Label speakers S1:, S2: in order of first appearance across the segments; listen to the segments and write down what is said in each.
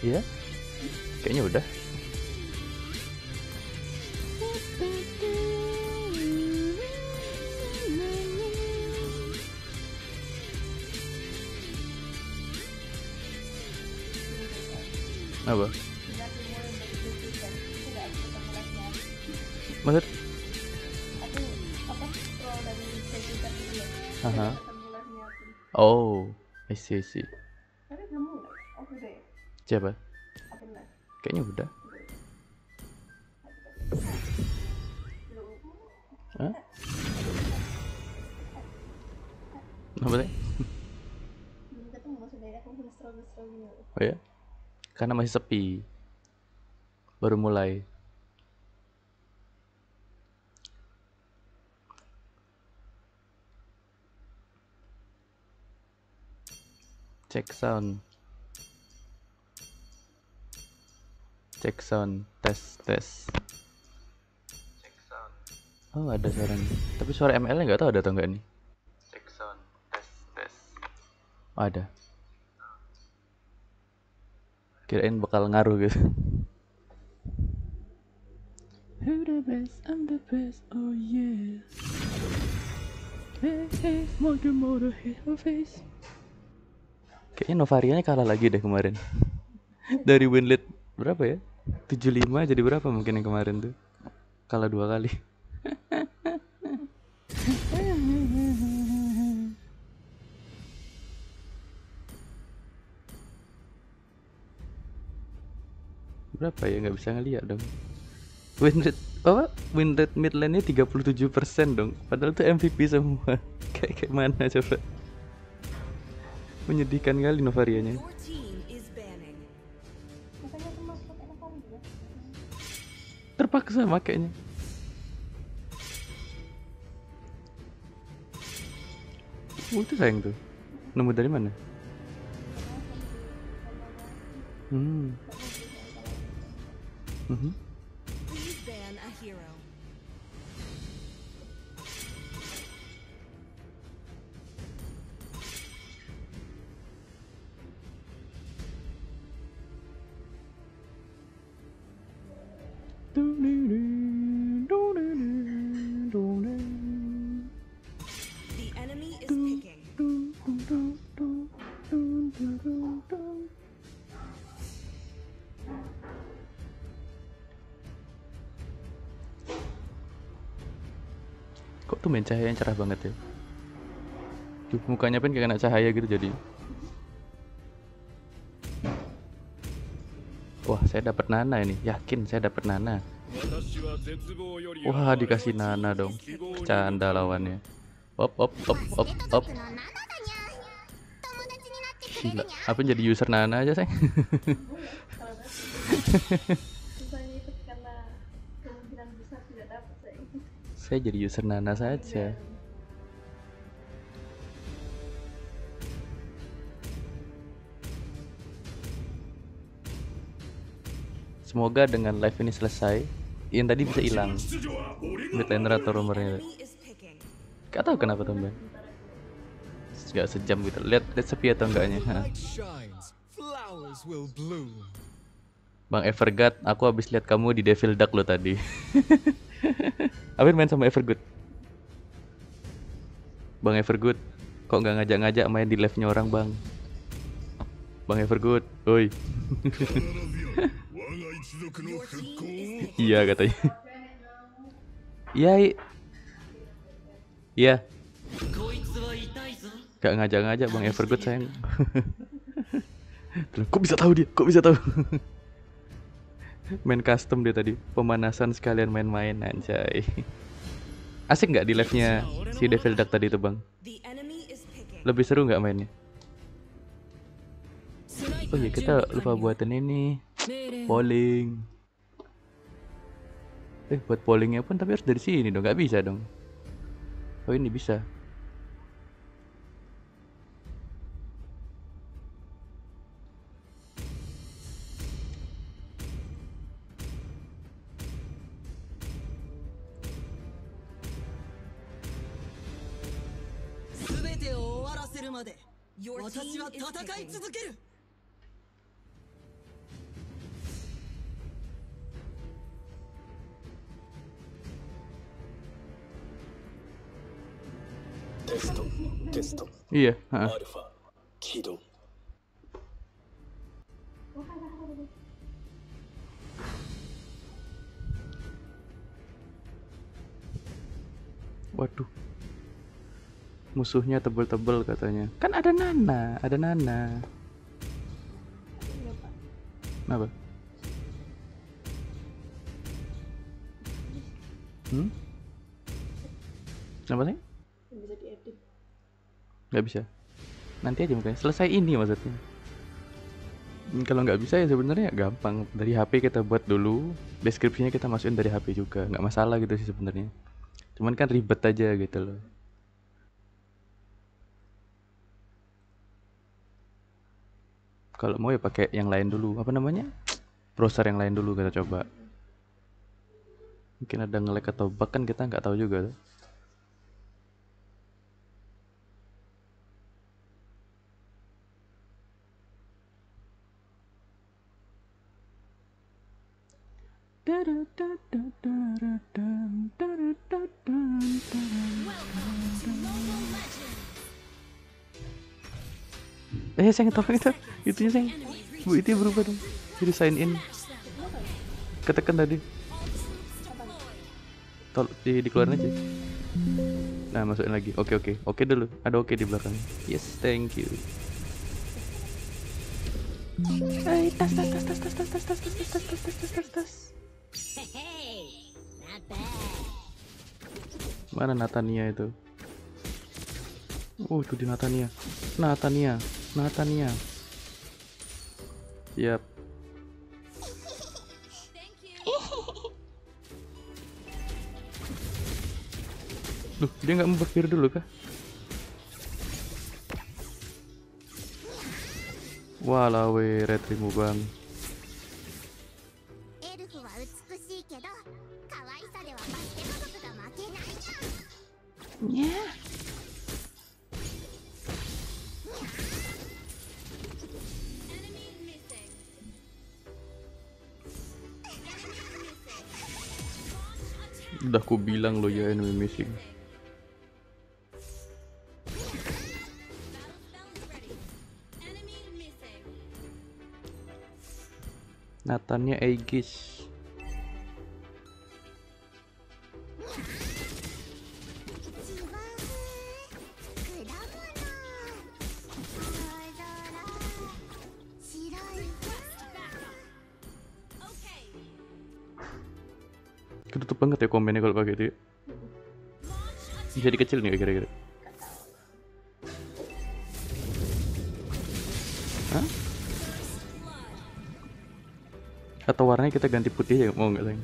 S1: Iya? Kayaknya udah. Siapa? Kayaknya udah. Hah? Apa sih? Oh ya? Karena masih sepi. Baru mulai. Cek sound. Cek sound. Tes, tes. Oh ada suaranya. Tapi suara ML nya nggak tahu ada atau nggak nih. Cek sound. Tes, tes. Oh, ada. Kirain bakal ngaruh gitu. Who the best? I'm the best. Oh yeah. Hey hey, motor motor hey her face. Kayaknya Novarianya kalah lagi deh kemarin. Dari win lead berapa ya? 75 jadi berapa mungkin yang kemarin tuh? Kalah dua kali. berapa ya? Nggak bisa ngeliat dong. Win rate apa? Win rate mid lane nya 37% dong. Padahal tuh MVP semua. Kayak kayak mana coba? Menyedihkan kali Novarianya terpaksa makainya Oh, itu sayang tuh nemu dari mana? Hmm. Mhm.
S2: Please
S1: Cahaya yang cerah banget ya? Duh, mukanya pun kayak kena cahaya gitu jadi. Wah, saya dapat Nana ini. Yakin saya dapat Nana. Wah, dikasih Nana dong. Canda lawannya. Op op op op op. Gila, apa jadi user Nana aja, sayang?
S3: saya
S1: jadi user Nana saja. Semoga dengan live ini selesai, yang tadi bisa hilang midlaner atau rumornya. Gak tahu kenapa Mbak. Gak sejam gitu. Lihat lihat sepi atau enggaknya. Ha. Bang Evergod, aku habis lihat kamu di Devil Duck lo tadi. Abin main sama Evergood. Bang Evergood, kok nggak ngajak-ngajak main di live-nya orang bang? Bang Evergood, oi. Iya katanya. Iya. i- Iya. Gak ngajak-ngajak Bang Evergood sayang. Kok bisa tahu dia? Kok bisa tahu? Main custom dia tadi, pemanasan sekalian main-main anjay. Asik nggak di live-nya si Devil Duck tadi itu bang? Lebih seru nggak mainnya? Oh iya kita lupa buatin ini polling. Eh buat pollingnya pun tapi harus dari sini dong, nggak bisa dong. Oh ini bisa.
S2: せ
S4: る
S2: ま
S4: で
S2: 私は
S4: 戦い続ける。
S1: テスト、テスト。
S5: いえ、アルファ、起動。
S1: Musuhnya tebel-tebel katanya. Kan ada Nana, ada Nana. Kenapa? Hmm? Kenapa sih?
S3: Bisa diedit.
S1: Nggak bisa. Nanti aja mungkin. Selesai ini maksudnya. Hmm, Kalau nggak bisa ya sebenarnya gampang. Dari HP kita buat dulu, deskripsinya kita masukin dari HP juga. Nggak masalah gitu sih sebenarnya. Cuman kan ribet aja gitu loh. Kalau mau ya pakai yang lain dulu. Apa namanya? Browser yang lain dulu kita coba. Mungkin ada nge-lag atau bug kan kita nggak tahu juga. tuh. Eh sayang tolong itu Itunya sayang Bu itu berubah dong Jadi sign in Ketekan tadi Tol di, dikeluarin aja Nah masukin lagi Oke oke Oke dulu Ada oke di belakang Yes thank you Hai tas tas tas tas tas tas tas tas tas tas tas tas tas tas tas Mana Natania itu? Oh, itu di Natania. Natania, Natania. Siap. Duh, dia nggak membakir dulu kah? Walah we, retrimu bang.
S6: エ
S1: Udah ku bilang lo ya enemy missing. Natanya Aegis. Banget ya komennya kalau pakai itu. ya. Jadi kecil nih kira-kira. Atau warnanya kita ganti putih ya mau nggak sayang?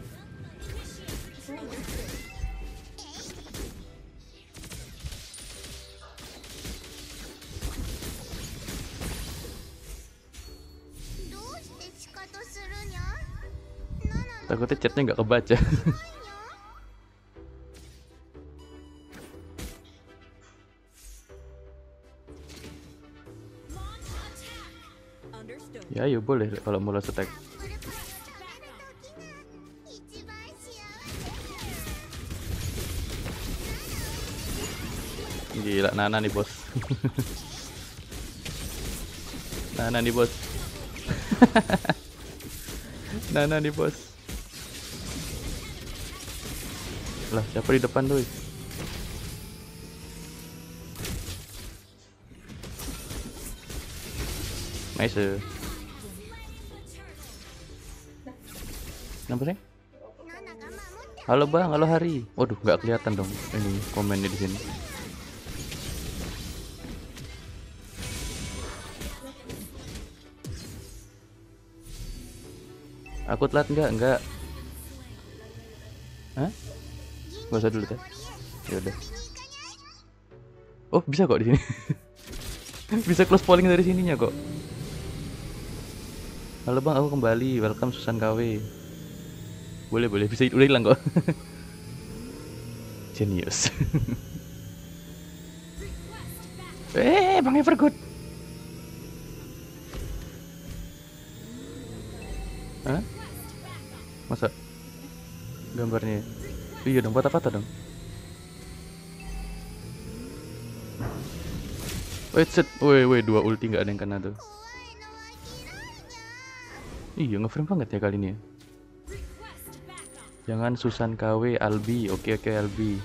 S1: Takutnya chatnya nggak kebaca. Ya ayo boleh kalau mau
S6: setek attack.
S1: Gila Nana nih bos. Nana nih bos. Nana nih bos. Lah siapa di depan tuh Nice. Eh. Kenapa sih? Halo Bang, halo Hari. Waduh, nggak kelihatan dong ini komennya di sini. Aku telat nggak? Nggak. Hah? Gak usah dulu teh. Ya udah. Oh, bisa kok di sini. bisa close polling dari sininya kok. Halo Bang, aku kembali. Welcome Susan KW. Boleh, boleh. Bisa udah hilang kok. Genius. eh, Bang Evergood. Hah? Masa? Gambarnya? Iya dong, buat apa tuh dong. Wait, set. Woi, woi, dua ulti nggak ada yang kena tuh. Iya, ngeframe banget ya kali ini ya. Jangan Susan KW Albi. Oke oke Albi.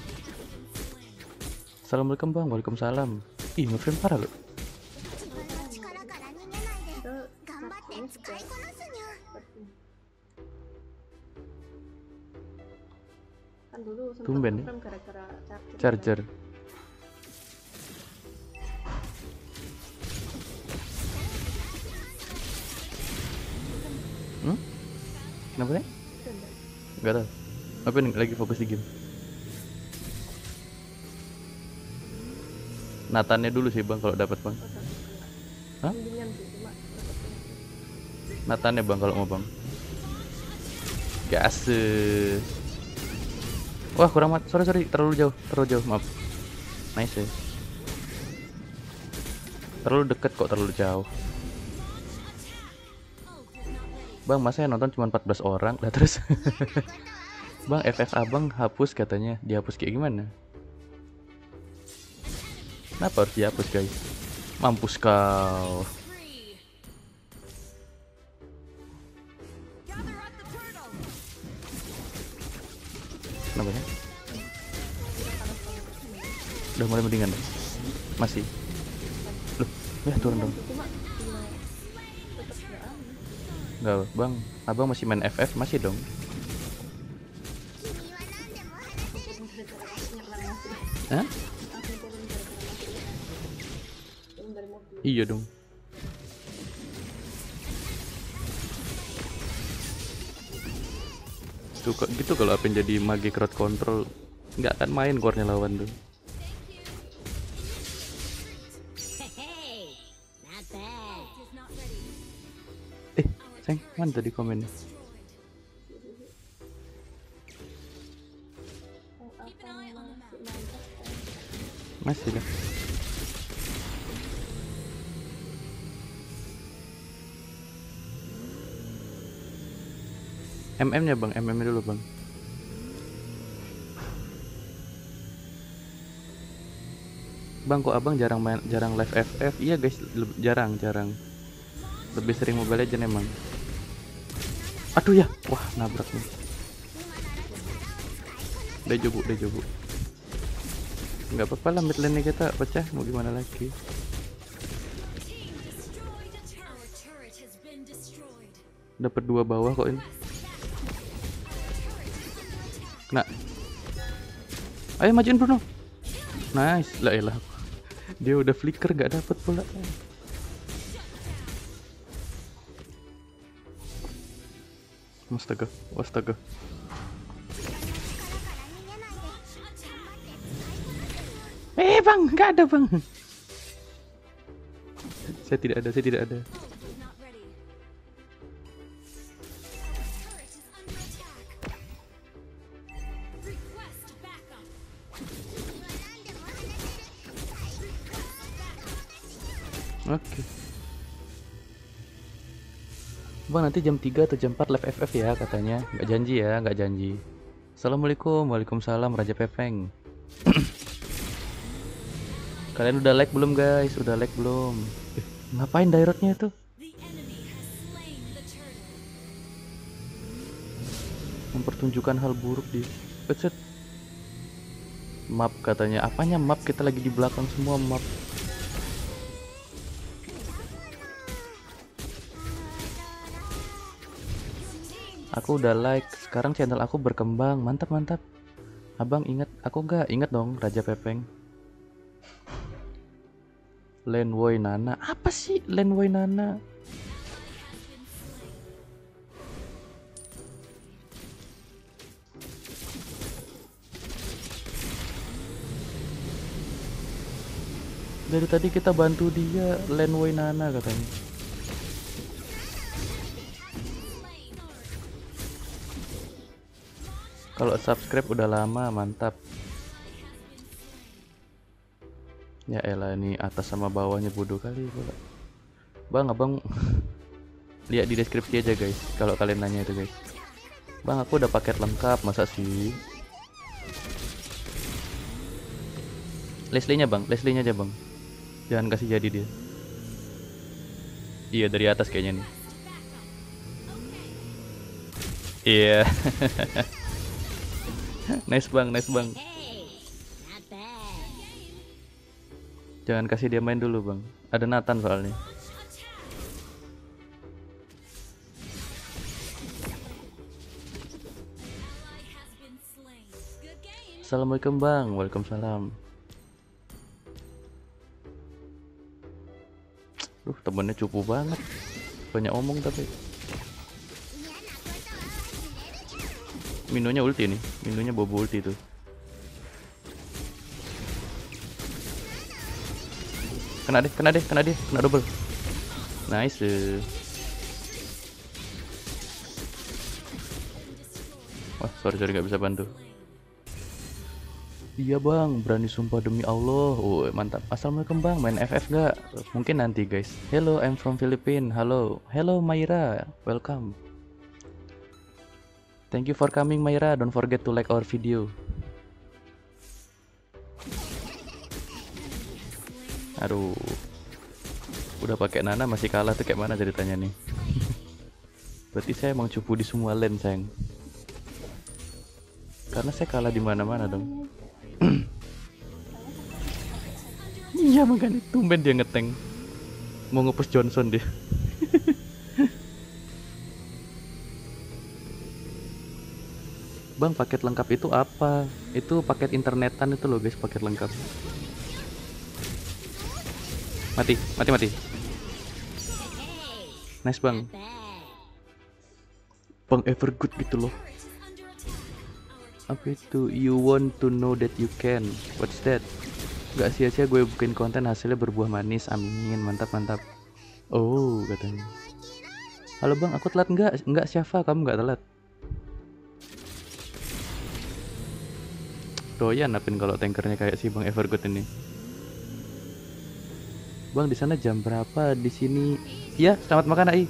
S1: Assalamualaikum Bang. Waalaikumsalam. Ih, ngeframe parah loh. Tumben. Ya.
S3: Charger.
S1: Hmm? Kenapa? Gak tau. Apa nih lagi fokus di game? Natannya dulu sih bang kalau dapat bang. Hah? Natannya bang kalau mau bang. Gases. Wah kurang mat. Sorry sorry terlalu jauh terlalu jauh maaf. Nice ya. Terlalu deket kok terlalu jauh. Bang masa yang nonton cuma 14 orang lah terus. bang FF abang hapus katanya dihapus kayak gimana? Kenapa harus dihapus guys? Mampus kau. Kenapa ya? Udah mulai mendingan. Masih. Loh, ya turun dong. Enggak, Bang. Abang masih main FF masih dong. Hah? Iya dong. Tuh gitu kalau apa jadi mage crowd control nggak akan main gornya lawan tuh. Sayang, mana tadi komennya?
S3: masih mantap kan
S1: Masih lah. MM nya bang, MM dulu bang. Bang kok abang jarang main, jarang live FF? Iya guys, jarang, jarang. Lebih sering Mobile Legend emang. Aduh ya, wah nabrak nih. Udah jobu, udah jobu. Nggak apa-apa lah mid lane kita pecah, mau gimana lagi? Dapat dua bawah kok ini. Nah. Ayo majuin Bruno. Nice. Lah elah. Dia udah flicker gak dapet pula. Astaga, astaga. Eh bang, nggak ada bang. Saya tidak ada, saya tidak ada. Oke. Bang nanti jam 3 atau jam 4 live FF ya katanya. Nggak janji ya, nggak janji. Assalamualaikum, waalaikumsalam Raja Pepeng. Kalian udah like belum guys? Udah like belum? Eh, ngapain dairotnya itu? Mempertunjukkan hal buruk di Pecet. Map katanya. Apanya map? Kita lagi di belakang semua map. Aku udah like. Sekarang channel aku berkembang. Mantap mantap. Abang ingat aku nggak ingat dong Raja Pepeng. Lenwoy Nana. Apa sih Lenwoy Nana? Dari tadi kita bantu dia Lenwoy Nana katanya. Kalau subscribe udah lama, mantap. Ya elah ini atas sama bawahnya bodoh kali pula. Bang, abang lihat di deskripsi aja guys kalau kalian nanya itu guys. Bang aku udah paket lengkap masa sih? Leslie-nya bang Leslie-nya aja bang. Jangan kasih jadi dia. Iya dari atas kayaknya nih. Iya nice bang nice bang. Jangan kasih dia main dulu bang. Ada Nathan soalnya. Assalamualaikum bang. Waalaikumsalam. Duh temennya cupu banget. Banyak omong tapi Minonya ulti nih Minonya bobo ulti tuh Kena deh, kena deh, kena deh, kena double Nice Wah sorry sorry gak bisa bantu Iya bang, berani sumpah demi Allah. Oh mantap. Assalamualaikum bang, main FF gak? Mungkin nanti guys. Hello, I'm from Philippines. Halo, hello Mayra, welcome. Thank you for coming Mayra. Don't forget to like our video. Aduh, udah pakai Nana masih kalah tuh kayak mana ceritanya nih? Berarti saya emang cupu di semua lane sayang. Karena saya kalah di mana-mana dong. Iya makanya tumben dia ngeteng Mau ngepush Johnson dia Bang paket lengkap itu apa? Itu paket internetan itu loh guys paket lengkap Mati, mati, mati Nice bang. Bang Evergood gitu loh Apa itu? You want to know that you can What's that? Gak sia-sia gue bikin konten hasilnya berbuah manis Amin Mantap mantap Oh katanya Halo bang aku telat nggak? Nggak siapa kamu nggak telat Doyan napin kalau tankernya kayak si bang Evergood ini. Bang di sana jam berapa? Di sini. Iya selamat makan Ai.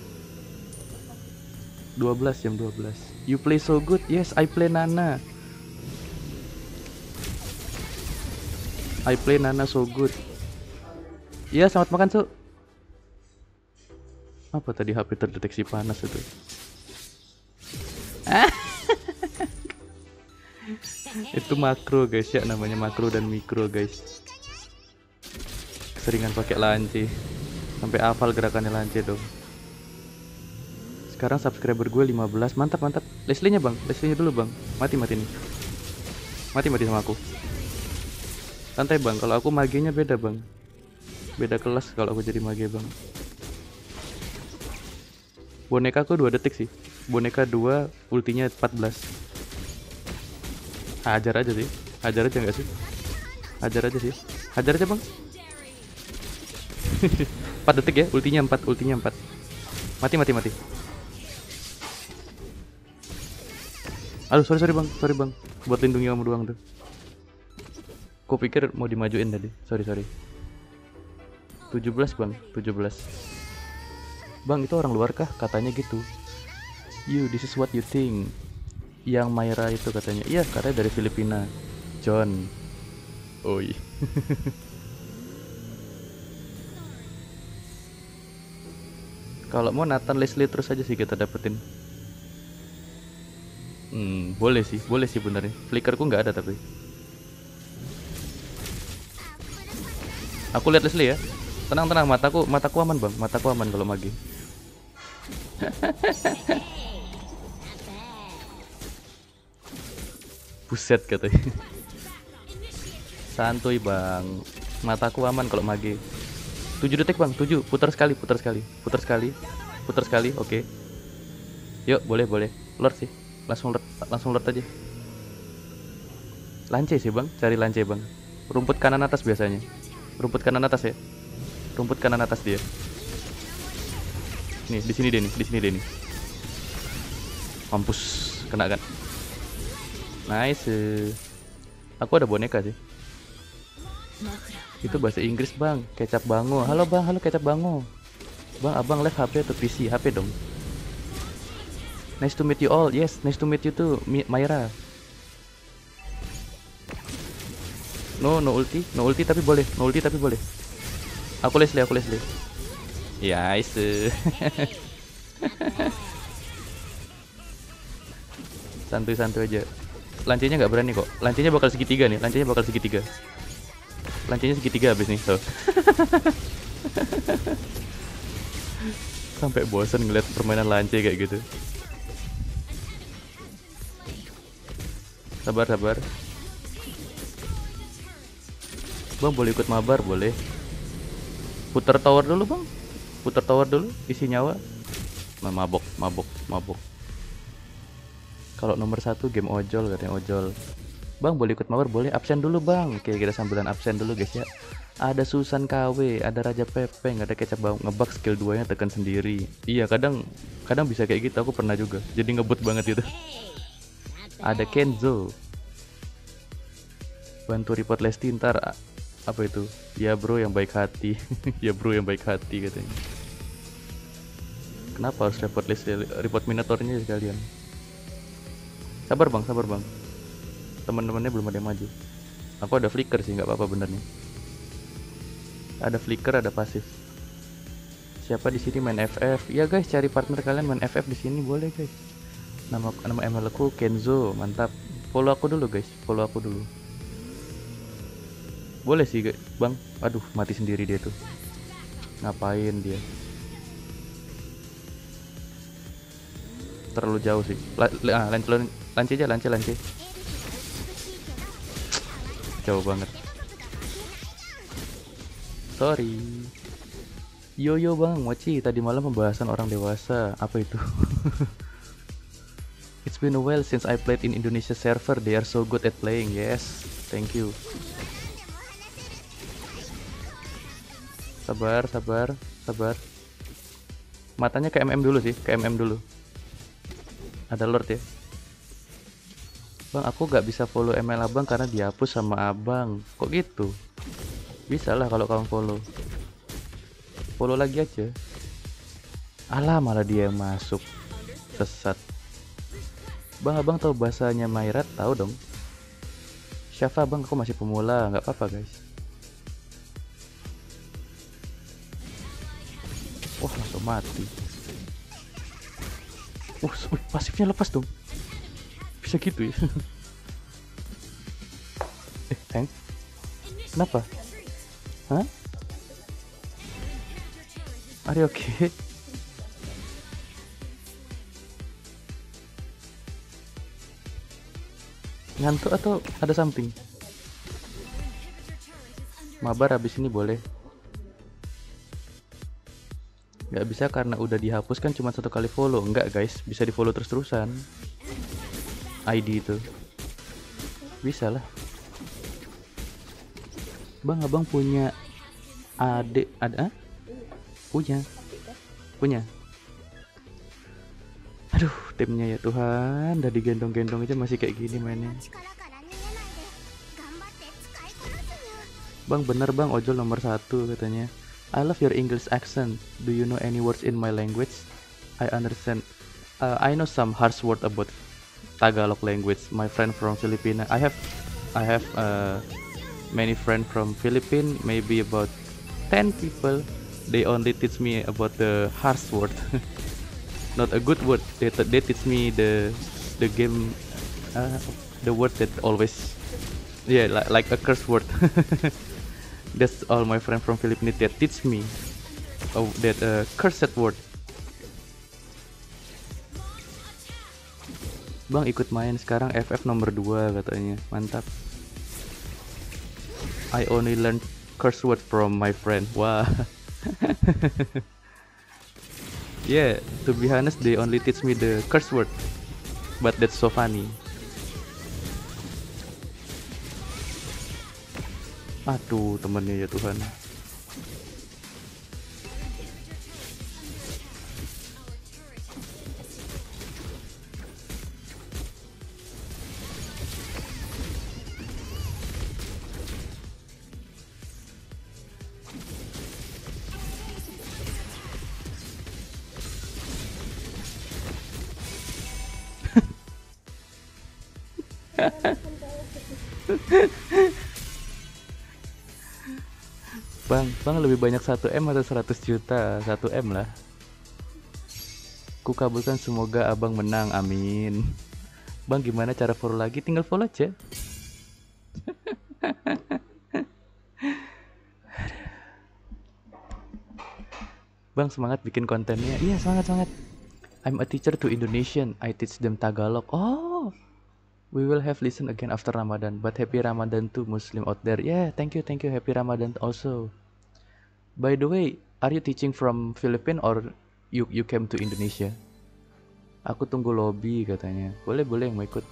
S1: 12 jam 12 You play so good. Yes I play Nana. I play Nana so good. Iya selamat makan Su. Apa tadi HP terdeteksi panas itu Itu makro guys ya namanya makro dan mikro guys. Keseringan pakai lance Sampai hafal gerakannya lance dong sekarang subscriber gue 15 mantap mantap. Leslie nya bang. Leslie nya dulu bang. Mati mati nih. Mati mati sama aku. Santai bang. Kalau aku magenya beda bang. Beda kelas kalau aku jadi mage bang. Boneka aku 2 detik sih. Boneka 2 ultinya 14 hajar aja sih. Hajar aja nggak sih? Hajar aja sih. Hajar aja bang. 4 detik ya ultinya 4 ultinya 4 mati mati mati. Aduh sorry sorry bang. Sorry bang. Buat lindungi kamu doang tuh. Ku pikir mau dimajuin tadi. Sorry sorry. 17 bang. 17 Bang itu orang luar kah katanya gitu. You this is what you think Yang Mayra itu katanya Iya katanya dari Filipina John Oi Kalau mau Nathan Leslie terus aja sih kita dapetin Hmm, boleh sih, boleh sih benernya. Flickerku nggak ada tapi. Aku lihat Leslie ya. Tenang tenang, mataku mataku aman bang, mataku aman kalau magi. Buset katanya. Santuy bang, mataku aman kalau magi. 7 detik bang, 7 putar sekali, putar sekali, putar sekali, putar sekali, oke. Yuk boleh boleh, lord sih. Langsung lert, langsung lert aja. Lance sih bang. Cari lance bang. Rumput kanan atas biasanya. Rumput kanan atas ya. Rumput kanan atas dia. Nih di sini deh nih. Di sini deh nih. Mampus. Kena kan nice aku ada boneka sih itu bahasa Inggris bang kecap bango halo bang halo kecap bango Bang, abang left HP atau PC? HP dong. Nice to meet you all. Yes, nice to meet you too, Myra. No, no ulti, no ulti tapi boleh, no ulti tapi boleh. Aku Leslie, aku Leslie. Ya, yes. Santuy-santuy aja. Lancinya nggak berani kok. Lancinya bakal segitiga nih, lancinya bakal segitiga. Lancinya segitiga habis nih, tuh. Sampai bosan ngeliat permainan lance kayak gitu. Sabar, sabar. Bang boleh ikut mabar, boleh. Putar tower dulu, Bang. Putar tower dulu, isi nyawa. Mabok, mabok, mabok. Kalau nomor satu game ojol katanya ojol. Bang boleh ikut mabar boleh absen dulu bang. Oke kita sambilan absen dulu guys ya. Ada Susan KW, ada Raja Pepeng, ada kecap ngebug skill 2 nya tekan sendiri. Iya kadang kadang bisa kayak gitu aku pernah juga. Jadi ngebut banget gitu. Ada Kenzo. Bantu report Lesti ntar apa itu? Ya bro yang baik hati. ya bro yang baik hati katanya. Kenapa harus report Lesti report Minotaurnya sekalian? Sabar bang, sabar bang. Teman-temannya belum ada yang maju. Aku ada flicker sih, nggak apa-apa benernya. Ada flicker, ada pasif. Siapa di sini main FF? Ya guys, cari partner kalian main FF di sini boleh guys. Nama nama ML aku Kenzo, mantap. Follow aku dulu guys, follow aku dulu. Boleh sih guys, bang. Aduh, mati sendiri dia tuh. Ngapain dia? Terlalu jauh sih. La, la, ah, lance aja, lance, lance. Jauh banget. Sorry. Yo yo bang, Mochi tadi malam pembahasan orang dewasa. Apa itu? It's been a while since I played in Indonesia server. They are so good at playing. Yes, thank you. Sabar, sabar, sabar. Matanya ke MM dulu sih, ke MM dulu. Ada Lord ya. Bang, aku gak bisa follow ML abang karena dihapus sama abang. Kok gitu? Bisa lah kalau kamu follow. Follow lagi aja. Alah, malah dia masuk. Sesat. Bang, abang tahu bahasanya Mairat? Tahu dong. Syafa, bang, aku masih pemula. nggak apa-apa, guys. Wah, langsung mati. Wah, wih, pasifnya lepas dong. Bisa gitu ya. eh, Tank. Kenapa? Hah? Are you okay? Ngantuk atau ada something? Mabar habis ini boleh. Nggak bisa karena udah dihapus kan cuma satu kali follow. Enggak guys, bisa di follow terus-terusan. ID itu. Bisa lah. Bang abang punya adik ada ah? punya? Punya? Aduh timnya ya Tuhan. Udah digendong-gendong aja masih kayak gini mainnya. Bang bener bang ojol nomor satu katanya. I love your English accent. Do you know any words in my language? I understand. Uh, I know some harsh word about Tagalog language. My friend from Filipina I have I have uh, many friend from Philippine. Maybe about 10 people. They only teach me about the harsh word. Not a good word. They, they teach me the the game uh, The word that always Yeah, like, like a curse word. That's all my friend from Philippines that teach me that uh, cursed word. Bang ikut main sekarang FF nomor 2 katanya. Mantap. I only learned curse word from my friend. Wah. yeah, to be honest they only teach me the curse word. But that's so funny. Aduh, temennya ya Tuhan. Bang, bang lebih banyak 1 M atau 100 juta? 1 M lah. Ku kabulkan semoga abang menang, amin. Bang gimana cara follow lagi? Tinggal follow aja. Bang semangat bikin kontennya. Iya semangat semangat. I'm a teacher to Indonesian. I teach them Tagalog. Oh, we will have listen again after Ramadan. But happy Ramadan to Muslim out there. Yeah, thank you, thank you. Happy Ramadan also. By the way, are you teaching from Philippines or you you came to Indonesia? Aku tunggu lobby katanya. Boleh boleh mau ikut.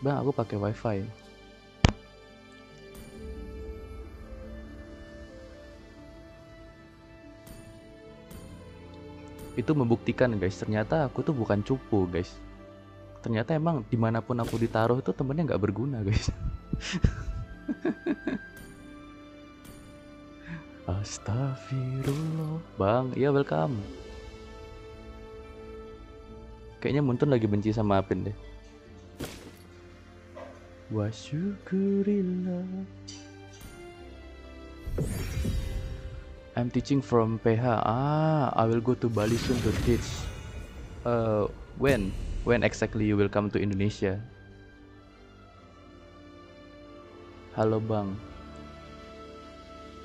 S1: Bang, aku pakai wifi. Itu membuktikan guys, ternyata aku tuh bukan cupu guys. Ternyata emang di mana pun aku ditaruh itu temennya nggak berguna guys. Astagfirullah. Bang, iya welcome. Kayaknya Muntun lagi benci sama Apin deh. Wa syukurillah. I'm teaching from PH Ah, I will go to Bali soon to teach. Uh, when? When exactly you will come to Indonesia? Halo Bang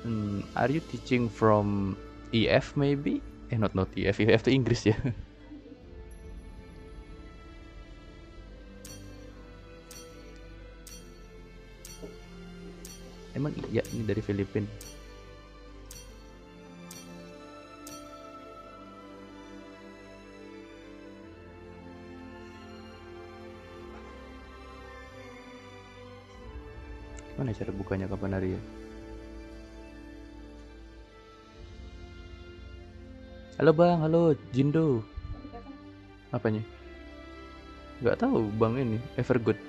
S1: Hmm, are you teaching from EF maybe? Eh not not EF, EF itu Inggris ya. Emang iya ini dari Filipina. Gimana cara bukanya kapan hari ya? Halo bang, halo Jindo. Apanya? Gak tahu bang ini Evergood.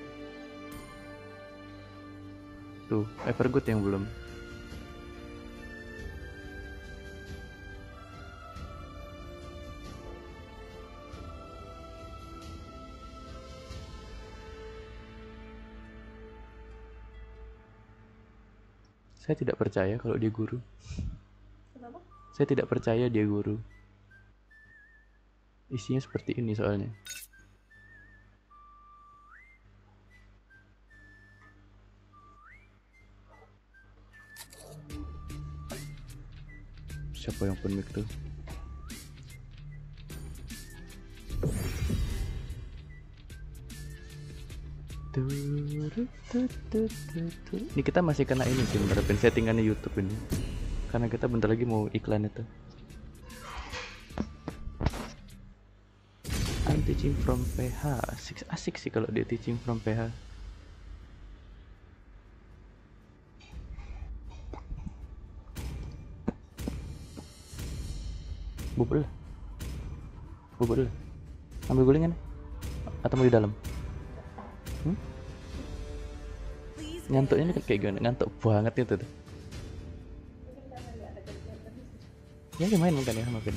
S1: Tuh Evergood yang belum. Saya tidak percaya kalau dia guru.
S3: Kenapa?
S1: Saya tidak percaya dia guru. Isinya seperti ini soalnya. Siapa yang pun mic tuh? Ini kita masih kena ini sih menerapin settingannya YouTube ini. Karena kita bentar lagi mau iklan itu. I'm teaching from PH. Asik, asik sih kalau dia teaching from PH. Bubur lah. Ambil gulingan? Atau mau di dalam? Hmm? Ngantuknya ini kayak gimana? Ngantuk banget itu tuh. Ya lumayan mungkin ya mungkin.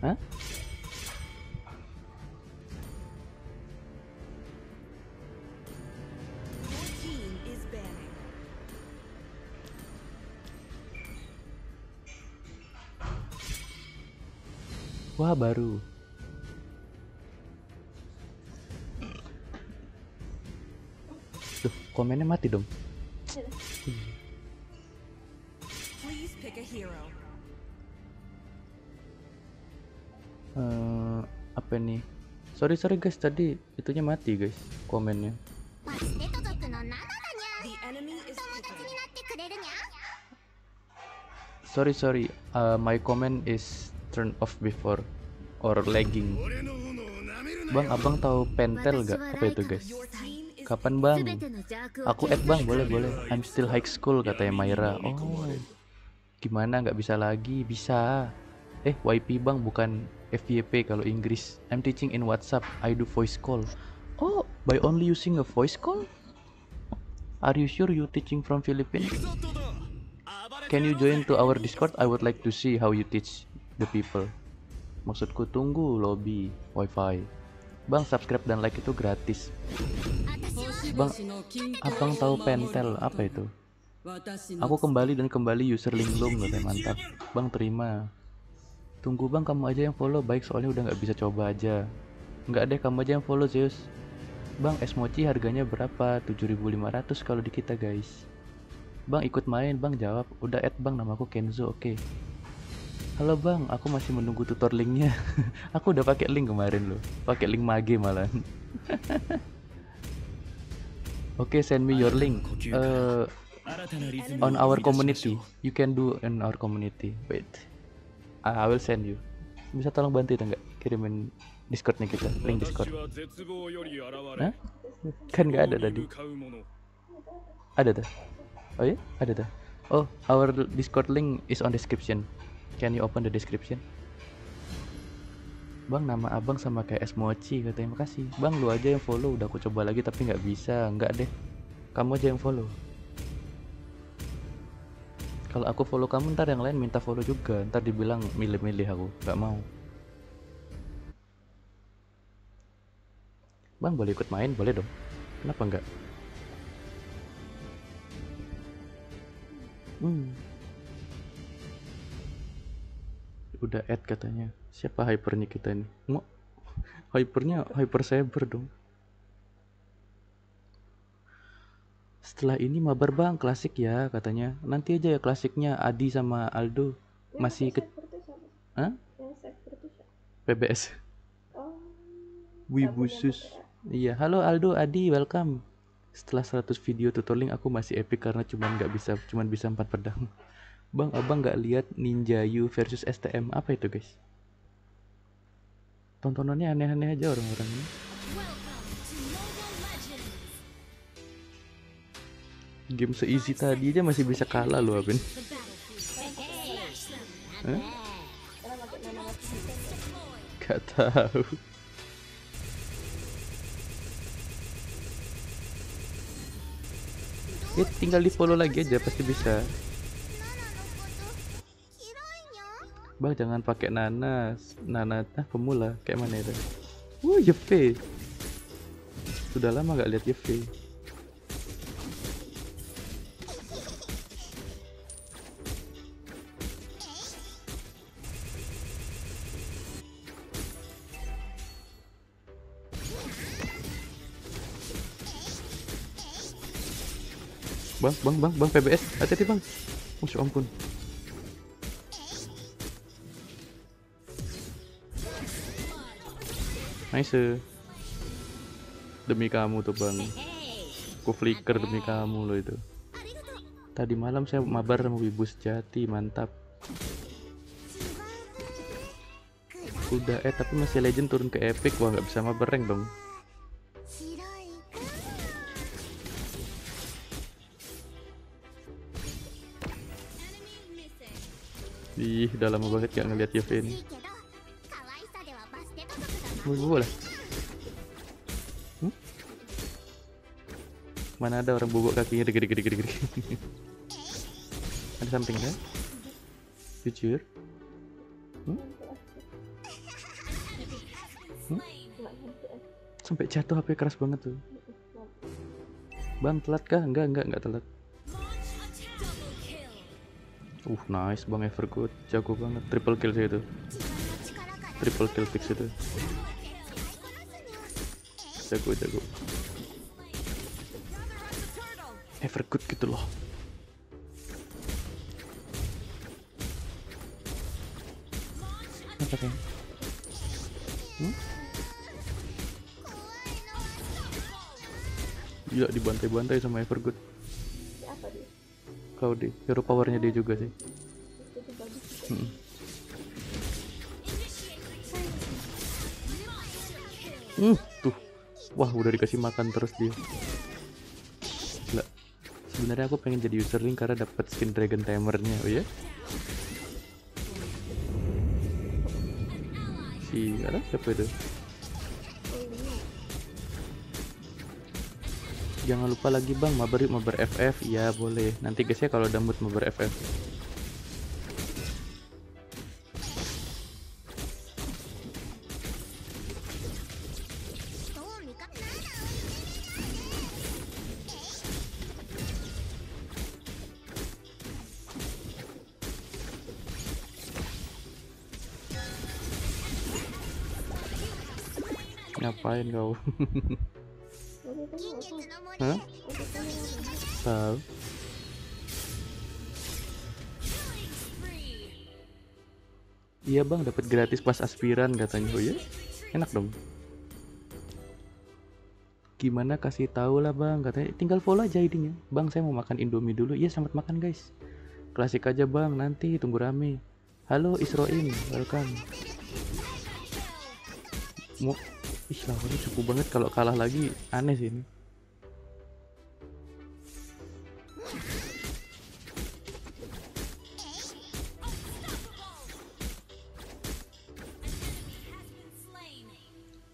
S1: Hah? Wah baru. komennya mati dong. Uh, apa nih? Sorry sorry guys. Tadi itunya mati guys komennya. Sorry sorry. Uh, my comment is turn off before or lagging. Bang abang tahu pentel gak apa itu guys? Kapan bang? Aku add bang, boleh boleh. I'm still high school katanya Myra. Oh, gimana nggak bisa lagi? Bisa. Eh, YP bang bukan FYP kalau Inggris. I'm teaching in WhatsApp. I do voice call. Oh, by only using a voice call? Are you sure you teaching from Philippines? Can you join to our Discord? I would like to see how you teach the people. Maksudku tunggu lobby wifi. Bang subscribe dan like itu gratis. Bang, abang tahu pentel apa itu? Aku kembali dan kembali user linglung katanya mantap. Bang terima. Tunggu bang kamu aja yang follow baik soalnya udah nggak bisa coba aja. Nggak deh kamu aja yang follow Zeus. Bang es mochi harganya berapa? 7.500 kalau di kita guys. Bang ikut main bang jawab. Udah add bang namaku Kenzo oke. Halo bang, aku masih menunggu tutor linknya. aku udah pakai link kemarin loh, pakai link mage malah. Oke, send me your link. Uh, on our community, you can do in our community. Wait, I will send you. Bisa tolong bantu itu nggak? Kirimin Discordnya kita, link Discord. Hah? Kan nggak ada tadi. Ada tuh. Oh ya, ada tuh. Oh, our Discord link is on description. Can you open the description? Bang, nama abang sama kayak es mochi katanya makasih. Bang, lu aja yang follow. Udah aku coba lagi tapi nggak bisa. Nggak deh. Kamu aja yang follow. Kalau aku follow kamu ntar yang lain minta follow juga. Ntar dibilang milih-milih aku. Nggak mau. Bang, boleh ikut main? Boleh dong. Kenapa nggak? Hmm. Udah add katanya. Siapa hypernya kita ini? Mau hypernya hyper saber dong. Setelah ini mabar bang klasik ya katanya. Nanti aja ya klasiknya Adi sama Aldo
S3: Yang
S1: masih ke? Hah? PBS.
S3: Oh.
S1: Wibusus. Iya, halo Aldo, Adi, welcome. Setelah 100 video tutorial aku masih epic karena cuman nggak bisa cuman bisa empat pedang. Bang, abang nggak lihat Ninja Yu versus STM apa itu guys? Tontonannya aneh-aneh aja orang-orang ini. Game se-easy tadi aja masih bisa kalah loh Abin. Gak tahu. Ya tinggal di follow lagi aja pasti bisa. Bang jangan pakai Nana, Nana ah, pemula kayak mana itu? Uh, Yefe. Sudah lama gak lihat Yefe. Bang, bang, bang, bang PBS, hati-hati bang. Masya ampun. Nice. Demi kamu tuh bang. Ku flicker demi kamu loh itu. Tadi malam saya mabar sama wibu sejati, mantap. Udah eh tapi masih legend turun ke epic, wah nggak bisa mabar rank dong. Ih, udah lama banget gak ngeliat
S6: Yevin.
S1: Bumi lah. Hmm? Mana ada orang bobok kakinya gede gede gede gede. ada samping kan? Jujur. Hmm? Hmm? Sampai jatuh HP keras banget tuh. Bang telat kah? Enggak enggak enggak telat. Uh nice bang Evergood jago banget triple kill sih itu triple kill fix itu Jago, jago. Evergood gitu loh. Apa sih? Hmm? Gila dibantai-bantai sama Evergood.
S3: Siapa dia?
S1: Cloudy, hero powernya dia juga sih. Hmm. Hmm, tuh. Wah, udah dikasih makan terus dia. Gila. Sebenarnya aku pengen jadi user link karena dapat skin Dragon Tamernya, oh ya? Si, ada siapa itu? Jangan lupa lagi bang, mabar mabar FF Iya boleh, nanti guys ya kalau udah mood mabar FF ngapain kau? Hah?
S3: tahu?
S1: Iya bang dapat gratis pas aspiran katanya. Oh ya enak dong. Gimana kasih tahu lah bang katanya. Tinggal follow aja idenya bang saya mau makan indomie dulu. Iya selamat makan guys. Klasik aja bang. Nanti tunggu rame. Halo Isroin. Welcome. Mau ih lawannya cukup banget kalau kalah lagi aneh sih ini.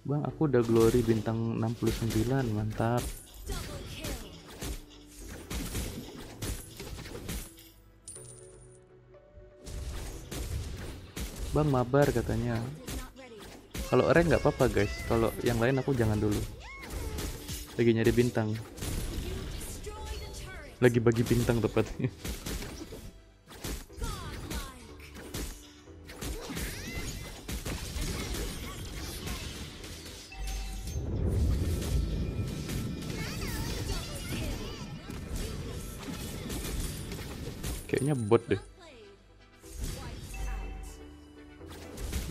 S1: Bang, aku udah glory bintang 69, mantap. Bang mabar katanya. Kalau rank nggak apa-apa guys. Kalau yang lain aku jangan dulu. Lagi nyari bintang. Lagi bagi bintang tepatnya. Kayaknya bot deh.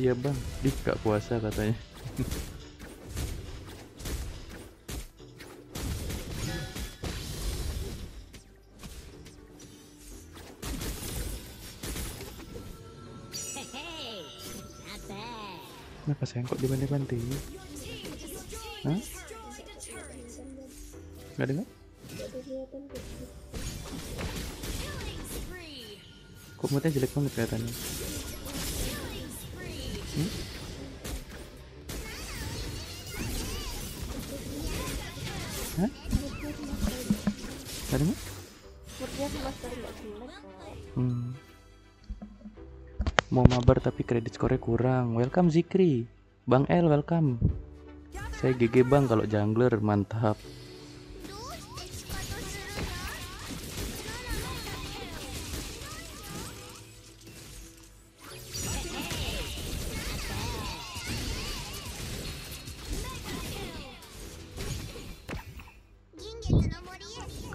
S1: Iya bang, di gak puasa katanya. Kenapa sayang kok dibanting-banting? Hah? Gak dengar?
S3: Kok.
S1: Moodnya jelek banget kelihatannya. kredit skornya kurang. Welcome Zikri. Bang L welcome. Saya GG Bang kalau jungler mantap.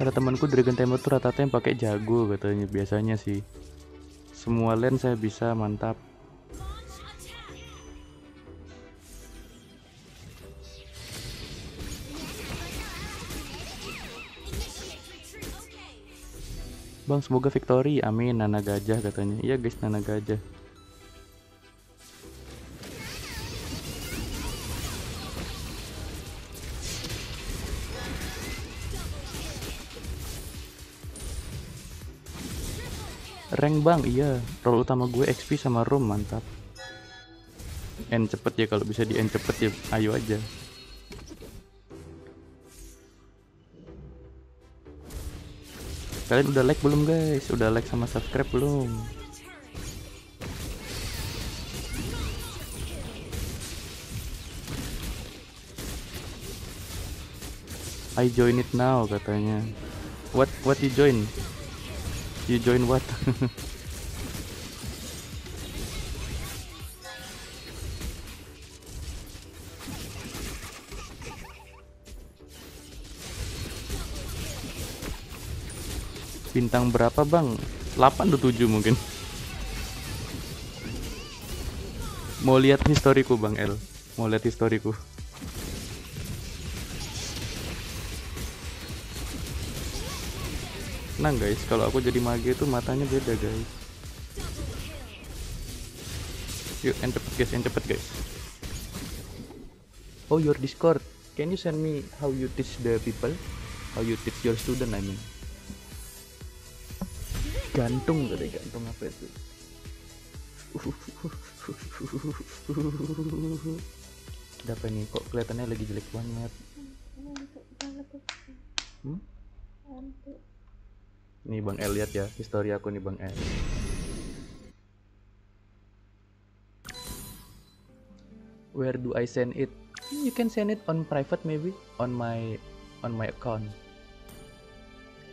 S1: Karena temanku Dragon Timer tuh rata-rata yang pakai jago katanya biasanya sih. Semua lane saya bisa mantap. Bang semoga victory. Amin. Nana gajah katanya. Iya guys Nana gajah. Rank bang iya. Role utama gue XP sama room mantap. End cepet ya kalau bisa di end cepet ya. Ayo aja Kalian udah like belum guys? Udah like sama subscribe belum? I join it now katanya. What what you join? You join what? Bintang berapa bang? 8 atau 7 mungkin? Mau lihat historiku bang L. Mau lihat historiku. Tenang guys, kalau aku jadi mage itu matanya beda guys. Yuk, end cepet guys, end cepet guys. Oh, your Discord. Can you send me how you teach the people? How you teach your student, I mean gantung tadi gantung apa itu? Ada apa nih kok kelihatannya lagi jelek banget? Hmm? Nih bang El lihat ya histori aku nih bang El. Where do I send it? You can send it on private maybe. On my on my account.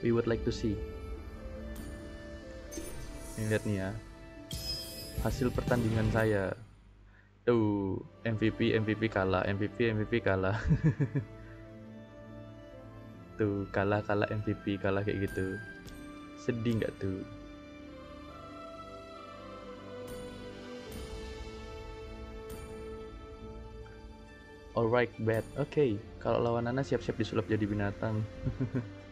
S1: We would like to see Nih lihat nih ya hasil pertandingan saya Tuh, MVP MVP kalah, MVP MVP kalah. tuh, kalah kalah MVP kalah kayak gitu. Sedih nggak tuh? Alright, bad. Oke, kalau lawan Nana siap-siap disulap jadi binatang.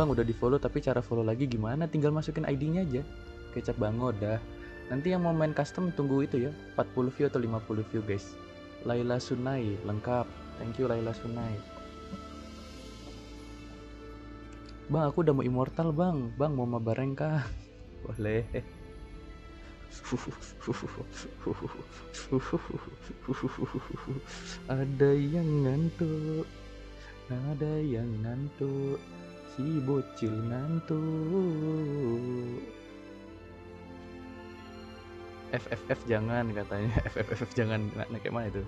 S1: Bang udah di follow tapi cara follow lagi gimana? Tinggal masukin ID-nya aja. Kecap bango dah. Nanti yang mau main custom tunggu itu ya, 40 view atau 50 view guys. Laila Sunai lengkap. Thank you Laila Sunai. Bang, aku udah mau immortal, Bang. Bang mau mabareng kah? Boleh. Ada yang ngantuk, ada yang ngantuk, si bocil ngantuk. FFF jangan katanya, FFF jangan nah, nah, kayak mana itu?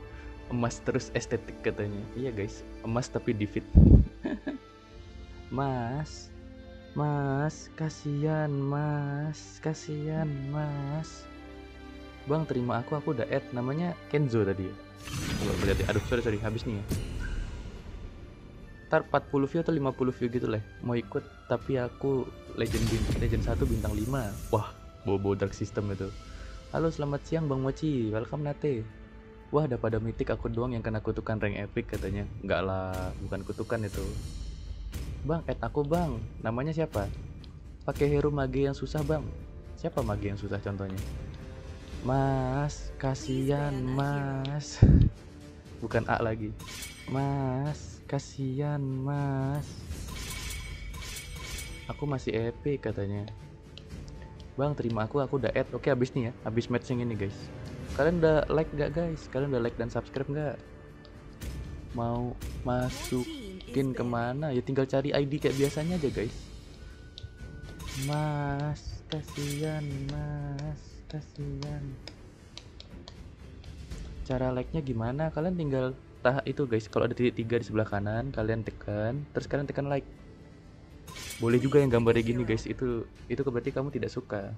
S1: Emas terus estetik katanya. Iya guys, emas tapi di fit. Mas, Mas, kasihan Mas, kasihan Mas. Bang terima aku, aku udah add namanya Kenzo tadi ya. Berarti, aduh sorry sorry habis nih ya. Ntar 40 view atau 50 view gitu lah. Mau ikut tapi aku legend bin- legend 1 bintang 5. Wah, bobo dark system itu. Halo selamat siang Bang Mochi, welcome Nate. Wah ada pada mitik aku doang yang kena kutukan rank epic katanya. Enggak lah, bukan kutukan itu. Bang, add aku bang. Namanya siapa? Pakai hero mage yang susah bang. Siapa mage yang susah contohnya? Mas, kasihan mas. Bukan A lagi. Mas, kasihan mas. Aku masih epic katanya. Bang, terima aku, aku udah add. Oke, habis nih ya. Habis matching ini guys. Kalian udah like gak guys? Kalian udah like dan subscribe nggak? Mau masuk masukin ke mana ya tinggal cari ID kayak biasanya aja guys mas kasihan mas kasihan cara like nya gimana kalian tinggal tah itu guys kalau ada titik tiga di sebelah kanan kalian tekan terus kalian tekan like. Boleh juga yang gambarnya gini guys itu itu berarti kamu tidak suka.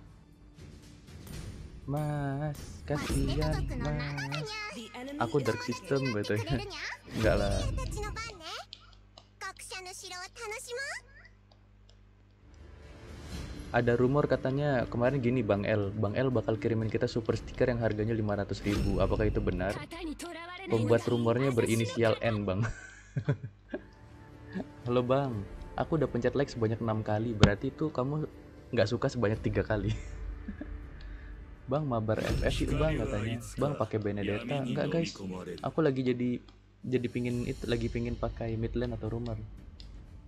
S1: Mas kasihan mas aku dark system
S6: betul.
S1: enggak lah. Ada rumor katanya kemarin gini Bang L, Bang L bakal kirimin kita super sticker yang harganya 500 ribu. Apakah itu benar? Pembuat rumornya berinisial N Bang. Halo Bang, aku udah pencet like sebanyak enam kali. Berarti itu kamu nggak suka sebanyak tiga kali. bang mabar FF itu bang katanya. Bang pakai Benedetta enggak guys? Aku lagi jadi jadi pingin itu lagi pingin pakai midland atau rumor.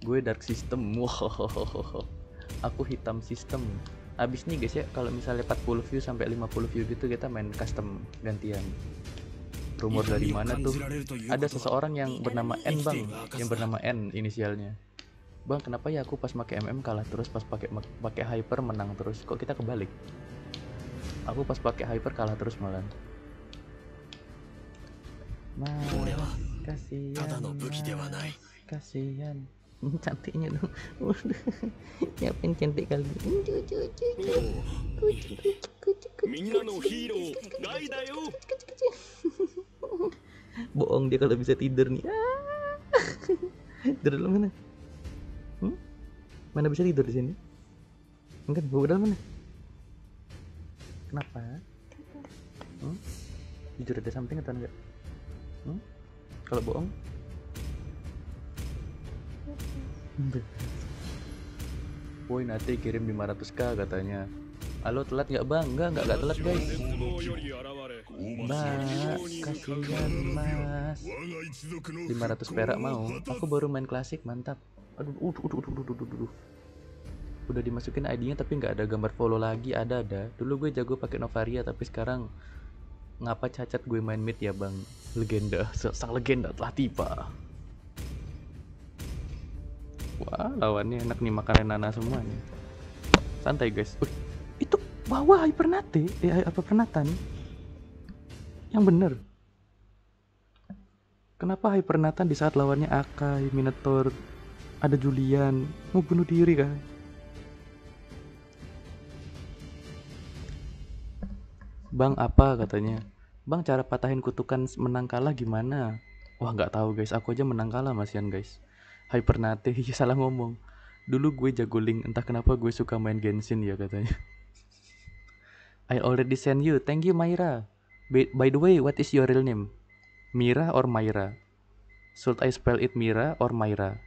S1: Gue dark system. Wow. Aku hitam system. Abis nih guys ya, kalau misalnya 40 view sampai 50 view gitu kita main custom gantian. Rumor dari mana tuh? Ada seseorang yang bernama N bang, yang bernama N inisialnya. Bang, kenapa ya aku pas pakai MM kalah terus pas pakai pakai hyper menang terus? Kok kita kebalik? Aku pas pakai hyper kalah terus malah. Mas, kasihan. Mas, kasihan. cantiknya dong. Ya yang cantik kali. Bohong dia kalau bisa tidur nih. Ah. Tidur dalam mana? Hmm? Mana bisa tidur di sini? Enggak bawa dalam mana? Kenapa? Tidur jujur ada samping, atau enggak? Hmm? Kalau bohong? Woi nanti kirim 500k katanya. Halo telat nggak bang? Nggak nggak nggak telat guys. Mbak, kasihan mas. 500 perak mau. Aku baru main klasik mantap. Aduh, udah, udah, udah, udah, udah. Udah dimasukin ID-nya tapi nggak ada gambar follow lagi. Ada ada. Dulu gue jago pakai Novaria tapi sekarang ngapa cacat gue main mid ya bang? Legenda, sang legenda telah tiba. Wah, lawannya enak nih makanan Nana semua nih. Santai guys. Uy, itu bawah hypernate, eh apa pernata nih? Yang bener. Kenapa hypernata di saat lawannya Akai, Minotaur, ada Julian, mau bunuh diri kan? Bang apa katanya? Bang cara patahin kutukan menang kalah gimana? Wah nggak tahu guys, aku aja menang kalah masian guys. Hypernate, iya salah ngomong. Dulu gue jago link, entah kenapa gue suka main Genshin ya katanya. I already send you, thank you Myra. By, by the way, what is your real name? Mira or Myra? Should I spell it Mira or Myra?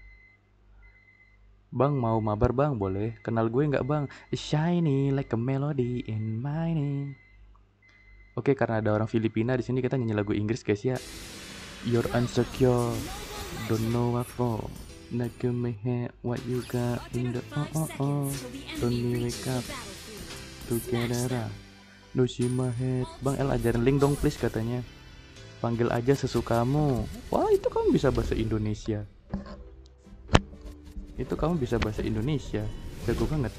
S1: Bang mau mabar bang boleh kenal gue nggak bang shiny like a melody in my name Oke karena ada orang Filipina di sini kita nyanyi lagu Inggris guys ya You're insecure don't know what for you may have what you got in the oh oh oh. Don't me wake up together see my head. Bang El ajarin link dong please katanya. Panggil aja sesukamu. Wah itu kamu bisa bahasa Indonesia. Itu kamu bisa bahasa Indonesia. Jago banget.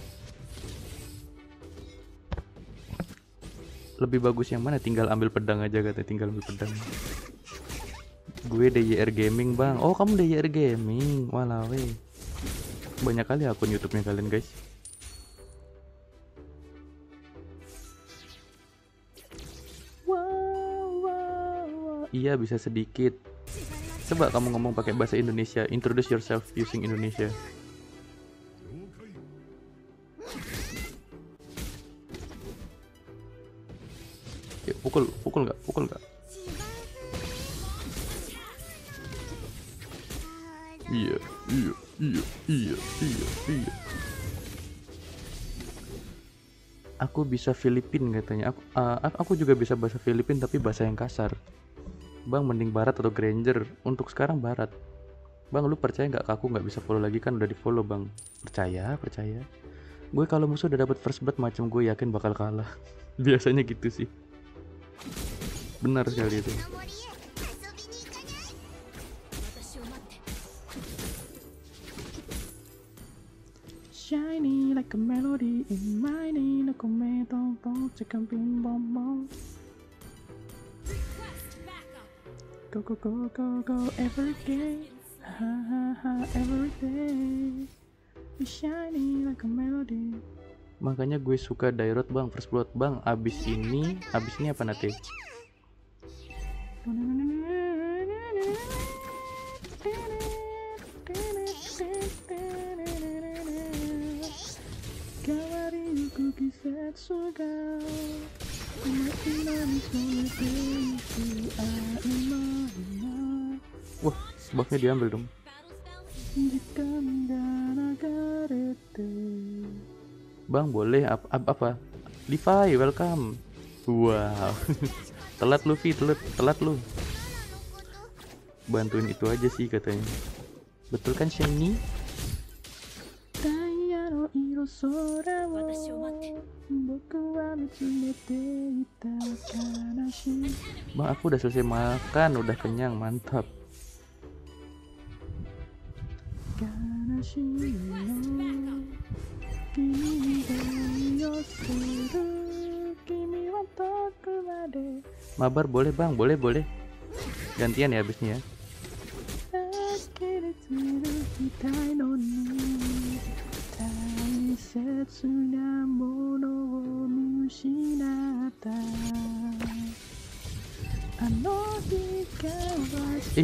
S1: Lebih bagus yang mana? Tinggal ambil pedang aja kata tinggal ambil pedang gue DYR Gaming bang oh kamu DYR Gaming walawe banyak kali akun YouTube-nya kalian guys iya bisa sedikit Coba kamu ngomong pakai bahasa Indonesia. Introduce yourself using Indonesia. Ya, pukul, pukul nggak? Pukul nggak? Iya, iya, iya, iya, iya, iya. Aku bisa Filipin katanya. Aku, uh, aku juga bisa bahasa Filipin tapi bahasa yang kasar. Bang mending barat atau Granger? Untuk sekarang barat. Bang lu percaya nggak aku nggak bisa follow lagi? Kan udah di follow bang. Percaya percaya. Gue kalau musuh udah dapat first blood macam gue yakin bakal kalah. Biasanya gitu sih. Benar sekali itu Shiny like a melody in my name No comment bom Cekam bim bom bom Go go go go go every day Ha ha ha every day You shiny like a melody Makanya gue suka Dairot bang, First Blood bang Abis ini, abis ini apa nanti? Wah, buffnya diambil dong. Bang, boleh apa apa? Levi, welcome. Wow. telat lu, Vi, telat, telat lu. Bantuin itu aja sih katanya. Betul kan, Shiny? Bang, aku udah selesai makan, udah kenyang, mantap. Mabar boleh bang, boleh boleh. Gantian ya abisnya ya.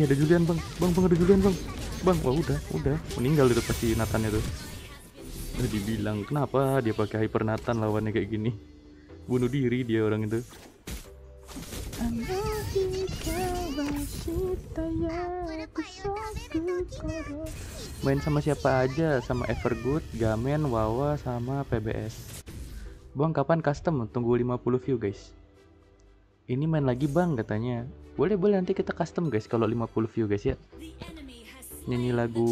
S1: Ada Julian bang, bang bang ada Julian bang, bang wah udah udah meninggal itu pasti Nathan itu. Udah dibilang kenapa dia pakai hyper Nathan lawannya kayak gini, bunuh diri dia orang itu. Main sama siapa aja, sama Evergood, Gamen, Wawa, sama PBS. Bang kapan custom? Tunggu 50 view guys. Ini main lagi bang katanya. Boleh boleh nanti kita custom guys kalau 50 view guys ya. Nyanyi lagu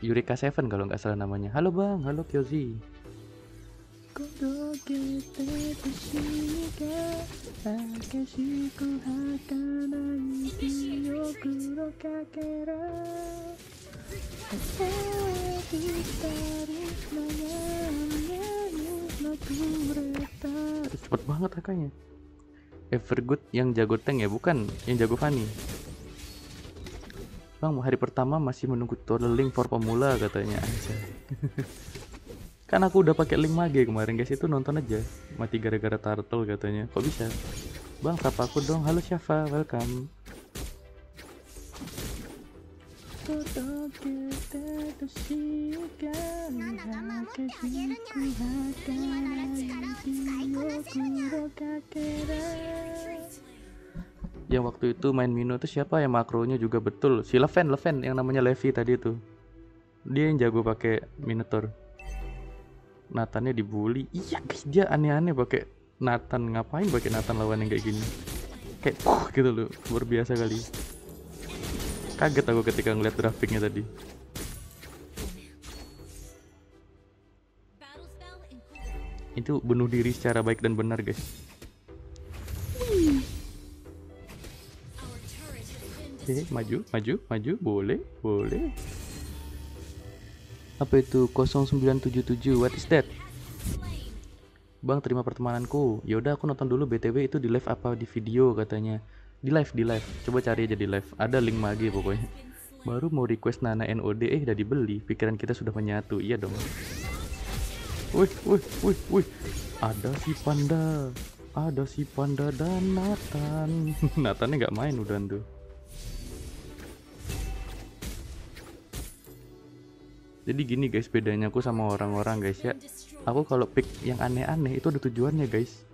S1: Eureka Seven kalau nggak salah namanya. Halo bang, halo Kyozi. Cepet banget kakaknya. Evergood yang jago tank ya bukan yang jago Fanny. Bang hari pertama masih menunggu tutorial link for pemula katanya. Kan aku udah pakai link mage kemarin guys itu nonton aja. Mati gara-gara turtle katanya. Kok bisa? Bang, sapa aku dong. Halo Syafa, welcome 届けたとしがけしくはかない記憶をかけら yang waktu itu main Mino itu siapa yang makronya juga betul si Leven Leven yang namanya Levi tadi itu dia yang jago pakai Minotaur Nathannya dibully iya guys dia aneh-aneh pakai Nathan ngapain pakai Nathan lawan yang kayak gini kayak puh gitu loh luar biasa kali kaget aku ketika ngeliat grafiknya tadi itu bunuh diri secara baik dan benar guys Oke, maju, maju, maju, boleh, boleh. Apa itu 0977? What is that? Bang, terima pertemananku. Yaudah, aku nonton dulu BTW itu di live apa di video katanya. Di live, di live. Coba cari aja di live. Ada link mage pokoknya. Baru mau request Nana NOD, eh udah dibeli. Pikiran kita sudah menyatu. Iya dong. Wih, wih, wih, wih. Ada si panda. Ada si panda dan Nathan. Nathannya nggak main udah tuh. Jadi gini guys bedanya aku sama orang-orang guys ya. Aku kalau pick yang aneh-aneh itu ada tujuannya guys.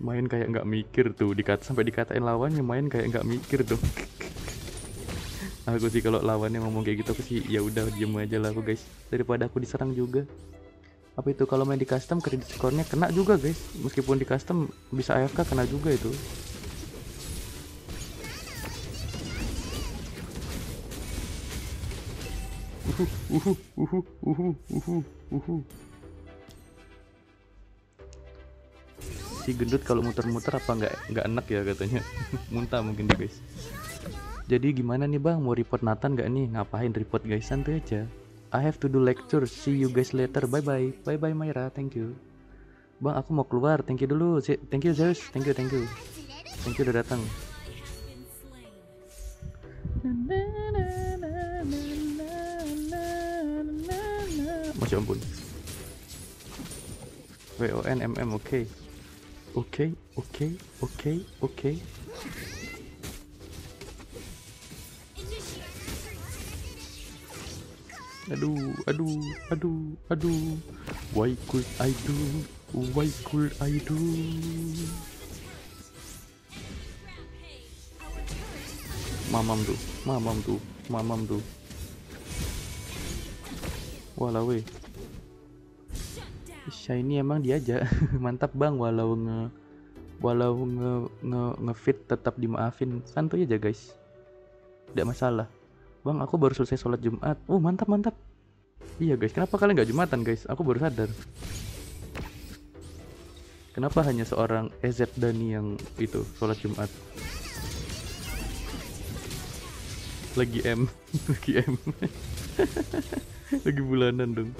S1: Main kayak nggak mikir tuh, dikat sampai dikatain lawannya main kayak nggak mikir tuh. aku sih kalau lawannya ngomong kayak gitu aku sih ya udah diem aja lah aku guys daripada aku diserang juga. Apa itu kalau main di custom kredit skornya kena juga guys. Meskipun di custom bisa AFK kena juga itu. Uhu, uhu, uhu, uhu, uhu, uhu. Si gendut kalau muter-muter apa nggak nggak enak ya katanya. Muntah mungkin dia guys. Jadi gimana nih bang mau report Nathan nggak nih? Ngapain report guys santai aja. I have to do lecture. See you guys later. Bye bye. Bye bye Myra. Thank you. Bang aku mau keluar. Thank you dulu. Thank you Zeus. Thank you thank you. Thank you udah datang. Masya ampun. W O N M Oke, oke, oke, oke. Aduh, aduh, aduh, aduh. Why could I do? Why could I do? Mamam tuh, mamam tuh, mamam tuh. Walau weh. Shiny emang dia aja. Mantap bang. Walau nge walau nge nge ngefit tetap dimaafin. Santuy aja guys. Tidak masalah. Bang aku baru selesai sholat jumat. Oh mantap mantap. Iya guys. Kenapa kalian nggak jumatan guys? Aku baru sadar. Kenapa hanya seorang EZ Dani yang itu sholat jumat? Lagi M. Lagi M. Lagi bulanan dong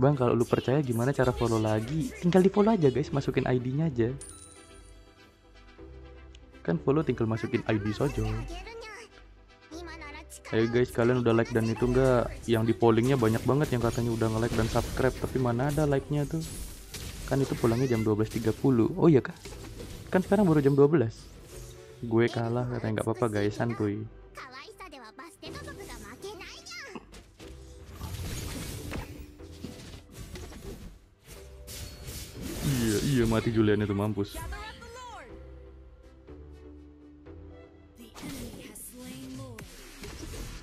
S1: Bang kalau lu percaya gimana cara follow lagi? Tinggal di follow aja guys. Masukin ID-nya aja. Kan follow tinggal masukin ID saja. Ayo guys kalian udah like dan itu enggak? Yang di pollingnya banyak banget yang katanya udah nge-like dan subscribe Tapi mana ada like-nya tuh? Kan itu pulangnya jam 12.30 Oh iya kah? Kan sekarang baru jam 12 Gue kalah katanya. Nggak apa-apa guys. Santuy Iya mati Julian itu mampus.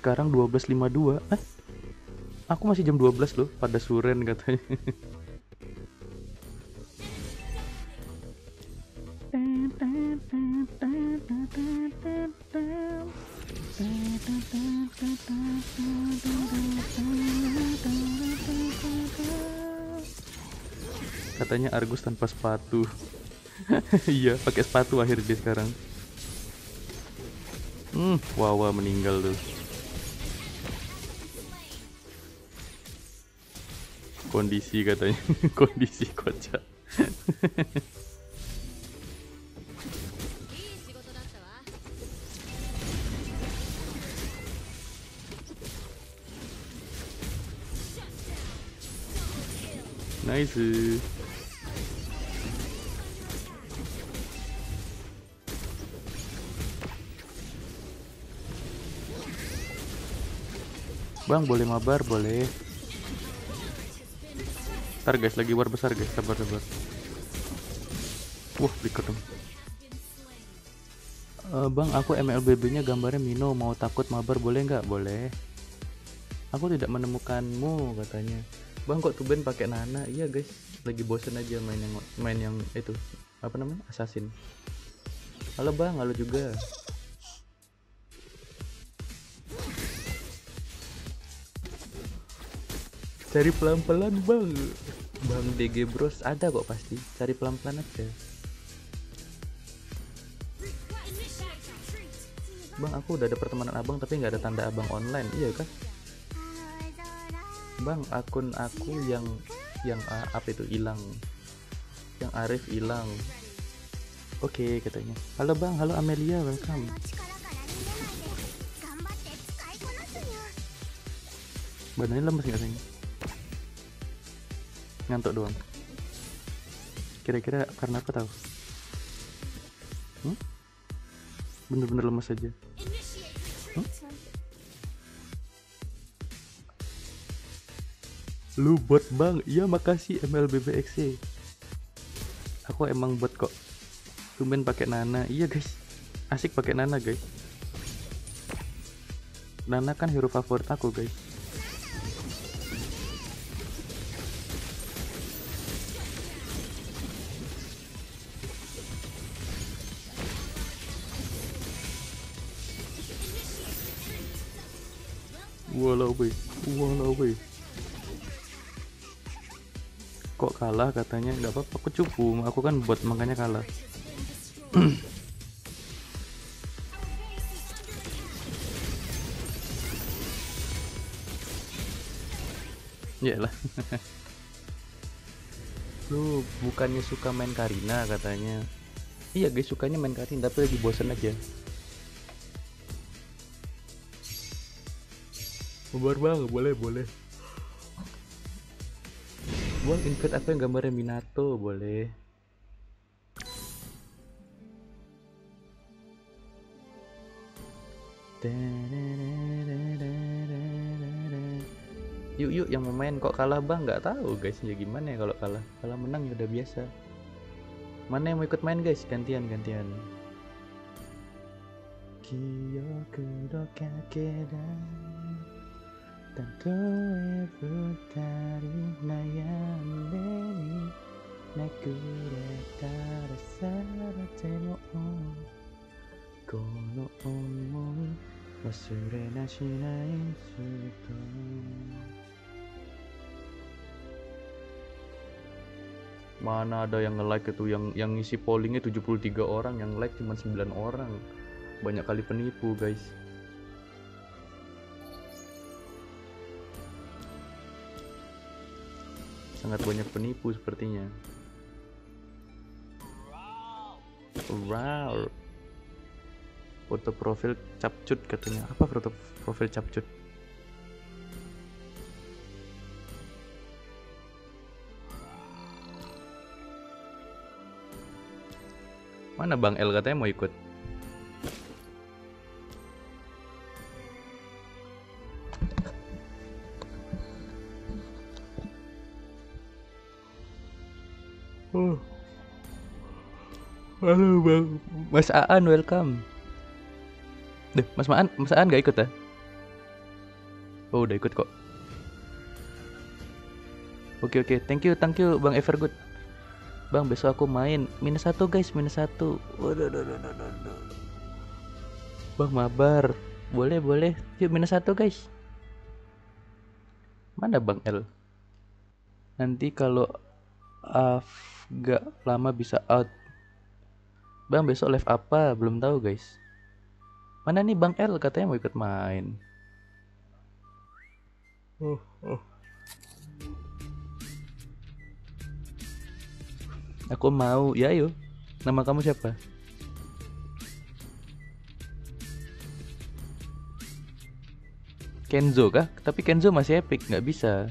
S1: Sekarang 12.52 Eh? Aku masih jam 12 loh Pada suren katanya katanya Argus tanpa sepatu. Iya pakai sepatu akhir dia sekarang. Hmm Wawa meninggal tuh. Kondisi katanya. Kondisi kocak. Nice. Bang, boleh mabar, boleh. Ntar guys, lagi war besar guys, sabar sabar. Wah, flicker dong. Eh, bang, aku MLBB-nya gambarnya Mino, mau takut mabar boleh nggak? Boleh. Aku tidak menemukanmu katanya. Bang, kok tuben pakai Nana? Iya guys, lagi bosen aja main yang main yang itu apa namanya? Assassin. Halo bang, halo juga. cari pelan-pelan bang. Bang DG Bros ada kok pasti. Cari pelan-pelan aja. Bang aku udah ada pertemanan abang tapi nggak ada tanda abang online. Iya kan bang akun aku yang yang apa itu? Hilang. Yang Arif hilang. Oke okay, katanya. Halo bang. Halo Amelia. Welcome. Badannya lemes nggak sayang Ngantuk doang. Kira-kira karena apa tahu? Hmm? Bener-bener lemes aja. Hmm? Lu bot bang, iya makasih MLBBXC. Aku emang bot kok. Tumben pakai Nana, iya guys. Asik pakai Nana guys. Nana kan hero favorit aku guys. Walau weh. Kok kalah katanya nggak apa-apa aku cupu aku kan bot makanya kalah Iyalah. Lu bukannya suka main Karina katanya. Iya guys sukanya main Karina tapi lagi bosen aja. Bubar bang, boleh boleh. Buang invite apa yang gambarnya Minato boleh. Yuk yuk yang mau main kok kalah bang? Nggak tahu guys ya gimana ya kalau kalah. Kalau menang ya udah biasa. Mana yang mau ikut main guys? Gantian gantian Kyoku do kakeda Tanto e futari nayande ni Nakureta rasarate mo Kono omoi wasure na shinai suto Mana ada yang nge-like itu yang yang ngisi pollingnya 73 orang, yang like cuma 9 orang. Banyak kali penipu, guys. Sangat banyak penipu sepertinya. Wow. Foto profil capcut katanya. Apa foto profil capcut? Mana Bang El katanya mau ikut? Halo Bang. Mas Aan welcome. Deh, Mas Maan, Mas Aan gak ikut ya? Oh, udah ikut kok. Oke oke, thank you, thank you Bang Evergood. Bang, besok aku main minus satu guys, minus satu. Waduh, waduh, waduh. Bang mabar, boleh boleh. Yuk minus satu guys. Mana Bang L? Nanti kalau Af gak lama bisa out. Bang besok live apa? Belum tahu guys. Mana nih Bang L katanya mau ikut main. Aku mau, ya ayo. Nama kamu siapa? Kenzo kah? Tapi Kenzo masih epic, nggak bisa.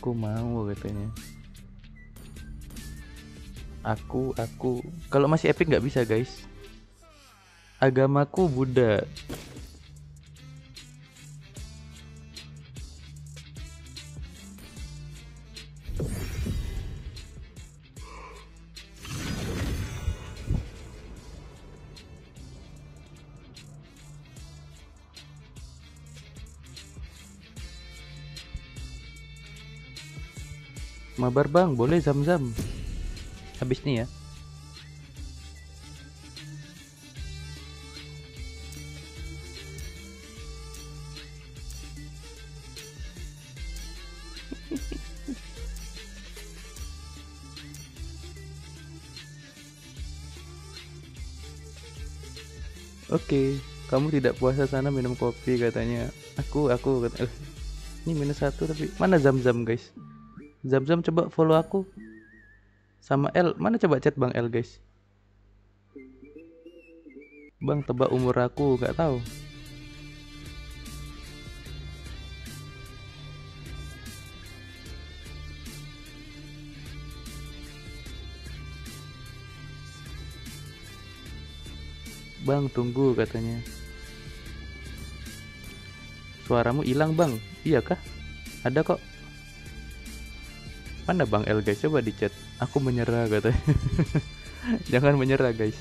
S1: Aku mau katanya. Aku, aku. Kalau masih epic nggak bisa guys. Agamaku Buddha. Mabar bang, boleh zam-zam. Habis nih ya. Oke, kamu tidak puasa sana minum kopi katanya. Aku, aku kata. Ini minus satu tapi mana zam-zam guys? Zam-zam coba follow aku. Sama L, mana coba chat Bang L guys? Bang tebak umur aku, nggak tahu. Bang tunggu katanya. Suaramu hilang bang, iya kah? Ada kok. Mana Bang L guys? Coba di chat. Aku menyerah katanya. Jangan menyerah guys.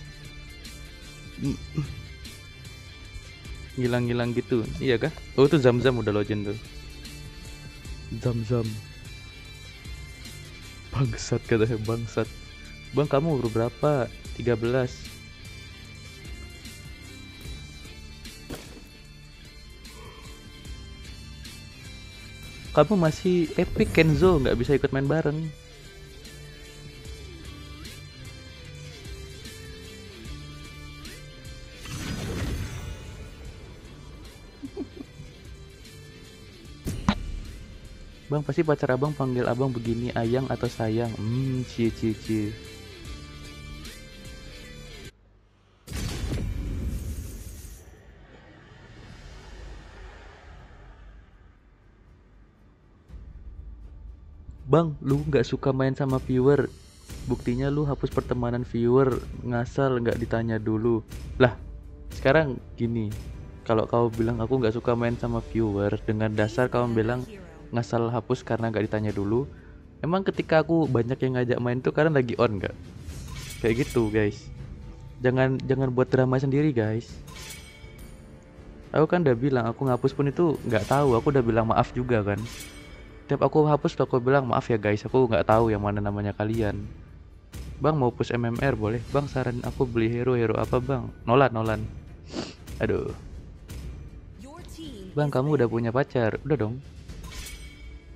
S1: Ngilang-ngilang gitu. Iya kah? Oh itu zam-zam udah login tuh. Zam-zam. Bangsat katanya bangsat. Bang kamu umur berapa? 13. Kamu masih epic Kenzo nggak bisa ikut main bareng. Bang pasti pacar abang panggil abang begini ayang atau sayang. Hmm, cie cie cie. Bang, lu nggak suka main sama viewer. Buktinya lu hapus pertemanan viewer, ngasal nggak ditanya dulu. Lah, sekarang gini. Kalau kau bilang aku nggak suka main sama viewer dengan dasar kau bilang ngasal hapus karena nggak ditanya dulu. Emang ketika aku banyak yang ngajak main tuh karena lagi on nggak? Kayak gitu guys. Jangan jangan buat drama sendiri guys. Aku kan udah bilang aku ngapus pun itu nggak tahu. Aku udah bilang maaf juga kan tiap aku hapus tuh aku bilang maaf ya guys aku nggak tahu yang mana namanya kalian bang mau push MMR boleh bang saran aku beli hero hero apa bang Nolan Nolan aduh bang kamu udah punya pacar udah dong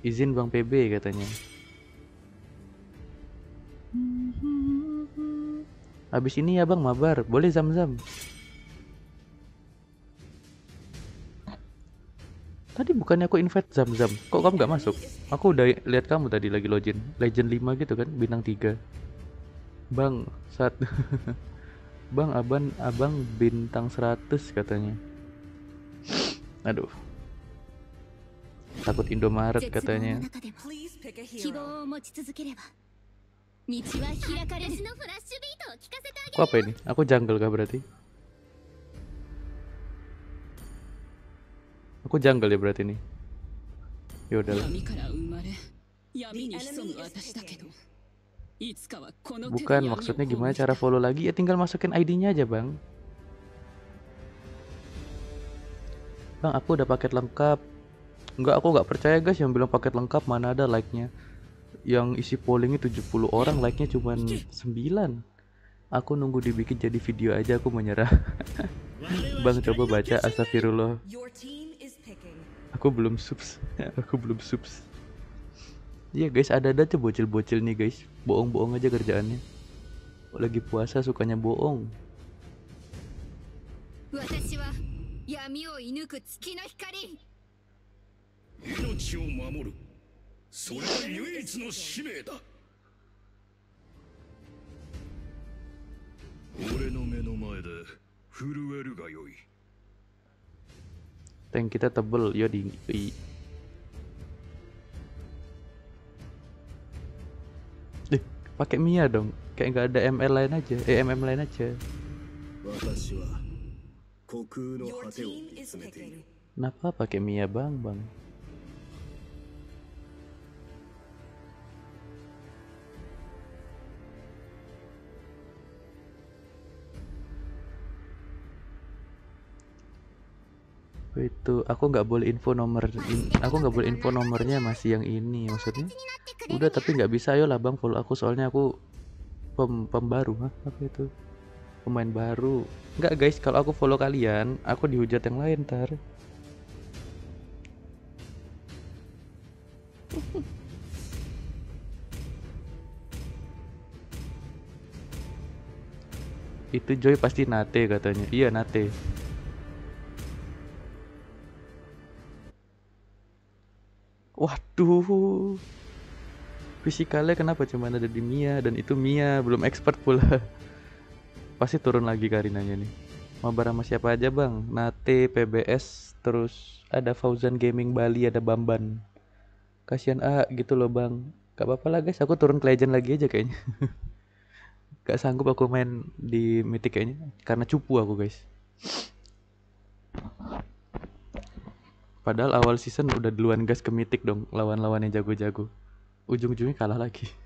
S1: izin bang PB katanya habis ini ya bang mabar boleh zam-zam Tadi bukannya aku invite Zam-Zam. Kok kamu nggak masuk? Aku udah lihat kamu tadi lagi login. Legend 5 gitu kan, bintang 3. Bang, saat Bang, abang abang bintang 100 katanya. Aduh takut Indomaret katanya. Kok apa ini? Aku jungle kah berarti? Aku jungle ya berarti ini. Ya udahlah. Bukan maksudnya gimana cara follow lagi? Ya tinggal masukin ID-nya aja, Bang. Bang, aku udah paket lengkap. Enggak aku nggak percaya guys yang bilang paket lengkap mana ada like-nya. Yang isi pollingnya 70 orang like-nya cuma 9 Aku nunggu dibikin jadi video aja aku menyerah. bang coba baca astagfirullah. Aku belum subs. aku belum subs. Iya guys ada-ada tuh bocil-bocil nih guys. Bohong-bohong aja kerjaannya. Lagi puasa sukanya bohong.
S5: 命を守るそれが唯一の使命だ俺の目の前で震えるがよい
S1: Tank kita tebel ya di i- pakai Mia dong kayak nggak ada ML lain aja eh MM lain aja
S5: 私は虚空の果てを見つめている
S1: kenapa pakai Mia bang bang itu aku nggak boleh info nomor in, aku nggak boleh info nomornya masih yang ini maksudnya? Udah tapi nggak bisa ayo lah bang follow aku soalnya aku pem, pembaru Hah? apa itu? Pemain baru. Nggak guys kalau aku follow kalian aku dihujat yang lain ntar. Itu Joy pasti nate katanya. Iya nate. Waduh. Fisikalnya kenapa cuma ada di Mia? Dan itu Mia belum expert pula. Pasti turun lagi Karinanya nih. Mabar sama siapa aja bang? Nate PBS terus ada Fauzan Gaming Bali ada Bamban. Kasihan ah gitu loh bang. Gak apa-apa lah guys. Aku turun ke Legend lagi aja kayaknya. Gak sanggup aku main di Mythic kayaknya. Karena cupu aku guys padahal awal season udah duluan gas ke Mythic dong lawan-lawan yang jago-jago ujung-ujungnya kalah lagi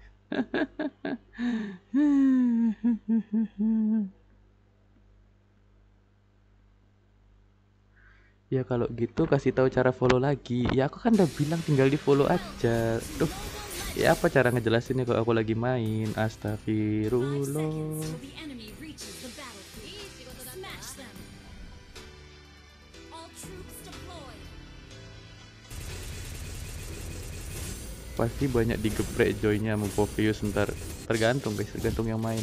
S1: Ya kalau gitu kasih tahu cara follow lagi. Ya aku kan udah bilang tinggal di follow aja. Duh. Ya apa cara ngejelasinnya kalau aku lagi main? Astagfirullah. pasti banyak digeprek joinnya sama Popeyus ntar tergantung guys tergantung yang main.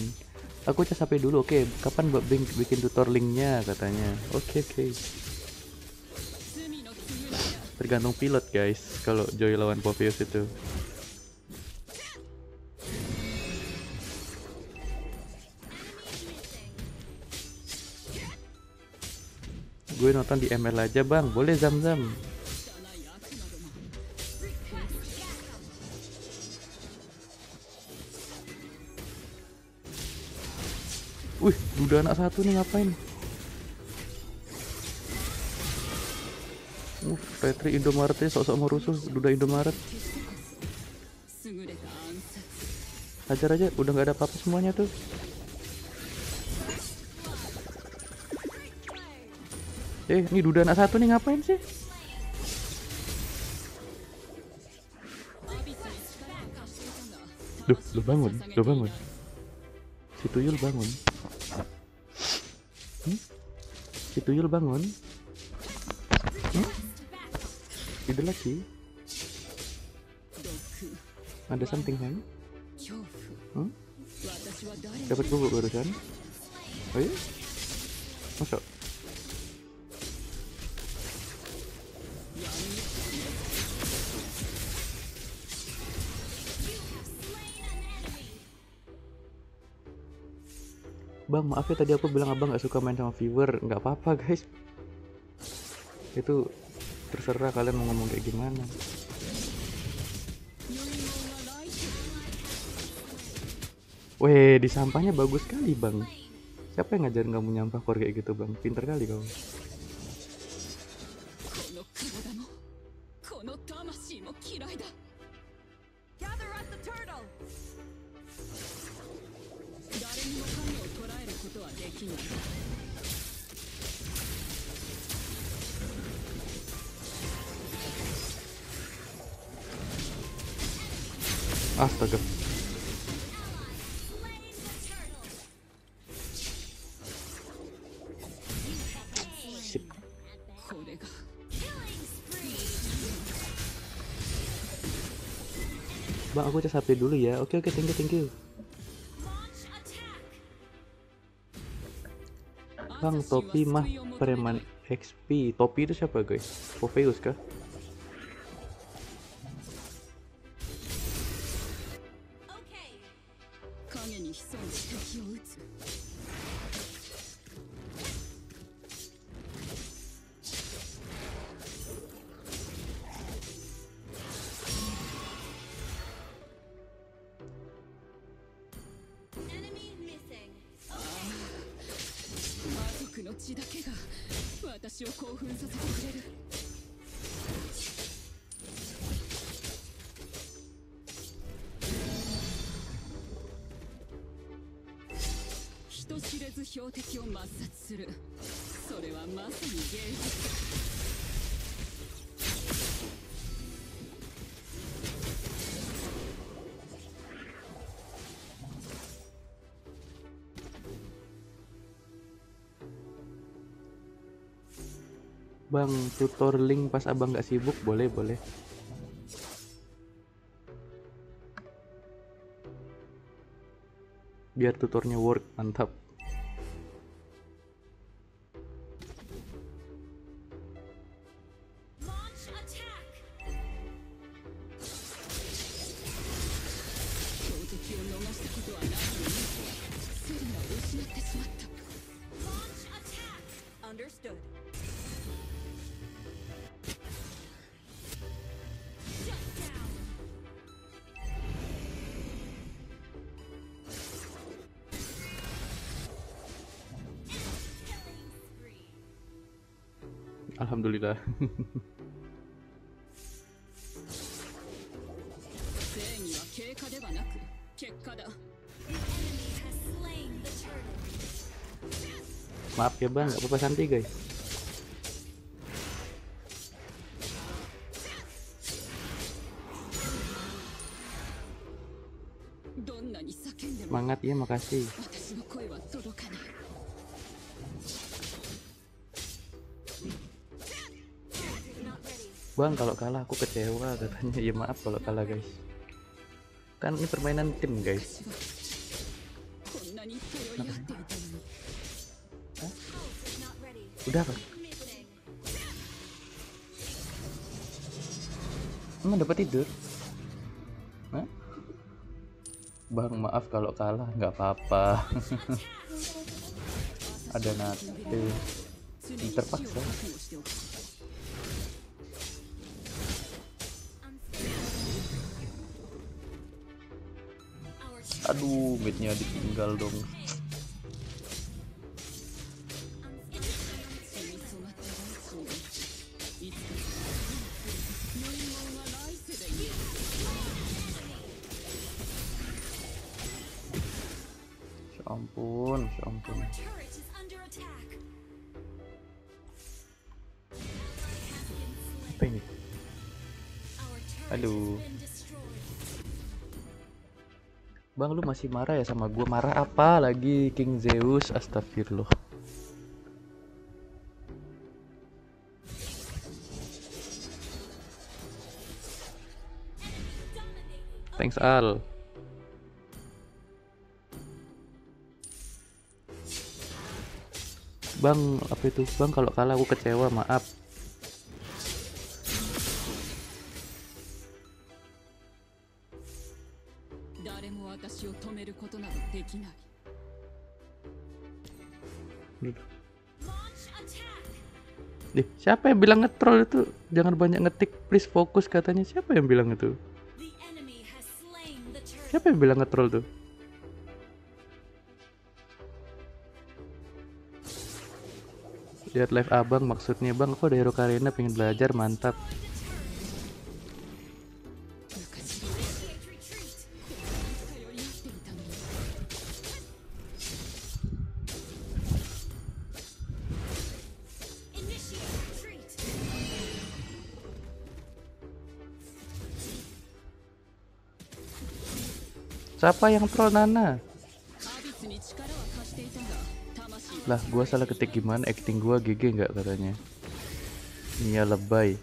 S1: Aku cas sampai dulu oke. Okay, kapan buat bikin, bikin tutor linknya katanya. Oke
S7: okay, oke. Okay.
S1: tergantung pilot guys kalau joy lawan Popeyus itu. Gue nonton di ML aja bang. Boleh zam-zam? Wih, udah anak satu nih ngapain? Uh, Petri Indomaretnya sok-sok mau rusuh, duda Indomaret. Hajar aja, udah nggak ada apa-apa semuanya tuh. Eh, ini duda anak satu nih ngapain sih? Duh, lo bangun, lo bangun. Si tuyul bangun si tuyul bangun. Hmm? lagi. Ada something kan hmm? dapat bubuk barusan? Oh iya? Masuk. bang maaf ya tadi aku bilang abang nggak suka main sama viewer nggak apa-apa guys itu terserah kalian mau ngomong kayak gimana Weh, di sampahnya bagus sekali bang. Siapa yang ngajarin kamu nyampah keluarga kayak gitu bang? Pinter kali
S7: kau.
S1: Astaga.
S7: Mbak,
S1: Bang, aku cek HP dulu ya. Oke, oke, thank you, thank you. Bang, topi mah preman XP. Topi itu siapa, guys? Popeyus kah?
S7: 血だけが私を興奮させてくれる。人知れず標的を抹殺する。それはまさに芸術。
S1: Bang, tutor link pas abang nggak sibuk, boleh boleh. Biar tutornya work, mantap. bang nggak apa-apa santai guys. Semangat ya makasih. Bang kalau kalah aku kecewa katanya. Ya maaf kalau kalah guys. Kan ini permainan tim guys. Udah
S6: kan?
S1: Emang dapat tidur? Hah? Bang, maaf kalau kalah nggak apa-apa. Ada
S7: nanti.
S1: Terpaksa. Aduh, midnya ditinggal dong. Masih marah ya sama gua? Marah apa lagi King Zeus? Astagfirullah. Thanks Al. Bang, apa itu? Bang, kalau kalah aku kecewa, maaf. Siapa yang bilang ngetrol itu? Jangan banyak ngetik, please fokus katanya. Siapa yang bilang itu? Siapa yang bilang ngetrol tuh? Lihat live abang maksudnya bang, aku ada hero pengen belajar mantap. Siapa yang troll Nana? Lah, gua salah ketik gimana? Acting gua GG nggak katanya? Iya lebay.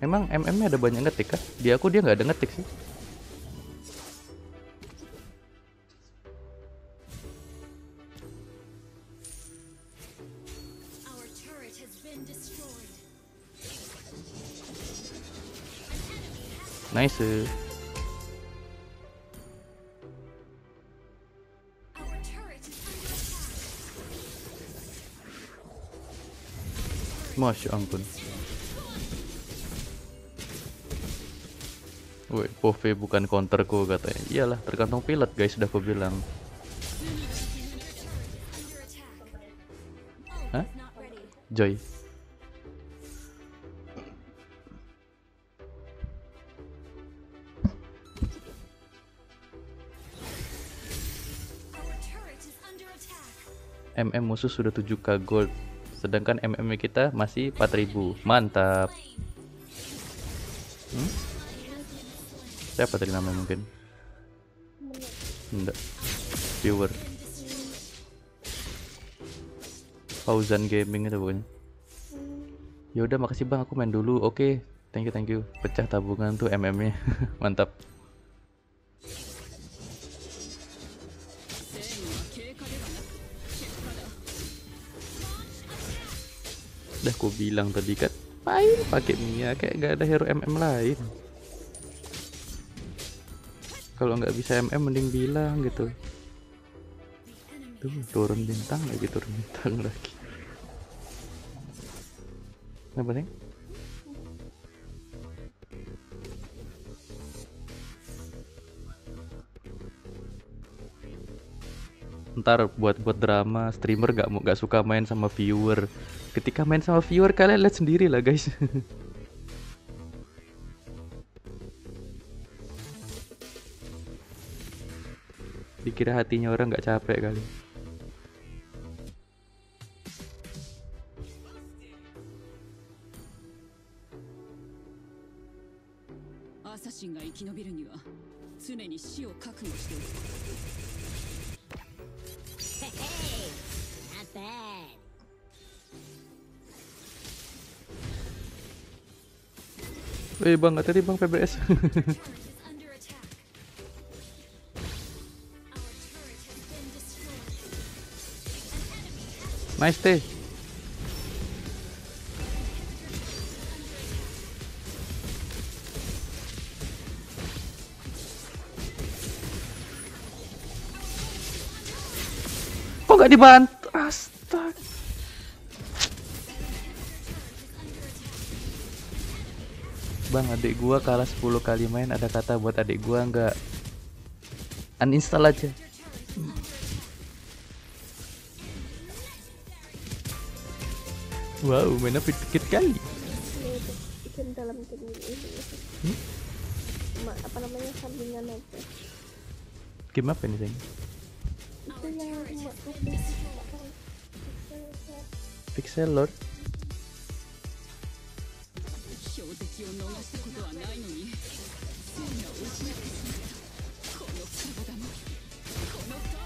S1: Emang MM-nya ada banyak ngetik kan? Di aku dia nggak ada ngetik sih. Nice. Masya ampun. Woi, Pove bukan counterku katanya. Iyalah, tergantung pilot guys, sudah aku bilang. Hah? Joy. MM musuh sudah 7k gold sedangkan MM kita masih 4000 mantap. Hmm? siapa tadi namanya mungkin? Enggak. Viewer. Fauzan Gaming itu pokoknya. Ya udah makasih bang aku main dulu. Oke thank you thank you. Pecah tabungan tuh MM nya mantap Udah ku bilang tadi kan main pakai Mia kayak gak ada hero MM lain. Kalau nggak bisa MM mending bilang gitu. Tuh turun bintang lagi turun bintang lagi. Apa sih? ntar buat buat drama streamer gak mau gak suka main sama viewer ketika main sama viewer kalian lihat sendiri lah guys dikira hatinya orang nggak capek kali
S7: アサシンが生き延びるには常に死を覚悟しておく
S1: Weh bang nggak tadi bang PBS Nice teh Kok gak dibantu? Bang adik gua kalah 10 kali main ada kata buat adik gua nggak? Uninstall aja. Wow mainnya dikit kali.
S3: Dalam
S1: Hmm?
S3: Apa namanya sampingan aja.
S1: Game apa ini sayang?
S3: itu yang
S1: Pixel Lord
S7: 標的を逃したことはないのに戦意を失ってしまった。この体もこの魂。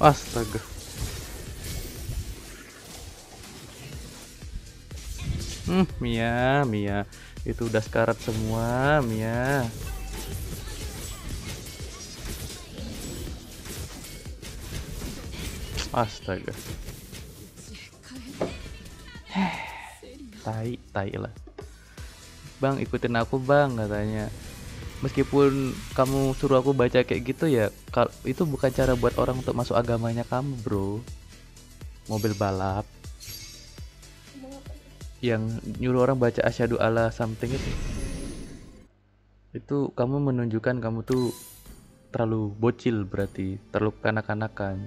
S1: Astaga Hmm, Mia, Mia Itu udah sekarat semua, Mia. Astaga. Tai, tai lah. Bang, ikutin aku bang katanya. Meskipun kamu suruh aku baca kayak gitu ya Itu bukan cara buat orang untuk masuk agamanya kamu bro. Mobil balap yang nyuruh orang baca asyhadu alla something itu. Itu kamu menunjukkan kamu tuh terlalu bocil berarti terlalu kanak-kanakan.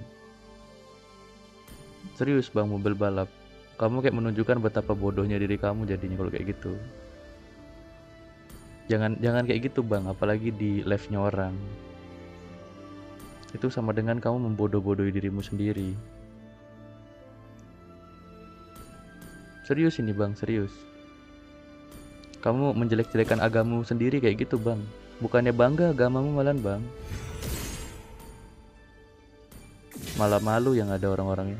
S1: Serius bang mobil balap. Kamu kayak menunjukkan betapa bodohnya diri kamu jadinya kalau kayak gitu. Jangan jangan kayak gitu bang. Apalagi di live nya orang. Itu sama dengan kamu membodoh-bodohi dirimu sendiri Serius ini bang, serius. Kamu menjelek-jelekan agamu sendiri kayak gitu bang. Bukannya bangga agamamu malan bang. Malah malu yang ada orang-orangnya.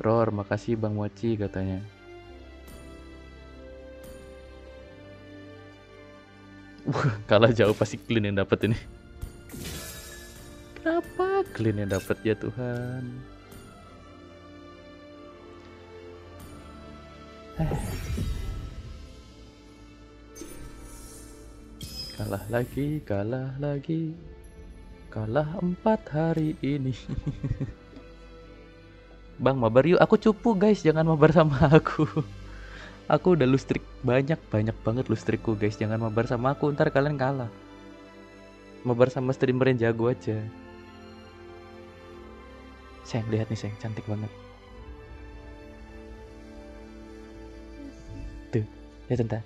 S1: Ror, makasih bang Mochi katanya. Wah, kalah jauh pasti clean yang dapat ini. Kenapa clean yang dapat ya Tuhan? Kalah lagi, kalah lagi Kalah empat hari ini Bang mabar yuk, aku cupu guys, jangan mabar sama aku. Aku udah lustrik banyak banyak banget lustrikku guys, jangan mabar sama aku, ntar kalian kalah. Mabar sama streamer yang jago aja. Sayang, lihat nih sayang, cantik banget. Lihat tante.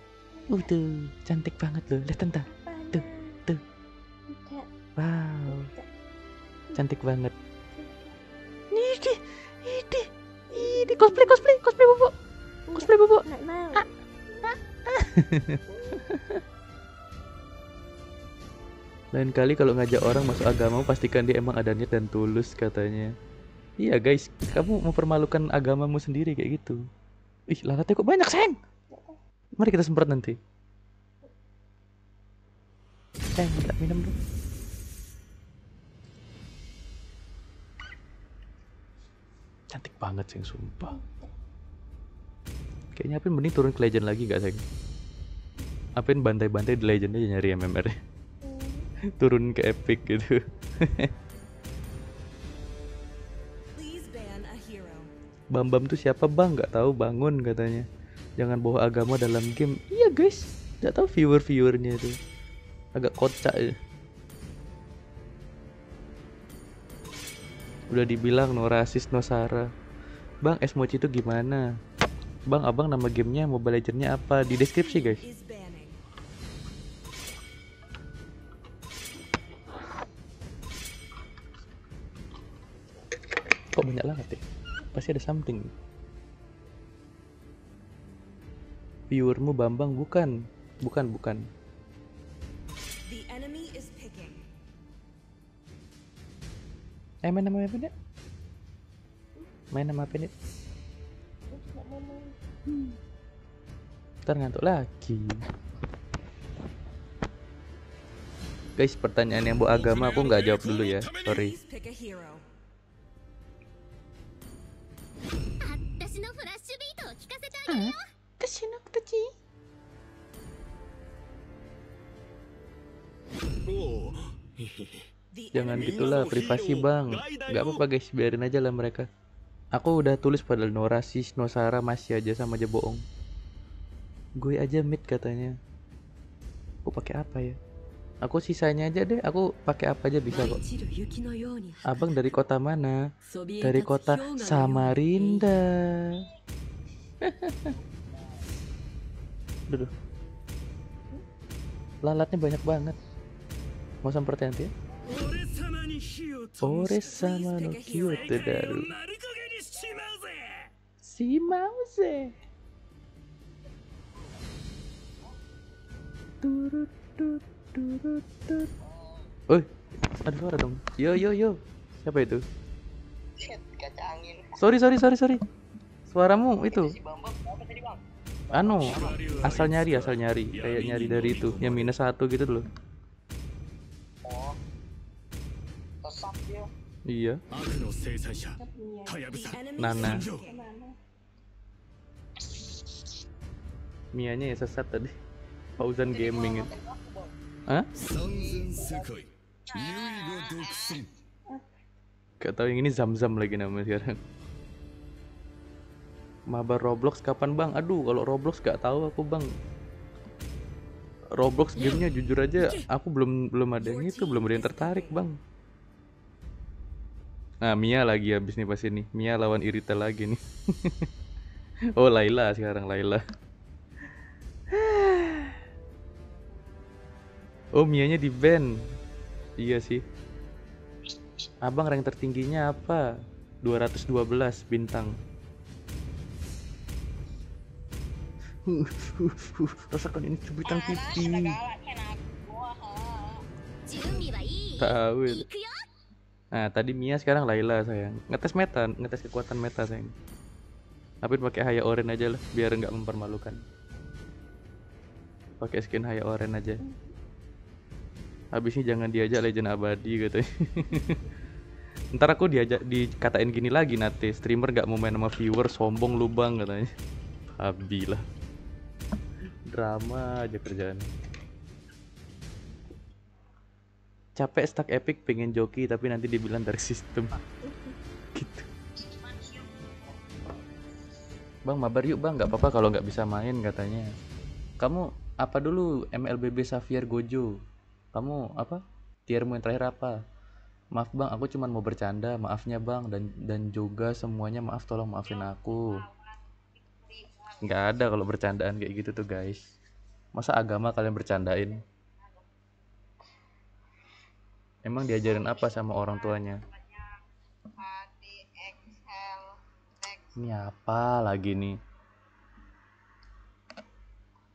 S1: Uh tuh, cantik banget loh, lihat tante. Tuh, tuh. Wow, cantik banget. Ini, ini, ini cosplay, cosplay, cosplay bobo, cosplay bobo.
S3: Enggak mau.
S1: Lain kali kalau ngajak orang masuk agama pastikan dia emang ada niat dan tulus katanya. Iya guys, kamu mempermalukan agamamu sendiri kayak gitu. Ih, lalatnya kok banyak, sayang. Mari kita semprot nanti. Eh, minta minum dong. Cantik banget sih, sumpah. Kayaknya Apin mending turun ke legend lagi gak sayang? Apin bantai-bantai di legend aja nyari MMR -nya. Turun ke epic gitu.
S7: Please ban a hero.
S1: Bam Bam tuh siapa bang? Gak tahu bangun katanya. Jangan bawa agama dalam game. Iya guys, gak tahu viewer viewernya itu. Agak kocak ya. Udah dibilang no rasis no sara. Bang Esmochi itu gimana? Bang abang nama gamenya Mobile Legendnya apa? Di deskripsi guys. Kok banyak banget ya? Pasti ada something. Viewermu Bambang bukan, bukan bukan.
S7: The enemy is picking.
S1: Eh main nama apa nih? Main nama apa nih? Ntar ngantuk lagi. Guys, pertanyaan yang bu agama aku nggak jawab dulu ya. Sorry. Jangan gitulah privasi bang. Gak apa-apa guys. Biarin aja lah mereka. Aku udah tulis pada Nora No Nosara masih aja sama aja bohong. Gue aja mid katanya. Aku pakai apa ya? Aku sisanya aja deh, aku pakai apa aja bisa kok. Abang dari kota mana? Dari kota Samarinda. duduk. Lalatnya banyak banget. Mau sampai hati ya? Ore sama no kyoto daru. Si Mause. Turut turut turut turut. Oi, ada suara dong. Yo yo yo. Siapa itu? Shit, kaca angin. Sorry sorry sorry sorry. Suaramu itu. itu si anu asal nyari asal nyari kayak nyari dari itu yang minus satu gitu loh Iya. Nana. Mianya ya sesat tadi. Pausan Gaming
S5: ya. Hah?
S1: Gak tau yang ini Zam-Zam lagi namanya sekarang. Mabar Roblox kapan bang? Aduh, kalau Roblox gak tahu aku bang. Roblox gamenya jujur aja aku belum belum ada yang itu, belum ada yang tertarik bang. Nah Mia lagi habis nih pas ini. Mia lawan Irita lagi nih. oh Laila sekarang Laila. oh Mianya di ban. Iya sih. Abang rank tertingginya apa? 212 bintang. rasakan ini cubitan pipi. tahu. nah tadi Mia sekarang Laila sayang. Ngetes meta ngetes kekuatan meta sayang. Tapi pakai haya oren aja lah biar nggak mempermalukan. Pakai skin haya oren aja. Habisnya jangan diajak legend abadi katanya ntar aku diajak dikatain gini lagi nanti. Streamer nggak mau main sama viewer sombong lubang katanya. Abilah Drama aja kerjaan. Capek stuck epic pengen joki tapi nanti dibilang dari sistem. Gitu. Bang mabar yuk bang, nggak apa-apa kalau nggak bisa main katanya. Kamu apa dulu MLBB Xavier Gojo? Kamu apa? Tiermu yang terakhir apa? Maaf bang, aku cuma mau bercanda. Maafnya bang dan dan juga semuanya maaf tolong maafin aku. Nggak ada kalau bercandaan kayak gitu tuh guys. Masa agama kalian bercandain? Emang diajarin apa sama orang tuanya? Ini apa lagi nih?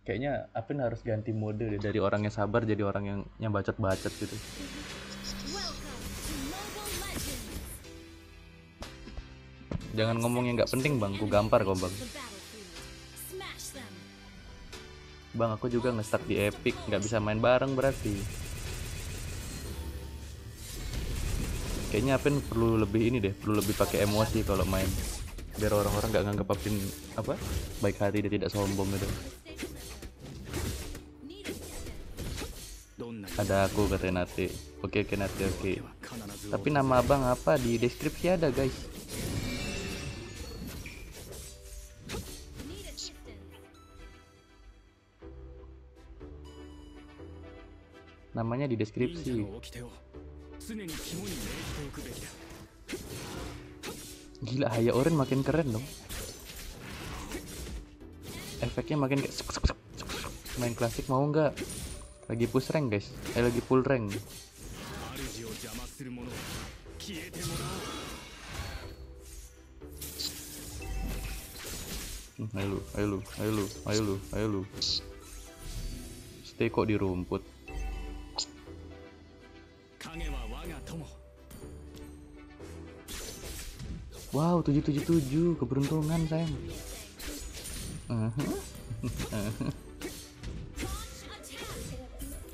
S1: Kayaknya Apin harus ganti mode deh dari orang yang sabar jadi orang yang yang bacot-bacot gitu. Jangan ngomong yang nggak penting bang, ku gampar kok bang. Bang aku juga nge-stuck di Epic, nggak bisa main bareng berarti. Kayaknya Apin perlu lebih ini deh, perlu lebih pakai emosi kalau main. Biar orang-orang nggak nganggap Apin apa? Baik hati dia tidak sombong gitu. Ada aku kata Nati, Oke oke Nate oke. Tapi nama abang apa di deskripsi ada guys. namanya di deskripsi gila Haya Oren makin keren dong. Efeknya makin main klasik mau nggak? Lagi push rank guys. Eh lagi full rank. Ayo lu, ayo lu, ayo lu, ayo lu, ayo lu. Stay kok di rumput. Wow, 777 keberuntungan sayang.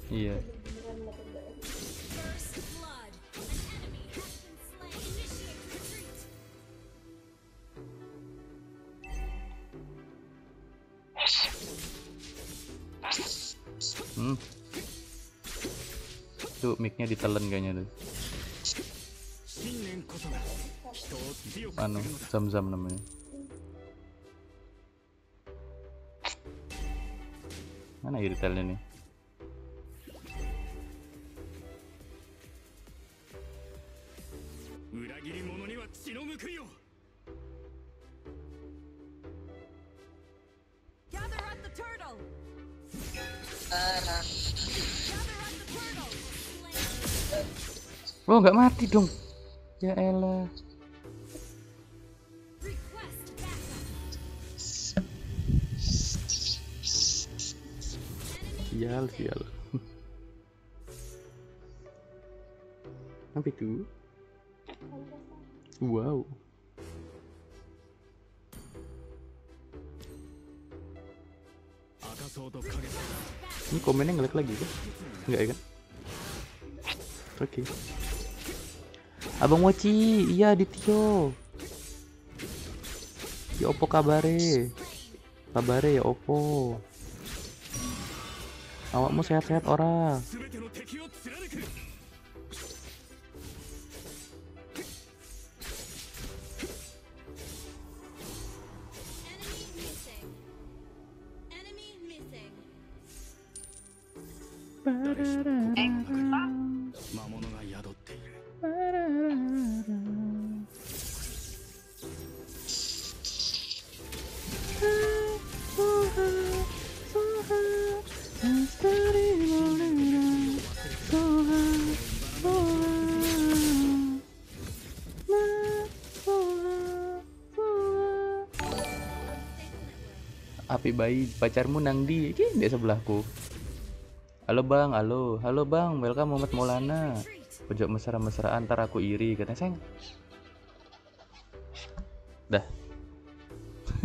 S1: Iya.
S2: Been slain. Initiate retreat.
S1: Hmm. Tuh mic-nya ditelan kayaknya tuh.
S7: At the turtle. Gather at the turtle.
S1: Oh, nggak mati dong. Ya elah. Sial, sial. Apa itu? Wow. Ini komennya ngelag lagi kan? Enggak ya kan? Oke. Abang Mochi, iya Ditio. Ya opo kabare? Kabare ya opo? Awakmu sehat-sehat ora? bayi pacarmu nang di sebelahku. Halo bang halo halo bang welcome Muhammad Maulana. Pojok mesra-mesra antar aku iri kata seng dah.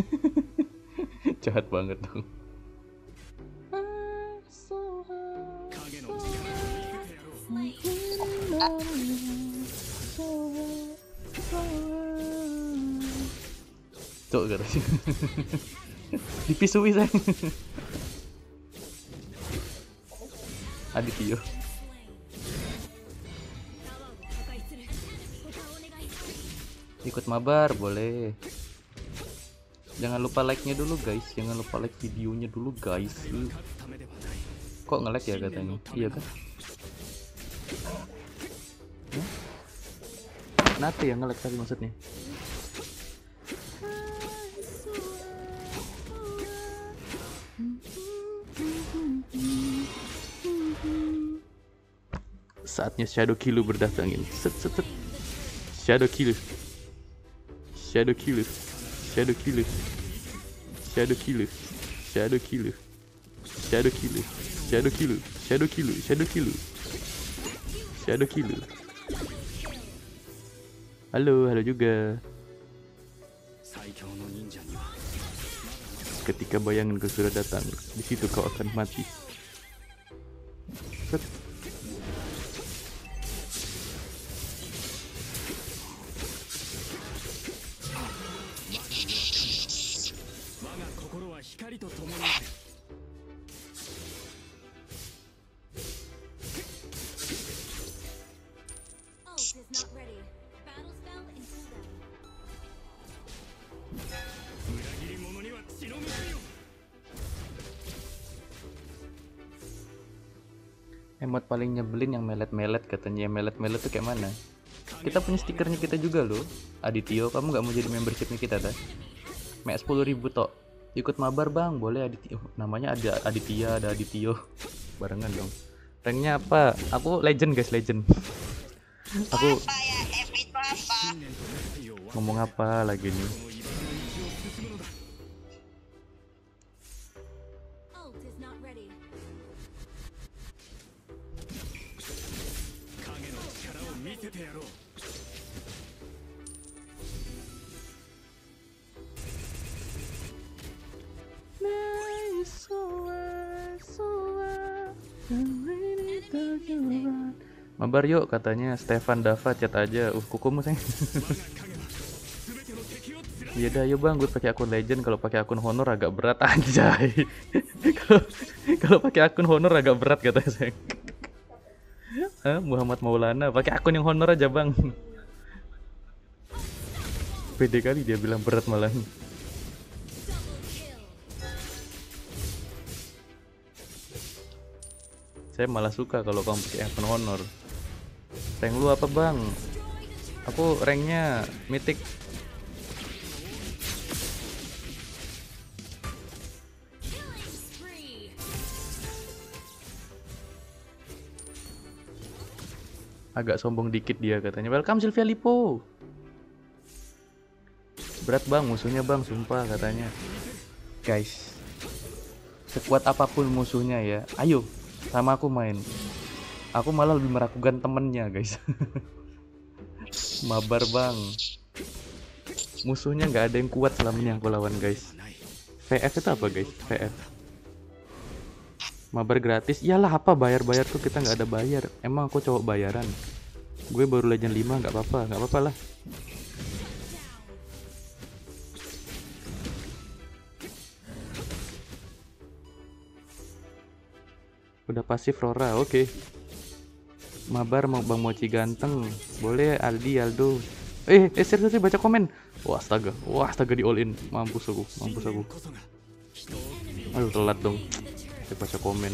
S1: Jahat banget dong. Cok dipisui saya Adityo ikut mabar boleh. Jangan lupa like nya dulu guys. Jangan lupa like videonya dulu guys. Kok nge-like ya katanya? Iya kan? Nate yang nge-like tadi maksudnya? saatnya Shadow Killer berdatangin. Set, set, set. Shadow Killer. Shadow Killer. Shadow Killer. Shadow Killer. Shadow Killer. Shadow Killer. Shadow Killer. Shadow Killer. Shadow Killer. Shadow Killer. Halo, halo juga. Ketika bayangan sudah datang, di situ kau akan mati. juga lo Adityo. Kamu nggak mau jadi membershipnya kita dah mek sepuluh ribu tok. Ikut mabar bang? Boleh Adityo. Namanya ada Aditya ada Adityo. Barengan dong. Ranknya apa? Aku legend guys legend. Aku ngomong apa lagi nih? Mabar yuk katanya Stefan Dava chat aja. Uh kukumu sayang. Iya dah, yuk bang, gue pakai akun legend. Kalau pakai akun honor agak berat aja. Kalau kalau pakai akun honor agak berat kata sayang. Muhammad Maulana, pakai akun yang honor aja bang. Pede kali dia bilang berat malah. Saya malah suka kalau kamu pakai akun honor. Rank lu apa bang? Aku ranknya
S2: spree.
S1: Agak sombong dikit dia katanya. Welcome Sylvia Lipo. Berat bang musuhnya bang, sumpah katanya. Guys, sekuat apa pun musuhnya ya, ayo sama aku main. Aku malah lebih meragukan temennya guys. Mabar bang. Musuhnya nggak ada yang kuat selama ini aku lawan guys. VF itu apa guys? VF. Mabar gratis, iyalah apa bayar-bayar tuh kita nggak ada bayar. Emang aku cowok bayaran. Gue baru legend 5 nggak apa-apa, nggak apa-apa lah. Udah pasif Rora, oke. Mabar mau Bang Mochi ganteng. Boleh Aldi Aldo. Eh, eh serius sih baca komen. Wah, astaga. Wah, astaga di all in. Mampus aku, mampus aku. Aduh, telat dong. Saya baca komen.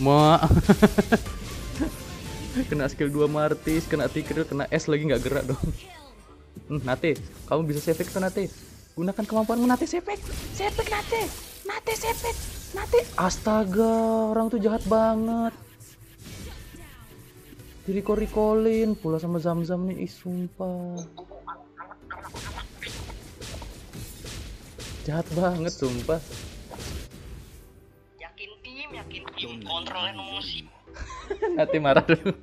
S1: Ma. kena skill 2 Martis, kena Tikir, kena S lagi nggak gerak dong. Hmm, Nate, kamu bisa save tuh Nate. Gunakan kemampuanmu Nate save. Save Nate. Nate save. Nate. Astaga, orang tuh jahat banget. Di recall-recallin pula sama Zam-Zam nih, ih sumpah. Jahat banget sumpah
S8: kontrol emosi.
S1: nanti marah dulu.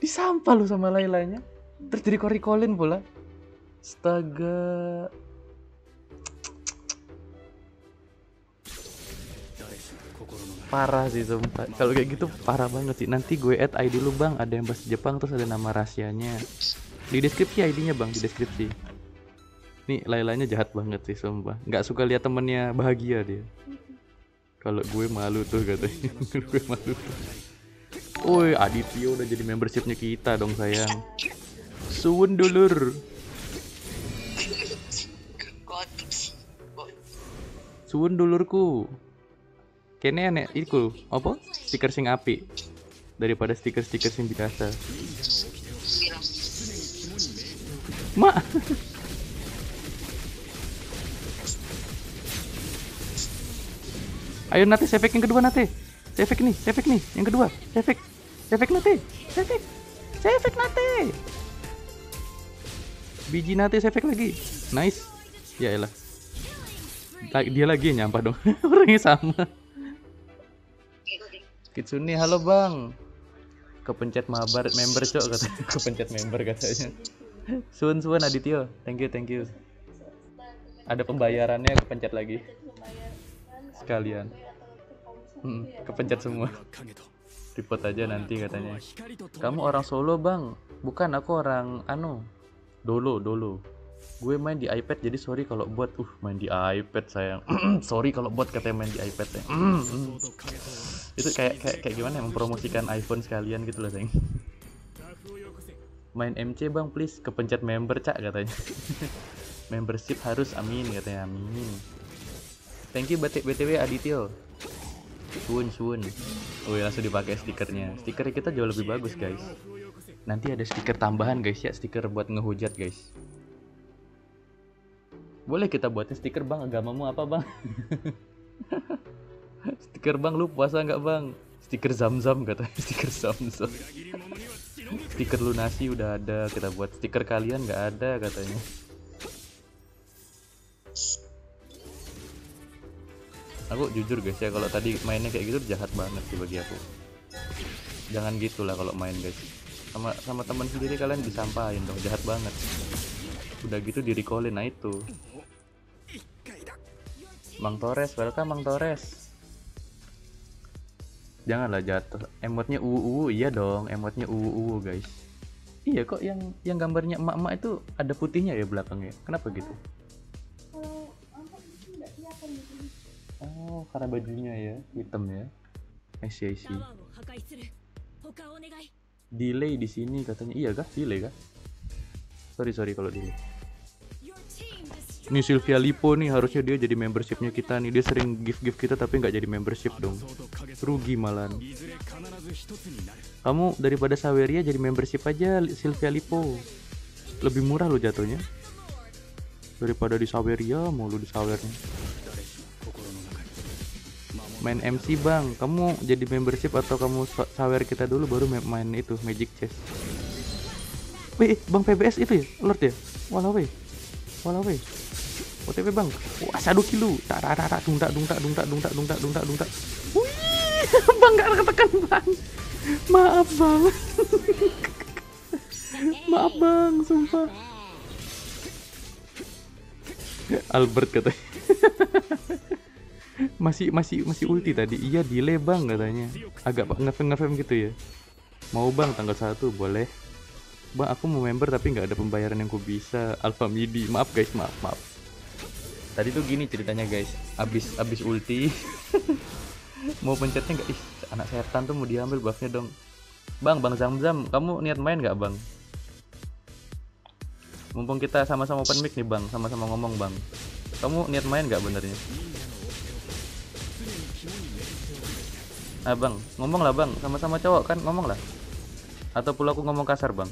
S1: Disampah lu sama Lailanya. Terus jadi korikolin pula. Astaga. Parah sih sumpah. Kalau kayak gitu parah banget sih. Nanti gue add ID lu bang. Ada yang bahasa Jepang terus ada nama rahasianya. Di deskripsi ID-nya bang. Di deskripsi. Nih Lailanya jahat banget sih sumpah. Nggak suka lihat temennya bahagia dia. Kalau gue malu tuh katanya. gue malu. Woi Aditya udah jadi membershipnya kita dong sayang. Suwun dulur. Suwun dulurku. Kene enek iku apa? Stiker sing api daripada stiker-stiker sing biasa. Mak. Ayo Nate, efek yang kedua Nate. Efek nih, efek nih, yang kedua. Efek. Efek Nate. Efek. Efek Nate. Biji Nate efek lagi. Nice. Ya elah. La- Dia lagi nyampah dong. Orangnya sama. Kitsune, halo bang. Kepencet mabar member cok katanya. Kepencet member katanya. Sun Sun Adityo, thank you thank you. Ada pembayarannya kepencet lagi sekalian. Mm, kepencet semua. Report aja nanti katanya. Kamu orang Solo bang? Bukan aku orang anu. Dolo dolo. Gue main di iPad jadi sorry kalau buat uh main di iPad sayang. sorry kalau buat katanya main di iPad ya. Itu kayak kayak kayak gimana mempromosikan iPhone sekalian gitu loh sayang. Main MC bang please kepencet member cak katanya. Membership harus amin katanya amin. Thank you BT BTW Adityo. Suun suun. Wih langsung dipakai stikernya. Stiker kita jauh lebih bagus guys. Nanti ada stiker tambahan guys ya, stiker buat ngehujat guys. Boleh kita buatin stiker bang, agamamu apa bang? stiker bang, lu puasa nggak bang? Stiker zam-zam katanya, stiker zam-zam. Stiker lunasi udah ada, kita buat stiker kalian nggak ada katanya. Aku jujur guys ya, kalau tadi mainnya kayak gitu jahat banget sih bagi aku. Jangan gitulah kalau main guys. Sama sama teman sendiri kalian disampahin dong, jahat banget. Udah gitu di recallin nah itu. Mang Torres, welcome Mang Torres. Janganlah jatuh. Emotnya uu iya dong, emotnya uu guys. Iya kok yang yang gambarnya emak-emak itu ada putihnya ya belakangnya. Kenapa gitu? Oh, karena bajunya ya, hitam ya. I see, Delay di sini katanya. Iya kah? Delay kah? Sorry, sorry kalau delay. Ini Sylvia Lipo nih harusnya dia jadi membershipnya kita nih dia sering gift gift kita tapi nggak jadi membership dong rugi malan kamu daripada Saweria jadi membership aja Sylvia Lipo lebih murah lo jatuhnya daripada di Saweria mau lo di Sawernya Main MC bang, kamu jadi membership atau kamu sa- sawer kita dulu baru ma- main itu Magic Chess. Wih, bang PBS itu ya, Lord ya? Walau weh, walau weh. OTP bang, wah satu kilo, tak tak tak tak dung tak dung tak dung tak dung tak dung tak dung tak dung tak. Wih, bang gak ketekan bang. Maaf bang. Maaf bang, sumpah. Albert katanya. masih masih masih ulti tadi. Iya delay bang katanya. Agak ngefem ngefem gitu ya. Mau bang tanggal 1 boleh. Bang aku mau member tapi nggak ada pembayaran yang ku bisa. Alpha midi. Maaf guys, maaf maaf. Tadi tuh gini ceritanya guys. Abis abis ulti. mau pencetnya nggak ih anak setan tuh mau diambil buffnya dong bang bang zam zam kamu niat main nggak bang mumpung kita sama-sama open mic nih bang sama-sama ngomong bang kamu niat main nggak benernya ah bang ngomong lah bang. Sama-sama cowok kan ngomong lah. Atau pula aku ngomong kasar bang.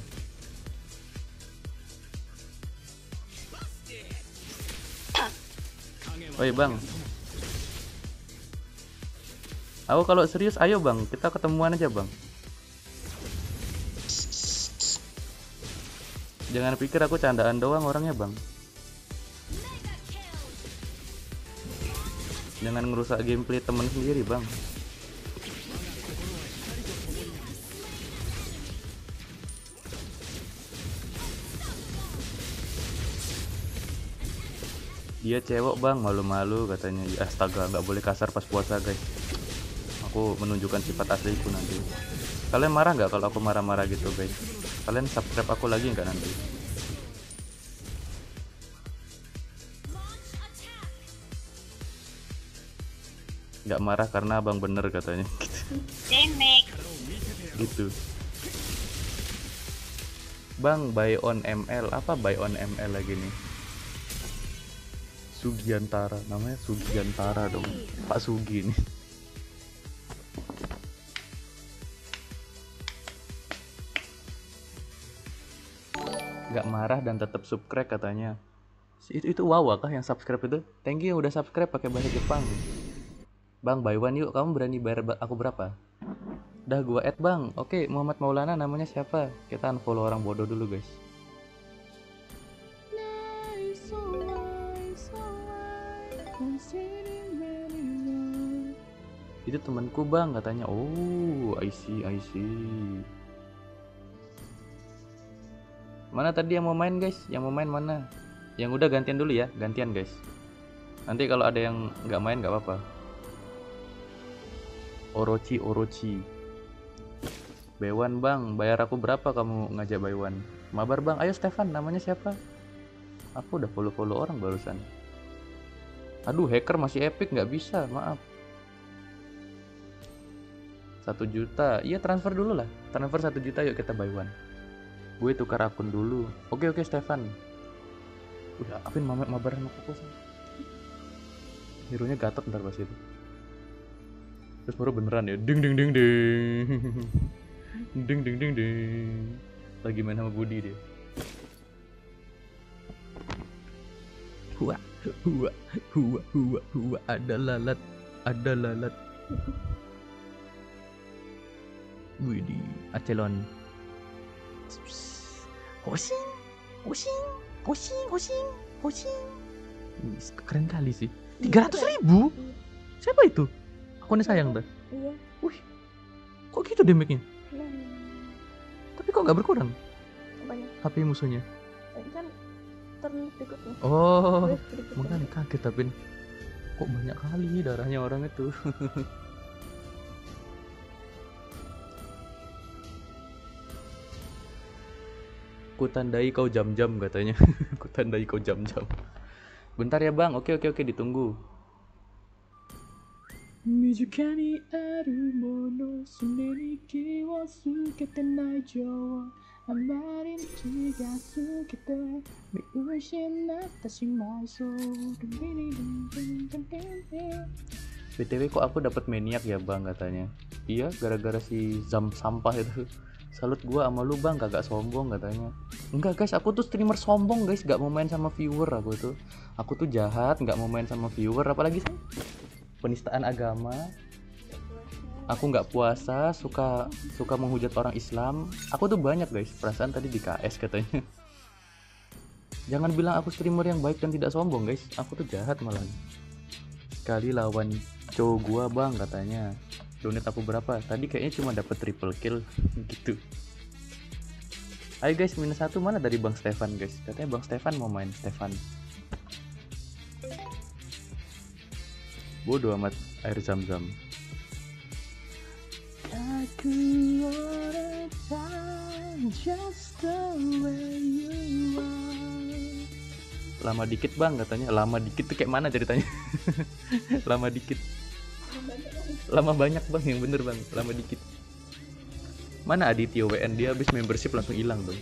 S1: Oi bang. Aku kalau serius ayo bang. Kita ketemuan aja bang. Jangan pikir aku candaan doang orangnya bang. Jangan ngerusak gameplay temen sendiri bang Dia cewek bang malu-malu katanya ya, Astaga nggak boleh kasar pas puasa guys Aku menunjukkan sifat asliku nanti Kalian marah nggak kalau aku marah-marah gitu guys Kalian subscribe aku lagi nggak nanti? Nggak marah karena abang bener katanya. Gitu. Bang, buy on ML apa buy on ML lagi nih? Sugiantara, namanya Sugiantara dong. Pak Sugi nih. nggak marah dan tetap subscribe katanya. Itu itu Wawa kah yang subscribe itu? Thank you udah subscribe pakai bahasa Jepang. Bang buy one yuk. Kamu berani bayar ba- aku berapa? Dah gua add bang. Oke Muhammad Maulana namanya siapa? Kita unfollow orang bodoh dulu guys itu temanku bang katanya oh I see I see Mana tadi yang mau main guys? Yang mau main mana? Yang udah gantian dulu ya, gantian guys. Nanti kalau ada yang nggak main nggak apa-apa. Orochi Orochi. Baywan bang, bayar aku berapa kamu ngajak Baywan? Mabar bang, ayo Stefan, namanya siapa? Aku udah follow-follow orang barusan. Aduh, hacker masih epic nggak bisa, maaf. Satu juta, iya transfer dulu lah. Transfer satu juta, yuk kita buy one. Gue tukar akun dulu. Oke oke Stefan. Udah apin mamet mabar sama koko hero nya gatot ntar pas itu. Terus baru beneran ya. Ding ding ding ding. Ding ding ding ding. Lagi main sama Budi dia. Hua, hua, hua, hua, hua, ada lalat, ada lalat. Widih, acelon. Hosing, hosing, hosing, hosing, hosing. Keren kali sih. 300 ribu? Siapa itu? Akunnya sayang dah.
S3: Iya.
S1: Wih, kok gitu damage-nya? Tapi kok nggak berkurang
S3: banyak.
S1: HP musuhnya?
S3: Turn berikutnya.
S1: Oh,
S3: berikutnya.
S1: makanya kaget tapi kok banyak kali darahnya orang itu. Kutandai kau jam-jam katanya. Kutandai kau jam-jam. Bentar ya bang, oke oke oke ditunggu. Mizukani aru mono sune ni ki wo sukete nai jou Amari ni ki ga sukete mi natta shimai so BTW kok aku dapat maniak ya bang katanya. Iya gara-gara si zam sampah itu. Salut gua sama lu bang kagak sombong katanya. Enggak guys aku tuh streamer sombong guys. Gak mau main sama viewer aku tuh. Aku tuh jahat gak mau main sama viewer Apalagi sih? Penistaan agama Aku nggak puasa suka suka menghujat orang Islam. Aku tuh banyak guys perasaan tadi di KS katanya. Jangan bilang aku streamer yang baik dan tidak sombong guys. Aku tuh jahat malah. Sekali lawan cowok gua bang katanya. Donate aku berapa? Tadi kayaknya cuma dapat triple kill gitu. Ayo guys minus satu mana dari bang Stefan guys? Katanya bang Stefan mau main Stefan. Bodoh amat air zam-zam aku wanna find just the way you are. Lama dikit bang katanya. Lama dikit tuh kayak mana ceritanya? Lama dikit. Lama banyak bang yang bener bang. Lama dikit. Mana Aditya WN dia habis membership langsung hilang bang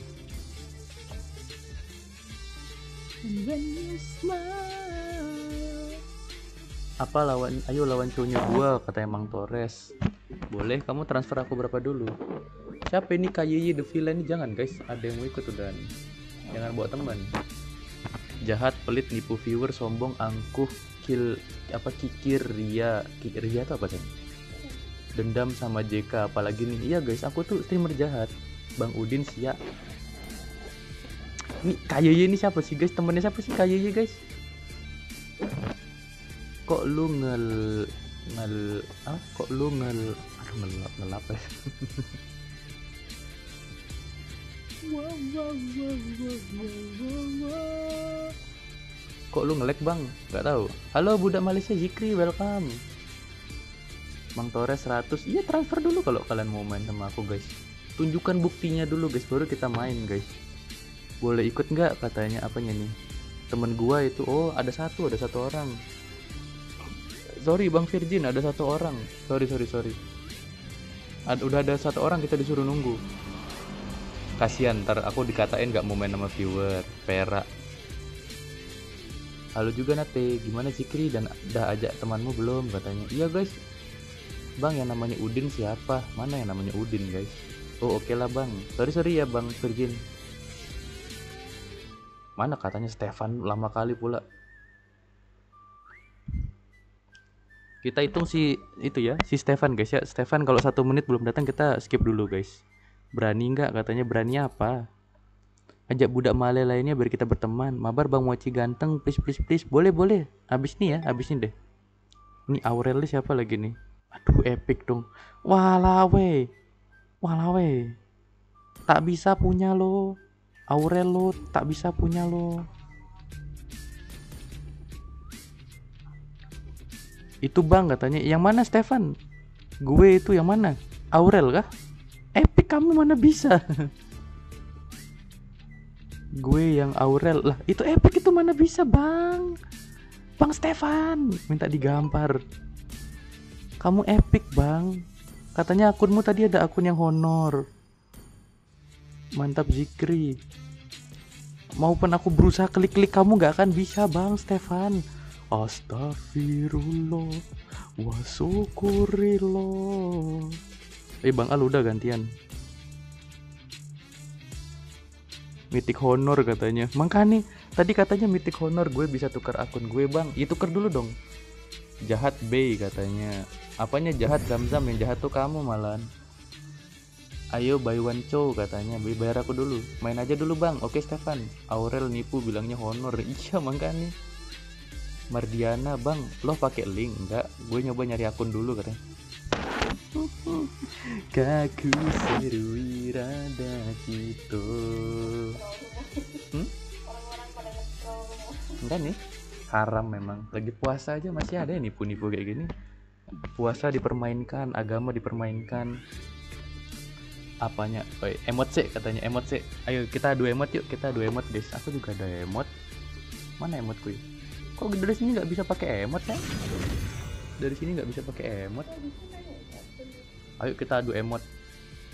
S1: apa lawan ayo lawan cowoknya gua katanya Mang Torres. Boleh kamu transfer aku berapa dulu? Siapa ini KYY the villain ini? Jangan guys. Ada yang mau ikut udah jangan bawa teman. Jahat pelit nipu viewer sombong angkuh kill apa kikir ria. Kikir ria apa sih dendam sama JK apalagi nih. Iya guys aku tuh streamer jahat. Bang Udin siap ini KYY ini siapa sih guys? Temennya siapa sih KYY guys kok lu ngel ngel ah kok lu ngel aduh ngel ngel apa ya? Kok lu ngelek bang? Nggak tahu. Halo budak Malaysia Zikri welcome. Bang Torres 100 iya transfer dulu kalau kalian mau main sama aku guys. Tunjukkan buktinya dulu guys. Baru kita main guys. Boleh ikut nggak? Katanya apanya nih? Temen gua itu oh ada satu ada satu orang sorry bang Virgin ada satu orang. Sorry sorry sorry. Ad- udah ada satu orang kita disuruh nunggu. Kasihan ntar aku dikatain nggak mau main sama viewer. Perak. Halo juga Nate. Gimana Zikri dan udah ajak temanmu belum? Katanya. Iya guys. Bang yang namanya Udin siapa? Mana yang namanya Udin guys? Oh oke lah bang. Sorry sorry ya bang Virgin. Mana katanya Stefan? Lama kali pula kita hitung si itu ya si Stefan guys ya. Stefan kalau satu menit belum datang kita skip dulu guys. Berani nggak? Katanya berani apa? Ajak budak male lainnya biar kita berteman. Mabar bang mochi ganteng please please please. Boleh boleh. Abis nih ya abis ini deh. Ini Aurel siapa lagi nih? Aduh epic dong. Walawe. Walawe. Tak bisa punya lo. Aurel lo tak bisa punya lo itu bang katanya. Yang mana Stefan? Gue itu yang mana? Aurel kah? Epic kamu mana bisa? Gue yang Aurel. Lah itu epic itu mana bisa bang? Bang Stefan minta digampar. Kamu epic bang. Katanya akunmu tadi ada akun yang honor. Mantap Zikri. Maupun aku berusaha klik-klik kamu gak akan bisa bang Stefan Astagfirullah. Wa syukurillah. Eh Bang Al udah gantian. Mythic Honor katanya. Makanya tadi katanya Mythic Honor gue bisa tukar akun gue bang. Ya tuker dulu dong. Jahat B katanya. Apanya jahat Zamzam yang jahat tuh kamu malan Ayo buy one cow katanya. Bayar aku dulu. Main aja dulu bang. Oke Stefan. Aurel nipu bilangnya honor. Iya makanya Mardiana bang lo pakai link enggak gue nyoba nyari akun dulu katanya. Kaku seru irada gitu. Hmm? enggak nih. Haram memang. Lagi puasa aja masih ada ya nipu-nipu kayak gini. Puasa dipermainkan agama dipermainkan. Apanya? Oh, emot sih katanya emot sih ayo kita adu emot yuk kita adu emot guys. Aku juga ada emot. Mana emotku ya kok dari sini nggak bisa pakai emot ya dari sini nggak bisa pakai emot. Ayo kita adu emot.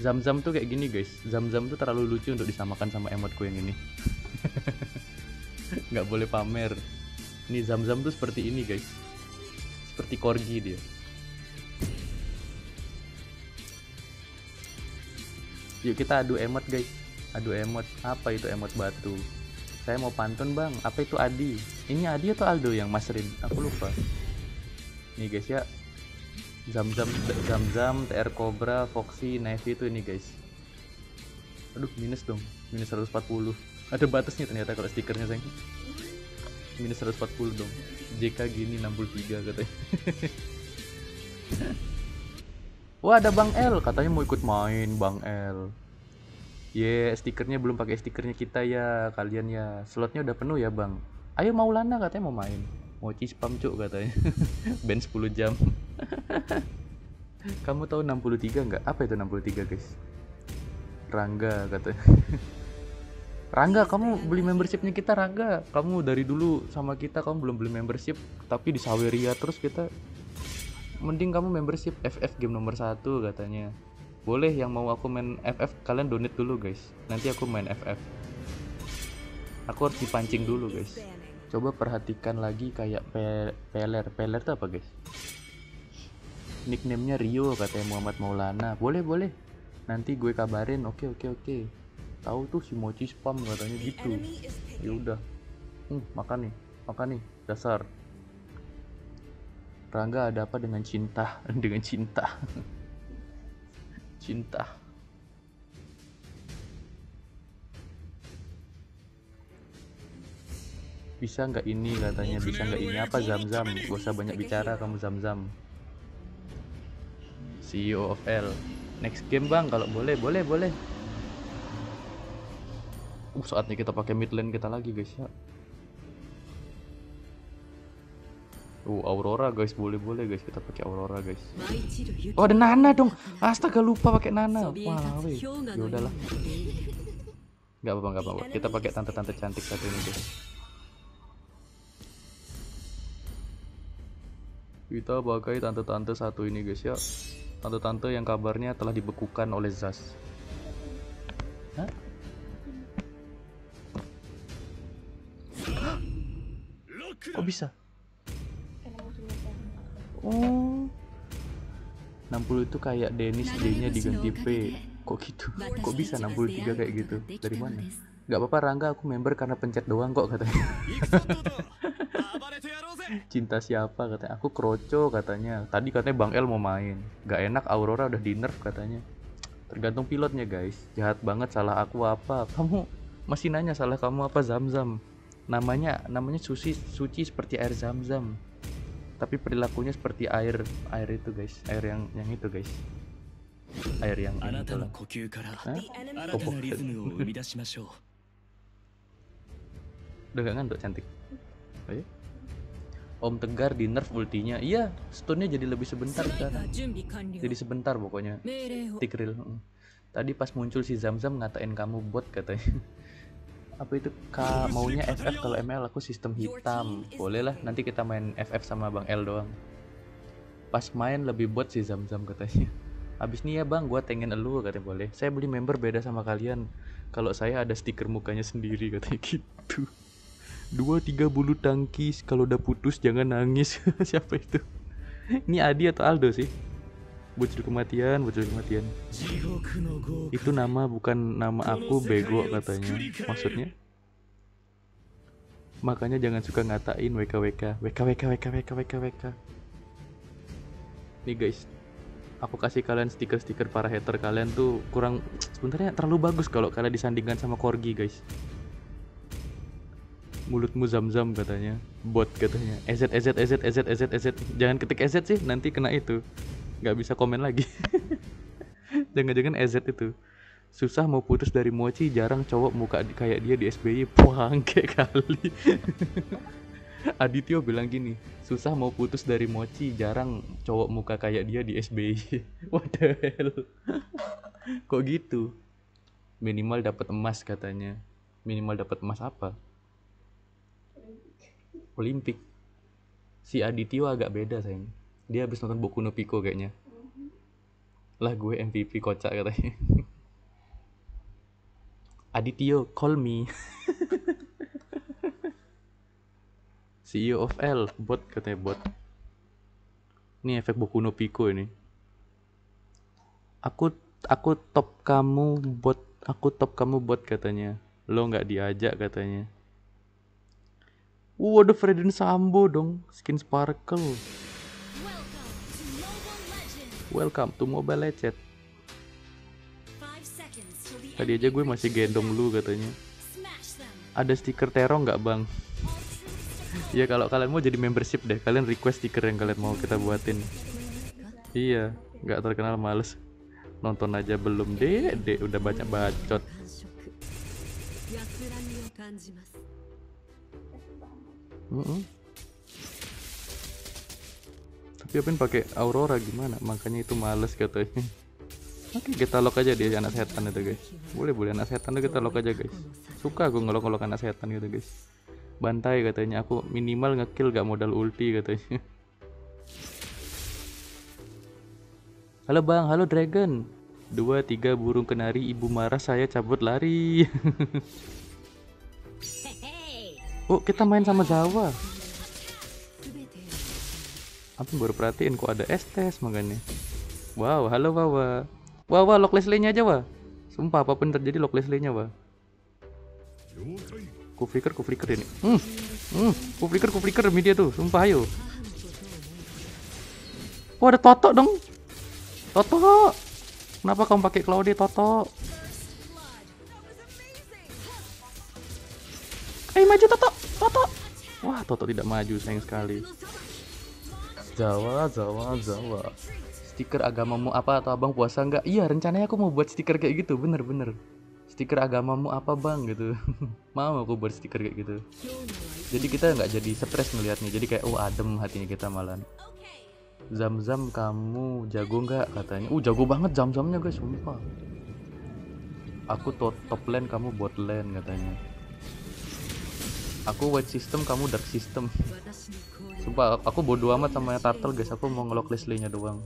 S1: Zam-zam tuh kayak gini guys. Zam-zam tuh terlalu lucu untuk disamakan sama emotku yang ini. Nggak boleh pamer. Ini zam-zam tuh seperti ini guys. Seperti corgi dia. Yuk kita adu emot guys. Adu emot. Apa itu emot batu saya mau pantun bang. Apa itu Adi? Ini Adi atau Aldo yang masrin aku lupa. Nih guys ya. Zam-zam zam-zam TR Cobra Foxy Navy itu ini guys. Aduh minus dong. Minus 140 ada batasnya ternyata kalau stikernya sayang minus 140 dong. JK gini 63 katanya. Wah ada Bang L. Katanya mau ikut main Bang L Ye, yeah, stikernya belum pakai stikernya kita ya kalian ya. Slotnya udah penuh ya, Bang. Ayo Maulana katanya mau main. Mau spam cuk katanya. Band 10 jam. Kamu tahu 63 nggak? Apa itu 63, guys? Rangga katanya. Rangga, kamu beli membershipnya kita Rangga. Kamu dari dulu sama kita kamu belum beli membership, tapi di Saweria terus kita mending kamu membership FF game nomor satu katanya boleh yang mau aku main FF kalian donate dulu guys. Nanti aku main FF aku harus dipancing dulu guys. Coba perhatikan lagi kayak pe peler. Peler itu apa guys? Nicknamenya Rio katanya Muhammad Maulana. Boleh boleh. Nanti gue kabarin. Oke oke oke. Tahu tuh si Mochi spam katanya gitu. ya udah. Hmm, makan nih. Makan nih. Dasar. Rangga ada apa dengan cinta? Dengan cinta cinta. Bisa nggak ini katanya bisa nggak ini apa zam-zam? Gak usah banyak bicara kamu zam-zam. CEO of L. Next game bang kalau boleh boleh boleh. Uh saatnya kita pakai mid lane kita lagi guys ya Uh, Aurora guys, boleh-boleh guys kita pakai Aurora guys. Oh, ada Nana dong. Astaga lupa pakai Nana. Wah, weh. Ya udahlah. Gak apa-apa, gak apa-apa. Kita pakai tante-tante cantik satu ini guys. Kita pakai tante-tante satu ini guys ya. Tante-tante yang kabarnya telah dibekukan oleh Zas. Hah? Kok bisa? oh. 60 itu kayak Dennis D-nya diganti P. kok gitu? Kok bisa 63 kayak gitu? Dari mana? Gak apa-apa Rangga aku member karena pencet doang kok katanya. Cinta siapa katanya. Aku kroco katanya. Tadi katanya Bang El mau main. Gak enak Aurora udah di nerf katanya. Tergantung pilotnya guys. Jahat banget salah aku apa. Kamu masih nanya salah kamu apa Zamzam? Namanya namanya suci suci seperti air Zamzam tapi perilakunya seperti air air itu guys. Air yang yang itu guys. Air yang
S5: ini oh,
S1: udah gak ngantuk cantik? Oh, ya? Om Tegar di nerf ultinya. Iya stunnya jadi lebih sebentar
S7: kan?
S1: jadi sebentar pokoknya. Tikril mm. tadi pas muncul si Zamzam ngatain kamu bot katanya. Apa itu K maunya FF kalau ML aku sistem hitam. Boleh lah nanti kita main FF sama Bang L doang. Pas main lebih bot si Zamzam katanya. Abis nih ya bang, gua tengin elu katanya boleh. Saya beli member beda sama kalian. Kalau saya ada stiker mukanya sendiri katanya gitu. Dua tiga bulu tangkis kalau udah putus jangan nangis. Siapa itu? Ini Adi atau Aldo sih? bocil kematian bocil kematian. Itu nama bukan nama aku bego katanya. Maksudnya? Makanya jangan suka ngatain WKWK WKWK WKWK WKWK nih guys. Aku kasih kalian stiker-stiker para hater kalian tuh kurang sebenarnya terlalu bagus kalau kalian disandingkan sama Corgi guys. Mulutmu zam-zam katanya. Bot katanya. EZ EZ EZ EZ EZ EZ jangan ketik EZ sih nanti kena itu nggak bisa komen lagi. Jangan-jangan EZ itu. Susah mau putus dari Mochi, jarang cowok muka kayak dia di SBY. Bangke kali. Adityo bilang gini, susah mau putus dari Mochi, jarang cowok muka kayak dia di SBY. What the hell? Kok gitu? Minimal dapat emas katanya. Minimal dapat emas apa? Olimpik. Si Adityo agak beda sayang. Dia habis nonton Boku no Pico kayaknya. Lah gue MVP kocak katanya. Adityo, call me. CEO of L, bot katanya bot. Ini efek Boku no Pico ini. Aku aku top kamu bot, aku top kamu bot katanya. Lo nggak diajak katanya. Uh, ada Fredin Sambo dong, skin sparkle.
S2: Welcome to Mobile Legends.
S1: Tadi aja gue masih gendong lu katanya. Ada stiker terong nggak bang? Ya kalau kalian mau jadi membership deh, kalian request stiker yang kalian mau kita buatin. Iya, nggak terkenal males. Nonton aja belum deh, deh udah banyak bacot.
S7: 感触
S1: dia pengen pakai Aurora gimana? Makanya itu males katanya. Oke kita lock aja dia anak setan itu guys. Boleh boleh. Anak setan itu kita lock aja guys. Suka aku ngelok-ngelok anak setan gitu guys. Bantai katanya. Aku minimal ngekill gak modal ulti katanya. Halo bang, halo dragon. Dua tiga burung kenari. Ibu marah saya cabut lari. Oh kita main sama jawa. Apa baru perhatiin kok ada estes makanya. Wow, halo Wawa. Wawa lock Leslie-nya aja, Wah. Sumpah apa pun terjadi lock Leslie-nya, Wah. Ku flicker, ku flicker ini. Hmm. Hmm, ku flicker, ku flicker demi dia tuh. Sumpah ayo. Wah, ada Toto dong. Toto. Kenapa kamu pakai Claudia Toto? Eh maju Toto, Toto. Wah, Toto tidak maju sayang sekali. Jawa, Jawa, Jawa. Stiker agamamu apa atau abang puasa nggak? Iya, rencananya aku mau buat stiker kayak gitu, bener-bener. Stiker agamamu apa bang gitu. mau aku buat stiker kayak gitu. Jadi kita nggak jadi stres melihatnya. Jadi kayak, oh adem hatinya kita malam. Zam-zam kamu jago nggak katanya? Uh jago banget zam-zamnya guys, sumpah. Aku top, top lane kamu buat lane katanya. Aku white system kamu dark system sumpah aku bodo amat sama yang turtle guys. Aku mau ngelok Leslie nya doang.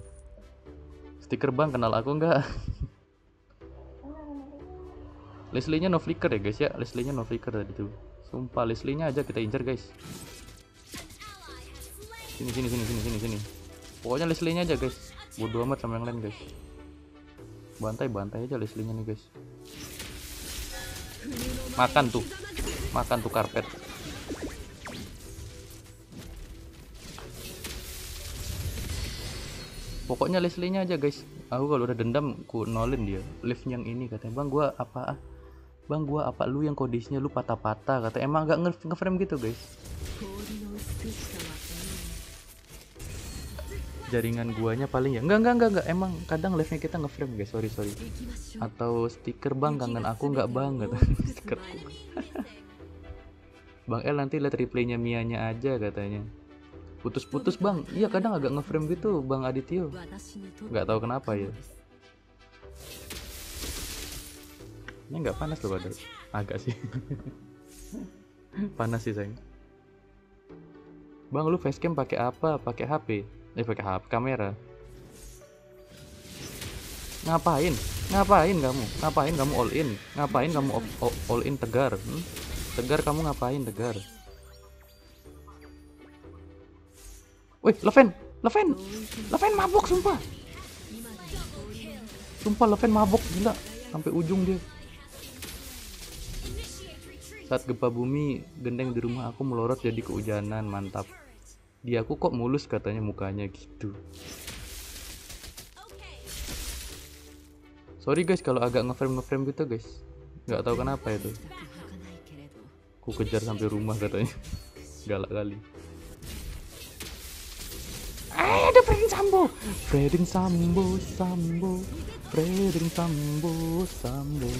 S1: Stiker bang kenal aku nggak? Leslie nya no flicker ya guys ya? Leslie nya no flicker tadi tuh. Sumpah Leslie nya aja kita incer guys. Sini sini sini sini sini sini. Pokoknya Leslie nya aja guys. Bodo amat sama yang lain guys. Bantai bantai aja Leslie nya nih guys. Makan tuh. Makan tuh karpet pokoknya Leslie-nya aja guys. Aku kalau udah dendam ku nolin dia. Lift yang ini katanya bang gua apa ah? bang gua apa? Lu yang kondisinya lu patah-patah kata emang agak ngeframe gitu guys. Jaringan guanya paling ya. Enggak enggak enggak enggak emang kadang live nya kita ngeframe guys. Sorry sorry. Atau stiker bang kangen aku enggak bang? kata stikerku bang El nanti lihat replaynya Mia-nya aja katanya putus-putus bang. Iya kadang agak ngeframe gitu bang Adityo. Nggak tahu kenapa ya. Ini nggak panas loh padahal agak sih. Panas sih sayang. Bang lu facecam pakai apa? Pakai HP eh pakai HP kamera. Ngapain? Ngapain kamu? Ngapain kamu all in? Ngapain kamu all in tegar? Hmm? tegar kamu ngapain? Tegar. Wih, Leven, Leven, Leven mabuk sumpah. Sumpah Leven mabuk gila sampai ujung dia. Saat gempa bumi, gendeng di rumah aku melorot jadi kehujanan, mantap. Dia aku kok mulus katanya mukanya gitu. Sorry guys kalau agak ngeframe ngeframe gitu guys. Gak tahu kenapa itu. Ku kejar sampai rumah katanya. Galak kali. Eh, ada Fredin Sambo. Fredin Sambo, Sambo. Fredin Sambo, Sambo.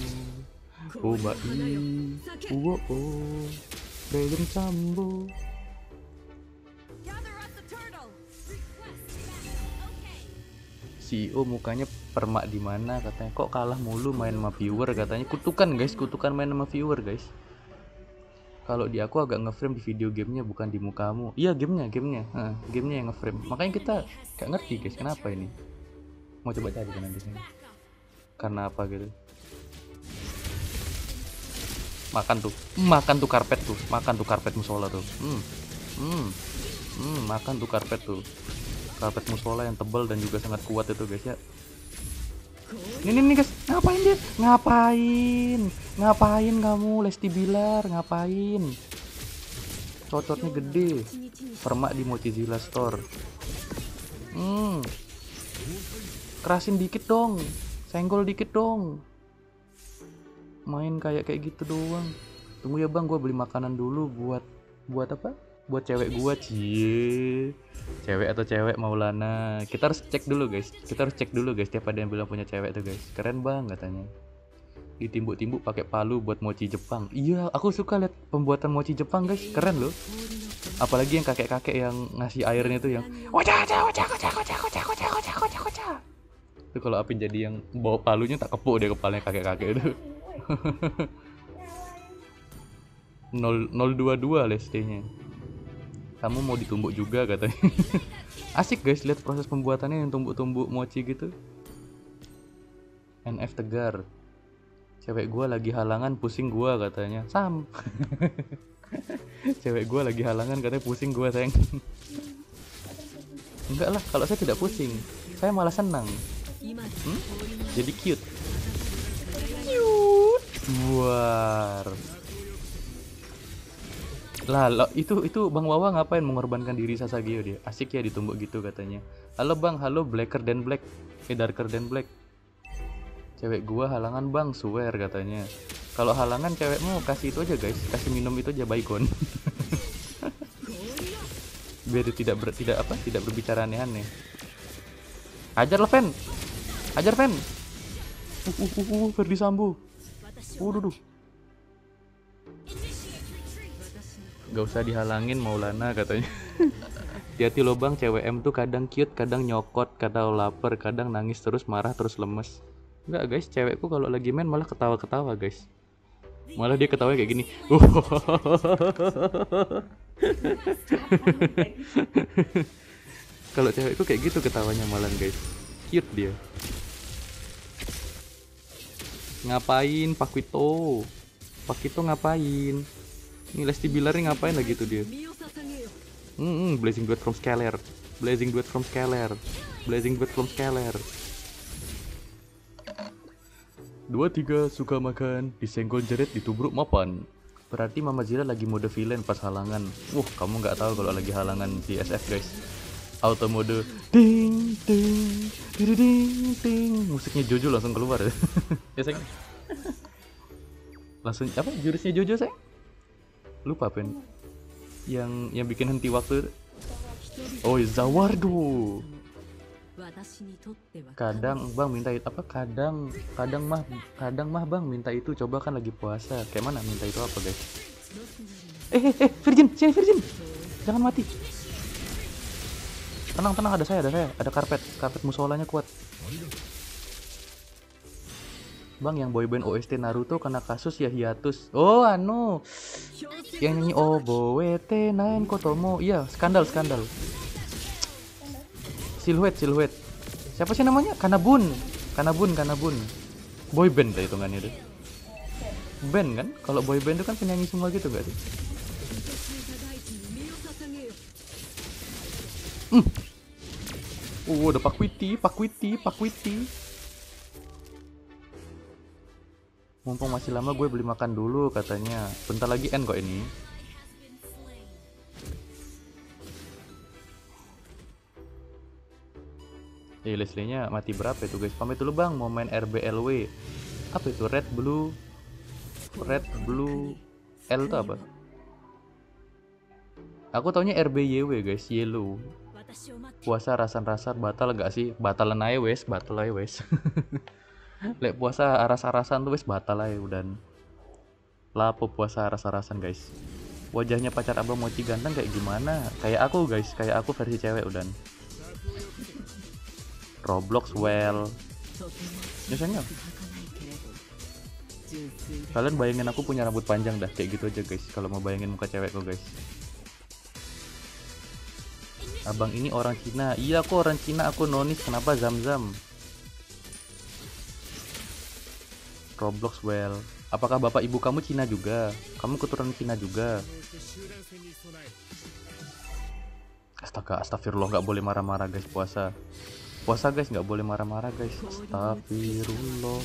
S1: Oh, Mbak I. Oh, oh. Fredin Sambo. CEO mukanya permak di mana katanya kok kalah mulu main sama viewer katanya kutukan guys kutukan main sama viewer guys kalau di aku agak ngeframe di video gamenya bukan di mukamu. Iya gamenya gamenya. Hah, gamenya yang ngeframe. Makanya kita gak ngerti guys kenapa ini? Mau coba cari kan nanti. Karena apa gitu. Makan tuh makan tuh karpet tuh makan tuh karpet musola tuh. Hmm hmm hmm makan tuh karpet tuh. Karpet musola yang tebal dan juga sangat kuat itu guys ya ini nih guys. Ngapain dia? Ngapain? Ngapain kamu Lesti Bilar? Ngapain? Cocotnya gede. Permak di Mochizilla Store. Hmm. Kerasin dikit dong. Senggol dikit dong. Main kayak kayak gitu doang. Tunggu ya bang. Gua beli makanan dulu buat buat apa buat cewek gua cie cewek atau cewek Maulana. Kita harus cek dulu guys. Kita harus cek dulu guys tiap ada yang bilang punya cewek tuh guys. Keren bang katanya. Ditimbuk-timbuk pakai palu buat mochi Jepang. Iya aku suka lihat pembuatan mochi Jepang guys. Keren loh. Apalagi yang kakek-kakek yang ngasih airnya tuh yang wajah wajah wajah wajah wajah wajah wajah wajah wajah wajah. Itu kalau Apin jadi yang bawa palunya tak kepuk dia kepalanya kakek-kakek itu. 0 022 lestinya kamu mau ditumbuk juga katanya. Asik guys lihat proses pembuatannya yang tumbuk-tumbuk mochi gitu. NF tegar. Cewek gua lagi halangan pusing gua katanya. Sam. Cewek gua lagi halangan katanya pusing gua sayang. Enggak lah kalau saya tidak pusing saya malah senang. Hmm? jadi cute. Cute. Buar lah lo, itu itu bang Wawa ngapain mengorbankan diri Sasageo dia? Asik ya ditumbuk gitu katanya. Halo bang halo blacker than black. Eh darker than black. Cewek gua halangan bang swear katanya. Kalau halangan cewekmu kasih itu aja guys. Kasih minum itu aja baikon. Biar tidak ber, tidak apa tidak berbicara aneh-aneh. Ajar lo Fen. Ajar Fen. Uh uh uh, uh Ferdi Sambo. Uh. Gak usah dihalangin Maulana katanya. Hati-hati lo bang, cewek M tuh kadang cute, kadang nyokot, kadang lapar, kadang nangis terus, marah terus lemes. Enggak guys, cewekku kalau lagi main malah ketawa-ketawa guys. Malah dia ketawa kayak gini. kalau cewekku kayak gitu ketawanya malah guys. Cute dia. Ngapain Pak Wito? Pak Wito ngapain? Ini Lesti Billar ngapain lagi tuh dia? Hmm, Blazing Blood from Scalar. Blazing Blood from Scalar. Blazing Blood from Scalar. Dua tiga suka makan, disenggol jerit ditubruk mapan. Berarti Mama Zira lagi mode villain pas halangan. Wah, kamu nggak tahu kalau lagi halangan di SF guys. Auto mode ding ding ding ding ding. Musiknya Jojo langsung keluar ya. ya langsung apa jurusnya Jojo sayang? lupa pen. Yang yang bikin henti waktu oh
S7: iya, Zawardo
S1: kadang bang minta itu apa kadang kadang mah kadang mah bang minta itu. Coba kan lagi puasa. Kayak mana minta itu apa guys? Eh eh eh Virgin sini Virgin. Jangan mati. Tenang tenang ada saya ada saya. Ada karpet. Karpet musolanya kuat. Bang yang boyband OST Naruto kena kasus ya hiatus. Oh anu. Yang nyanyi oh boete Nain Kotomo. Iya, skandal skandal. Siluet siluet. Siapa sih namanya? Kanabun. Kanabun Kanabun. Boyband lah hitungannya itu. Band kan? Kalau boyband itu kan penyanyi semua gitu gak sih?
S7: Hmm.
S1: Oh, ada Pak Witi, Pak Witi, Pak Witi. Mumpung masih lama gue beli makan dulu katanya. Bentar lagi end kok ini. Eh Leslie-nya mati berapa itu guys? Pamit dulu bang, mau main RBLW. Apa itu? Red Blue Red Blue L itu apa? Aku taunya RBYW guys, Yellow. Puasa rasan-rasan batal gak sih? Batalan aja wes, batal aja wes. lek puasa aras-arasan tuh wis batal lah ya udan lapo puasa aras-arasan guys? Wajahnya pacar abang mochi ganteng kayak gimana? Kayak aku guys. Kayak aku versi cewek udan. Roblox well.
S7: Nyusennya
S1: kalian bayangin aku punya rambut panjang dah kayak gitu aja guys. Kalau mau bayangin muka cewek cewekku guys. Abang ini orang Cina. Iya aku orang Cina. Aku nonis kenapa zam-zam? Roblox well. Apakah bapak ibu kamu Cina juga? Kamu keturunan Cina juga? Astaga, astagfirullah nggak boleh marah-marah guys puasa. Puasa guys nggak boleh marah-marah guys. Astagfirullah.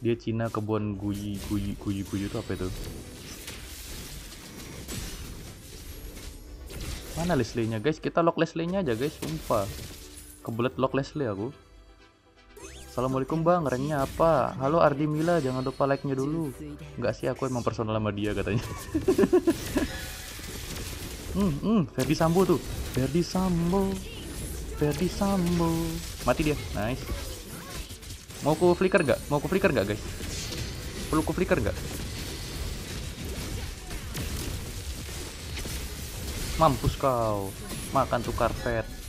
S1: Dia Cina kebun guyi guyi guyi guyi itu apa itu? Mana Leslie-nya guys? Kita lock Leslie-nya aja guys, sumpah. Kebelet lock Leslie aku. Assalamualaikum bang, ranknya apa? Halo Ardi Mila, jangan lupa like-nya dulu. Enggak sih, aku emang personal sama dia katanya. hmm, hmm, Ferdi Sambo tuh. Ferdi Sambo. Ferdi Sambo. Mati dia, nice. Mau ku flicker gak? Mau ku flicker gak guys? Perlu ku flicker gak? Mampus kau. Makan tuh karpet.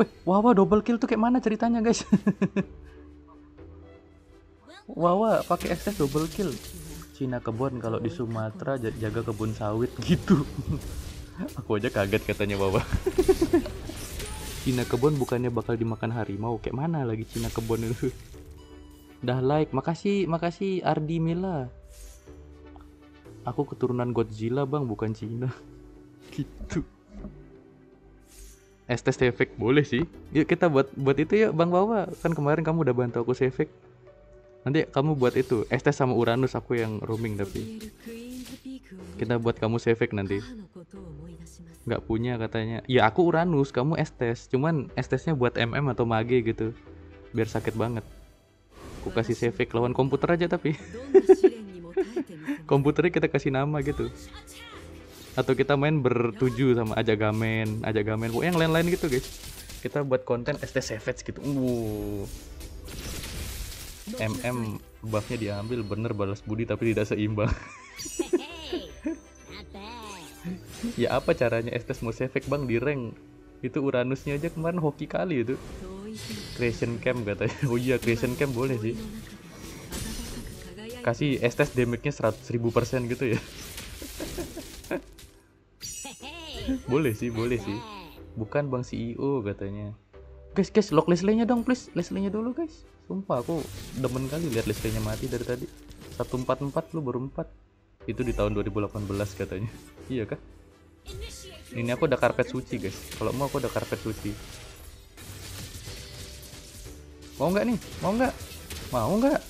S1: Wih, Wawa double kill tuh kayak mana ceritanya guys? Wawa pakai SS double kill. Cina kebun kalau di Sumatera ja- jaga kebun sawit gitu. Aku aja kaget katanya Wawa. Cina kebun bukannya bakal dimakan harimau. Kayak mana lagi Cina kebun itu? Dah like, makasih, makasih Ardi Mila. Aku keturunan Godzilla bang, bukan Cina. gitu. Estes efek boleh sih. Yuk kita buat buat itu ya Bang Bawa. Kan kemarin kamu udah bantu aku efek Nanti kamu buat itu. Estes sama Uranus aku yang roaming tapi. Kita buat kamu efek nanti. Nggak punya katanya. Ya aku Uranus, kamu Estes. Cuman Estesnya buat MM atau Mage gitu. Biar sakit banget. Aku kasih efek lawan komputer aja tapi. Komputernya kita kasih nama gitu atau kita main bertuju sama ajak gamen ajak gamen pokoknya yang lain-lain gitu guys. Kita buat konten ST Savage gitu. Uh. MM buffnya diambil bener balas budi tapi tidak seimbang. Ya apa caranya estes mau savage bang? Di rank itu Uranusnya aja kemarin hoki kali itu. Creation camp katanya. Oh iya creation camp boleh sih. Kasih Estes damage-nya 100.000% gitu ya boleh sih boleh sih. Bukan bang CEO katanya. Guys guys lock Leslie-nya dong please. Leslie-nya dulu guys. Sumpah aku demen kali lihat Leslie-nya mati dari tadi. 144 lu baru 4 itu di tahun 2018 katanya. Iya kah? Ini aku udah karpet suci guys. Kalau mau aku udah karpet suci. Mau nggak nih? Mau nggak? Mau nggak?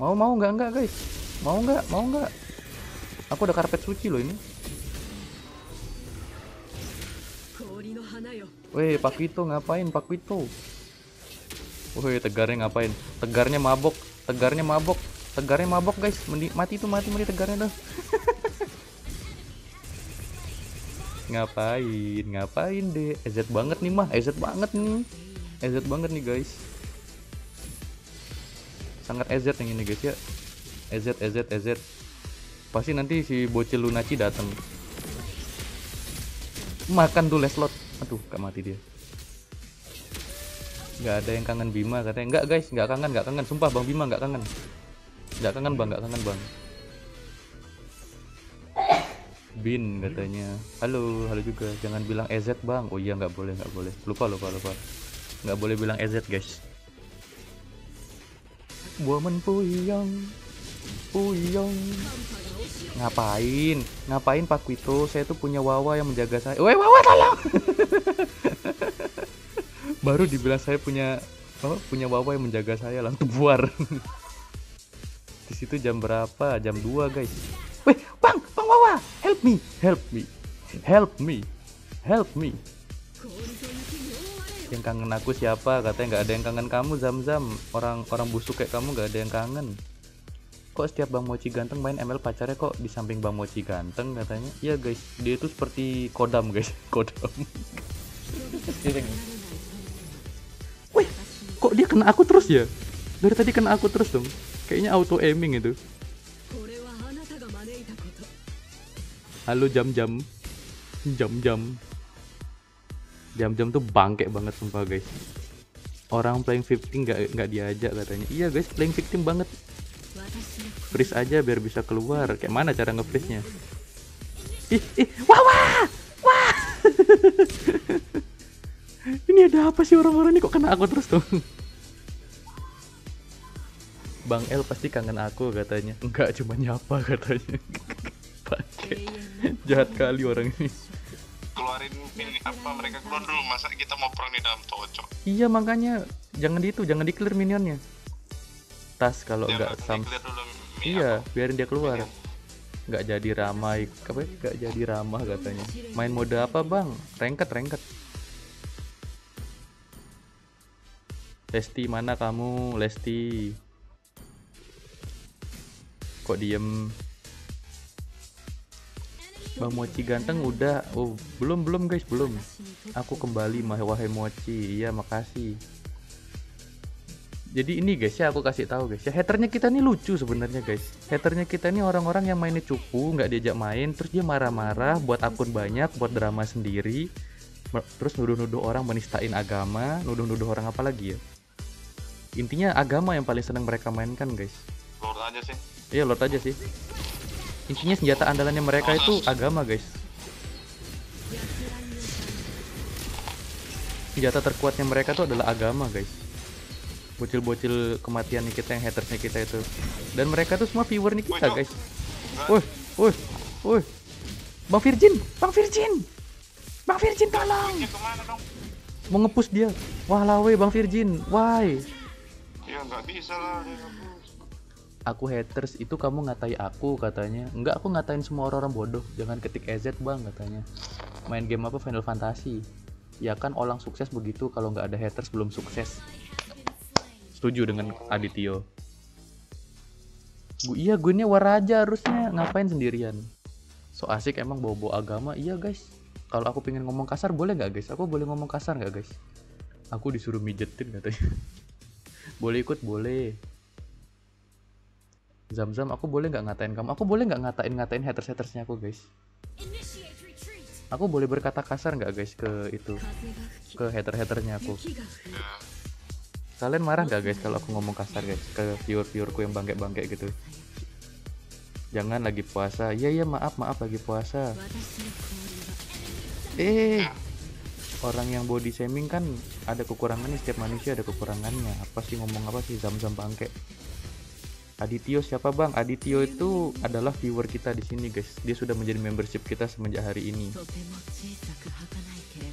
S1: Mau mau nggak? Nggak guys. Mau nggak? Mau nggak? Aku udah karpet suci loh ini Weh, Pak Wito ngapain Pak Wito? Weh, tegarnya ngapain? Tegarnya mabok, tegarnya mabok, tegarnya mabok guys. Mendi mati tuh mati mati tegarnya dah. ngapain? Ngapain deh? EZ banget nih mah, EZ banget nih. EZ banget nih guys. Sangat EZ yang ini guys ya. EZ EZ EZ. Pasti nanti si bocil Lunaci datang. Makan tuh leslot. Aduh, gak mati dia. Gak ada yang kangen Bima katanya. Enggak guys, nggak kangen, nggak kangen. Sumpah Bang Bima nggak kangen. Nggak kangen Bang, nggak kangen Bang. Bin katanya. Halo, halo juga. Jangan bilang EZ Bang. Oh iya nggak boleh, nggak boleh. Lupa, lupa, lupa. Nggak boleh bilang EZ guys. Woman puyong, puyong. Ngapain? Ngapain Pak kuito Saya tuh punya Wawa yang menjaga saya. Woi Wawa tolong! Baru dibilang saya punya oh, punya Wawa yang menjaga saya langsung buar. Di situ jam berapa? Jam 2 guys. Woi, Bang, Bang Wawa, help me, help me, help me, help me. Yang kangen aku siapa? Katanya nggak ada yang kangen kamu, Zam Zam. Orang orang busuk kayak kamu nggak ada yang kangen kok setiap Bang Mochi ganteng main ML pacarnya kok di samping Bang Mochi ganteng katanya? Iya guys. Dia itu seperti kodam guys. Kodam. Wih kok dia kena aku terus ya? Dari tadi kena aku terus dong. Kayaknya auto aiming itu. Halo jam-jam. Jam-jam. Jam-jam tuh bangke banget sumpah guys. Orang playing 15 nggak nggak diajak katanya. Iya guys playing 15 banget freeze aja biar bisa keluar. Kayak mana cara nge-freeze nya ih ih wah wah wah. Ini ada apa sih orang-orang ini? Kok kena aku terus tuh? Bang El pasti kangen aku katanya. Enggak cuma nyapa katanya.
S7: Pakai
S1: jahat kali orang ini.
S9: Keluarin ini apa mereka keluar dulu. Masa kita mau perang di dalam toko?
S1: iya makanya. Jangan di itu jangan di clear minionnya. Tas kalau enggak sam
S9: dulu.
S1: Iya, biarin dia keluar. Nggak jadi ramai, apa? ya? Nggak jadi ramah katanya. Main mode apa bang? Rengket, rengket. Lesti mana kamu, Lesti? Kok diem? Bang Mochi ganteng udah, oh belum belum guys belum. Aku kembali mah wahai Mochi, iya makasih. Jadi ini guys ya aku kasih tahu guys ya haternya kita nih lucu sebenarnya guys. Haternya kita nih orang-orang yang mainnya cupu, nggak diajak main, terus dia marah-marah, buat akun banyak, buat drama sendiri, terus nuduh-nuduh orang menistain agama, nuduh-nuduh orang apa lagi ya? Intinya agama yang paling seneng mereka mainkan guys.
S9: Lord aja sih
S1: Iya Lord aja sih. Intinya senjata andalannya mereka itu agama guys. Senjata terkuatnya mereka tuh adalah agama guys. Bocil-bocil kematian kita yang hatersnya kita itu. Dan mereka tuh semua viewer nih kita guys. Woi, woi, woi. Bang Virgin, Bang Virgin. Bang Virgin tolong. Mau ngepush dia. Wah lawe Bang Virgin. Why?
S9: ya nggak bisa lah dia
S1: aku haters itu kamu ngatai aku katanya enggak aku ngatain semua orang-orang bodoh jangan ketik EZ bang katanya main game apa Final Fantasy ya kan orang sukses begitu kalau nggak ada haters belum sukses setuju dengan Adityo. Gu iya gue ini waraja harusnya. Ngapain sendirian? So asik emang bobo agama. Iya guys. Kalau aku pengen ngomong kasar boleh nggak guys? Aku boleh ngomong kasar nggak guys? Aku disuruh mijetin katanya. Boleh ikut? Boleh. Zam Zam aku boleh nggak ngatain kamu? Aku boleh nggak ngatain ngatain haters hatersnya aku guys? Aku boleh berkata kasar nggak guys ke itu? Ke
S7: hater haternya aku
S1: kalian marah nggak guys kalau aku ngomong kasar guys ke viewer viewerku yang bangke bangke gitu jangan lagi puasa iya iya maaf maaf lagi puasa eh orang yang body shaming kan ada kekurangannya setiap manusia ada kekurangannya apa sih ngomong apa sih zam-zam bangke Adityo siapa bang? Adityo itu adalah viewer kita di sini guys. Dia sudah menjadi membership kita semenjak hari ini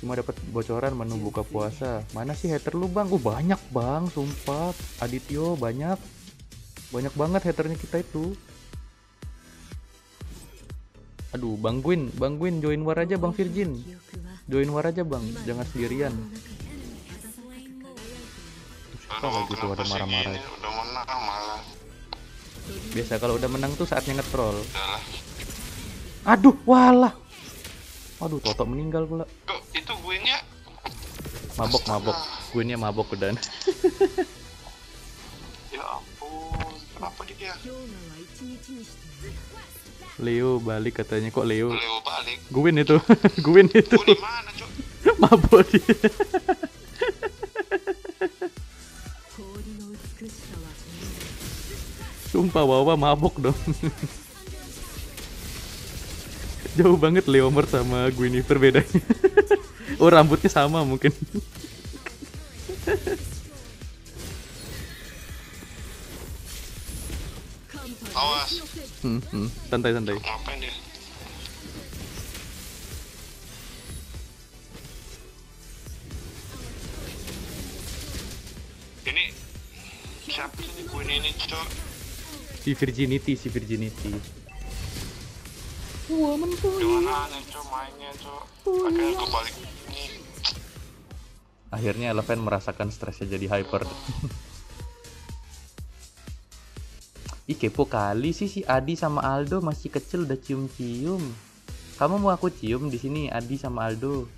S1: cuma dapat bocoran menu buka puasa. Mana sih hater lu bang? Uh banyak bang sumpah. Adityo banyak. Banyak banget haternya kita itu. Aduh bang Gwin. Bang Gwin join war aja bang Virgin. Join war aja bang. Jangan sendirian. Kalau gitu ada marah-marah biasa kalau udah menang tuh saatnya ngetrol aduh walah. Waduh, Toto meninggal pula.
S9: Tuh, itu gue nya
S1: mabok mabok. Gue nya mabok udah.
S9: ya ampun, kenapa dia?
S1: Leo balik katanya kok Leo.
S9: Leo balik.
S1: Guin itu, gwin itu.
S9: Gue mana, Cok?
S1: mabok dia. Sumpah bawa mabok dong. Jauh banget Leomord sama Guinevere bedanya. oh rambutnya sama mungkin.
S9: Awas.
S1: Hmm, hmm. Santai santai.
S9: Ngapain dia? Ini siapa ini, Cok?
S1: Si Virginity, si Virginity.
S9: Di mana nih, Cok, mainnya, Cok? Akhirnya gue balik ini.
S1: Akhirnya Eleven merasakan stresnya jadi hyper. Ih kepo kali sih si Adi sama Aldo masih kecil udah cium-cium. Kamu mau aku cium di sini Adi sama Aldo.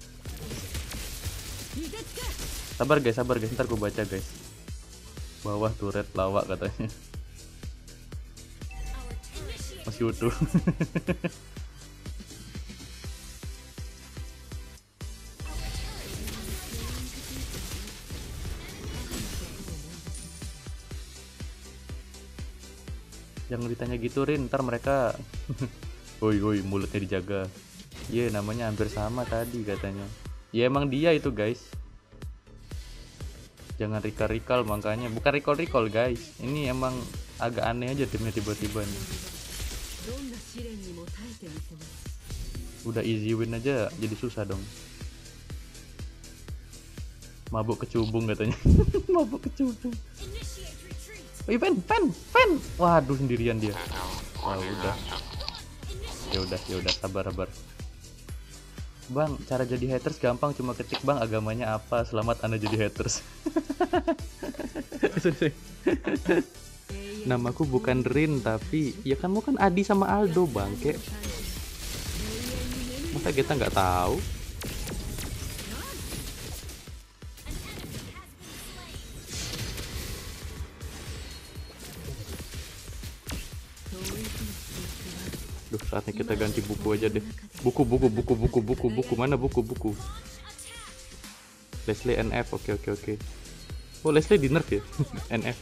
S1: Sabar guys, sabar guys, ntar gue baca guys. Bawah turret lawak katanya. Masih utuh. yang ditanya gitu Rin ntar mereka woi woi mulutnya dijaga. Iya yeah, namanya hampir sama tadi katanya. Ya emang dia itu guys. Jangan recall recall makanya. Bukan recall recall guys. Ini emang agak aneh aja timnya tiba-tiba nih. Udah easy win aja jadi susah dong. Mabuk kecubung katanya. Mabuk kecubung. Wih pen pen pen. Waduh sendirian dia. Wah udah. Ya udah ya udah. Sabar sabar. Bang, cara jadi haters gampang cuma ketik bang agamanya apa. Selamat anda jadi haters. Namaku bukan Rin tapi ya kamu kan Adi sama Aldo bang kayak masa kita nggak tahu? Duh, saatnya kita ganti buku aja deh. Buku, buku, buku, buku, buku, buku. Mana buku, buku? Leslie NF, oke, oke, oke. Oh, Leslie di nerf ya? NF.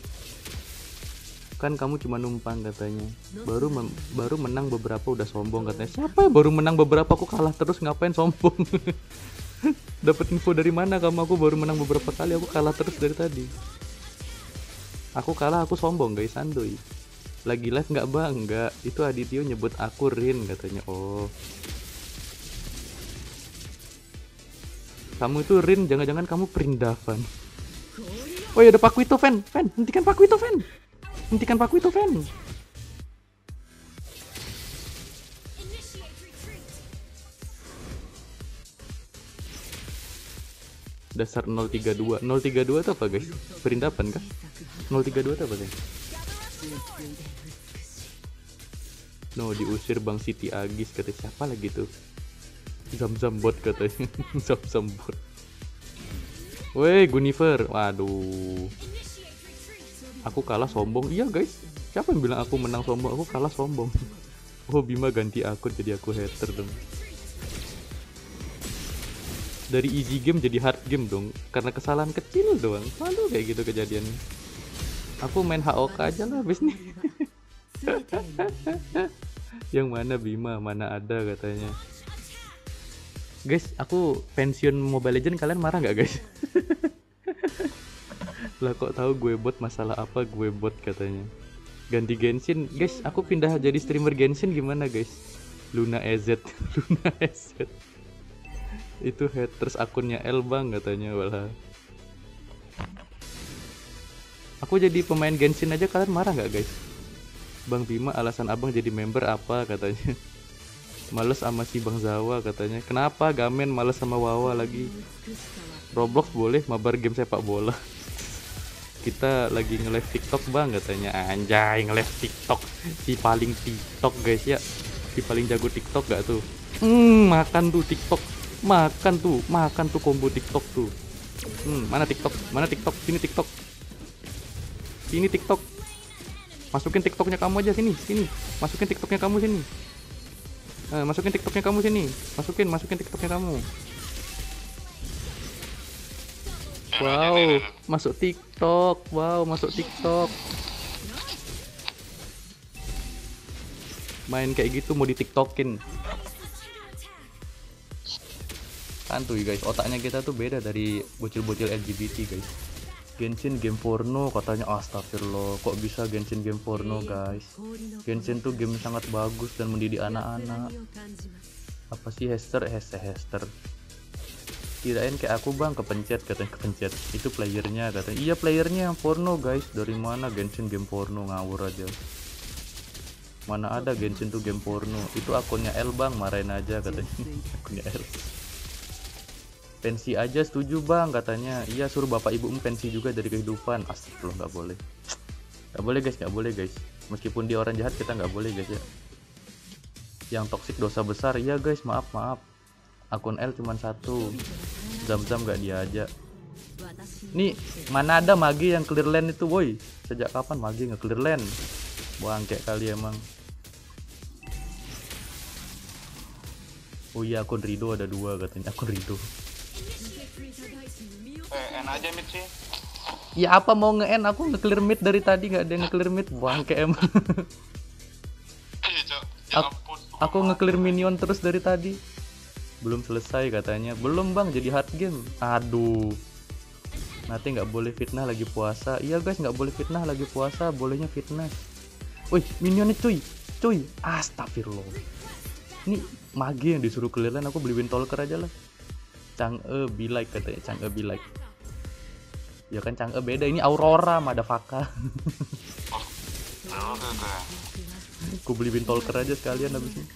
S1: Kan kamu cuma numpang katanya. Baru mem- baru menang beberapa udah sombong katanya. Siapa ya baru menang beberapa aku kalah terus ngapain sombong? Dapat info dari mana kamu? Aku baru menang beberapa kali, aku kalah terus dari tadi. Aku kalah, aku sombong guys, santuy lagi live nggak bang nggak itu Adityo nyebut aku Rin katanya. Oh. Kamu itu Rin jangan-jangan kamu Prindavan oh ya ada Paku itu fan fan hentikan Paku itu fan hentikan Paku itu fan dasar 032 032 itu apa guys? Perindavan kah? 032 itu apa guys No diusir Bang Siti Agis kata siapa lagi tuh? Zam Zam bot katanya. Zam Zam bot. Woi Gunifer Waduh. Aku kalah sombong. Iya guys. Siapa yang bilang aku menang sombong? Aku kalah sombong. Oh Bima ganti akun jadi aku hater dong. Dari easy game jadi hard game dong. Karena kesalahan kecil doang. Selalu kayak gitu kejadiannya aku main HOK aja lah habis nih yang mana Bima mana ada katanya. Guys aku pensiun Mobile Legend kalian marah nggak guys? Lah kok tahu gue bot masalah apa gue bot katanya. Ganti Genshin. Guys aku pindah jadi streamer Genshin gimana guys? Luna EZ Luna EZ itu haters akunnya L bang katanya walah aku jadi pemain Genshin aja kalian marah nggak guys Bang Bima alasan abang jadi member apa katanya? Males sama si Bang Zawa katanya. Kenapa Gamen males sama Wawa lagi? Roblox boleh mabar game sepak bola. Kita lagi nge-live TikTok bang katanya. Anjay nge-live TikTok. Si paling TikTok guys ya. Si paling jago TikTok gak tuh? Hmm makan tuh TikTok. Makan tuh Makan tuh combo TikTok tuh. Hmm mana TikTok? Mana TikTok? Sini TikTok. Sini TikTok masukin tiktoknya kamu aja sini sini. Masukin tiktoknya kamu sini. Eh, masukin tiktoknya kamu sini. Masukin masukin tiktoknya kamu. Wow masuk tiktok. Wow masuk tiktok. Main kayak gitu mau di tiktokin santuy guys. Otaknya kita tuh beda dari bocil-bocil LGBT guys Genshin game porno katanya astagfirullah kok bisa Genshin game porno guys? Genshin tuh game sangat bagus dan mendidik anak-anak. Apa sih Hester? Hester Hester. Kirain kayak aku bang kepencet katanya kepencet. Itu playernya katanya. Iya playernya yang porno guys. Dari mana Genshin game porno? Ngawur aja. Mana ada Genshin tuh game porno? Itu akunnya L bang marahin aja katanya. Akunnya L pensi aja setuju bang katanya. Iya suruh bapak ibu pensi juga dari kehidupan. Astagfirullah nggak boleh. Nggak boleh guys nggak boleh guys. Meskipun dia orang jahat kita nggak boleh guys ya. Yang toksik dosa besar iya guys maaf maaf. Akun L cuma satu. Zam-zam nggak diajak nih mana ada magi yang clear land itu woi? Sejak kapan magi nge clear land? Bangke kali emang. Oh iya akun Rido ada dua katanya. Akun Rido
S9: En aja mid sih.
S1: Ya apa mau nge-end aku nge-clear mid dari tadi nggak ada yang nge-clear mid bangke emang.
S9: Iya. Ya
S1: Aku, aku nge-clear minion terus dari tadi. Belum selesai katanya. Belum bang jadi hard game. Aduh. Nanti nggak boleh fitnah lagi puasa. Iya guys nggak boleh fitnah lagi puasa. Bolehnya fitnah. Wih minionnya cuy. Cuy. Astagfirullah. Ini mage yang disuruh clear lane aku beli windtalker aja lah. Chang'e be like katanya Chang'e be like. Ya kan Chang'e beda ini Aurora Madafaka. Aku beli windtalker aja sekalian habis ini.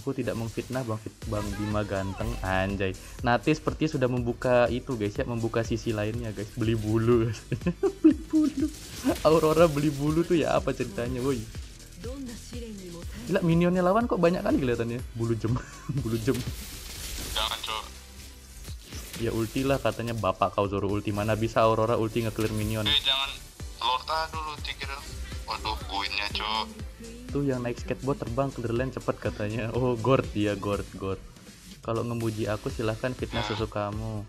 S1: Aku tidak memfitnah Bang Fit Bang Bima ganteng anjay. Nanti seperti sudah membuka itu guys ya, membuka sisi lainnya guys. Beli bulu. beli bulu. Aurora beli bulu tuh ya apa ceritanya, woi? Gila minionnya lawan kok banyak kali kelihatannya. Bulu jem, bulu jem.
S9: Jangan.
S1: Ya ulti lah katanya bapak kau Zoro ulti mana bisa Aurora ulti nge-clear minion.
S9: Eh, jangan lorta dulu tikir. Waduh, poinnya, Cok.
S1: Tuh yang naik skateboard terbang clear lane cepet katanya. Oh, Gord dia Gord Gord. Kalau ngemuji aku silahkan fitnah sesukamu.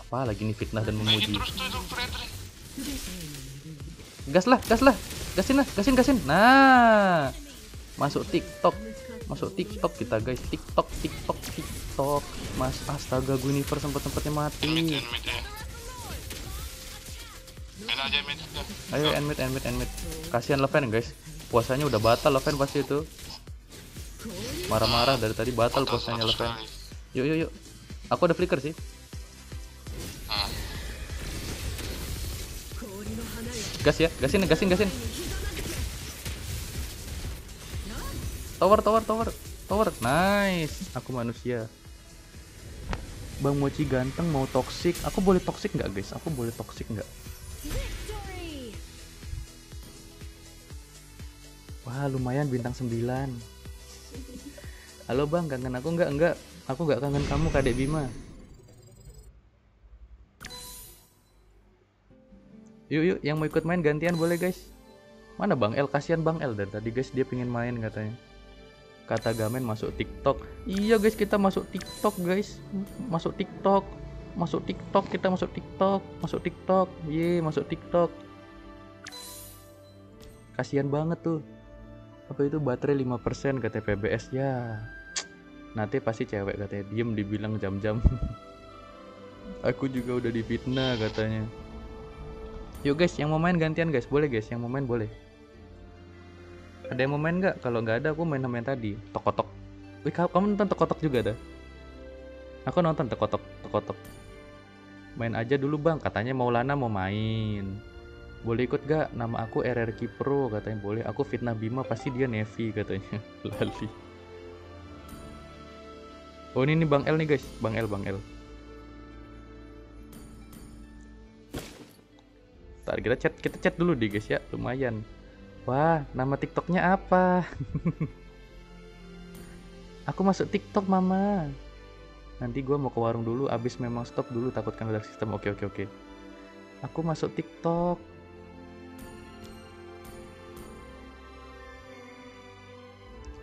S1: Apa lagi nih fitnah dan
S9: Eh,
S1: memuji?
S9: terus tuh.
S1: Gas lah, gas lah. Gasin lah, gasin gasin. Nah. Masuk TikTok. Masuk TikTok kita guys. TikTok, TikTok, TikTok. Mas astaga gue universe sempat-sempatnya
S9: Mid,
S1: mati.
S9: en mid. En aja mid.
S1: Ayo end mid, end mid, end mid. Kasihan Leven guys. Puasanya udah batal Leven pasti itu. Marah-marah dari tadi batal puasanya
S9: 100
S1: Leven. Yuk yuk yuk. Aku ada flicker sih.
S9: Hmm.
S1: Gas ya, gasin, gasin, gasin. Tower, tower, tower, tower. Nice. Aku manusia. Bang Mochi ganteng mau toxic. Aku boleh toxic nggak guys? Aku boleh toxic nggak? Wah lumayan bintang 9 Halo bang kangen aku nggak nggak Aku nggak kangen kamu kadek Bima Yuk yuk yang mau ikut main gantian boleh guys Mana bang El kasihan bang El dari tadi guys dia pengen main katanya Kata Gamen masuk TikTok. Iya guys, kita masuk TikTok guys. Masuk TikTok. Masuk TikTok, kita masuk TikTok. Masuk TikTok. Ye, masuk TikTok. Kasihan banget tuh. Apa itu baterai 5% kata PBS ya. Nanti pasti cewek katanya diem dibilang jam-jam. Aku juga udah difitnah katanya. Yuk guys, yang mau main gantian guys, boleh guys, yang mau main boleh. Ada yang mau main nggak? Kalau nggak ada, aku main sama yang tadi. Tokotok. Wih, ka- kamu nonton Tokotok juga ada? Aku nonton Tokotok, Tokotok. Main aja dulu bang, katanya Maulana mau main. Boleh ikut gak? Nama aku RRQ Pro katanya boleh. Aku fitnah Bima pasti dia Nevi katanya. Lali. Oh ini nih Bang L nih guys, Bang L, Bang L. Ntar kita chat, kita chat dulu deh guys ya, lumayan. Wah, nama TikToknya apa? Aku masuk TikTok mama. Nanti gua mau ke warung dulu, abis memang stop dulu takut kan sistem. Oke oke oke. Aku masuk TikTok.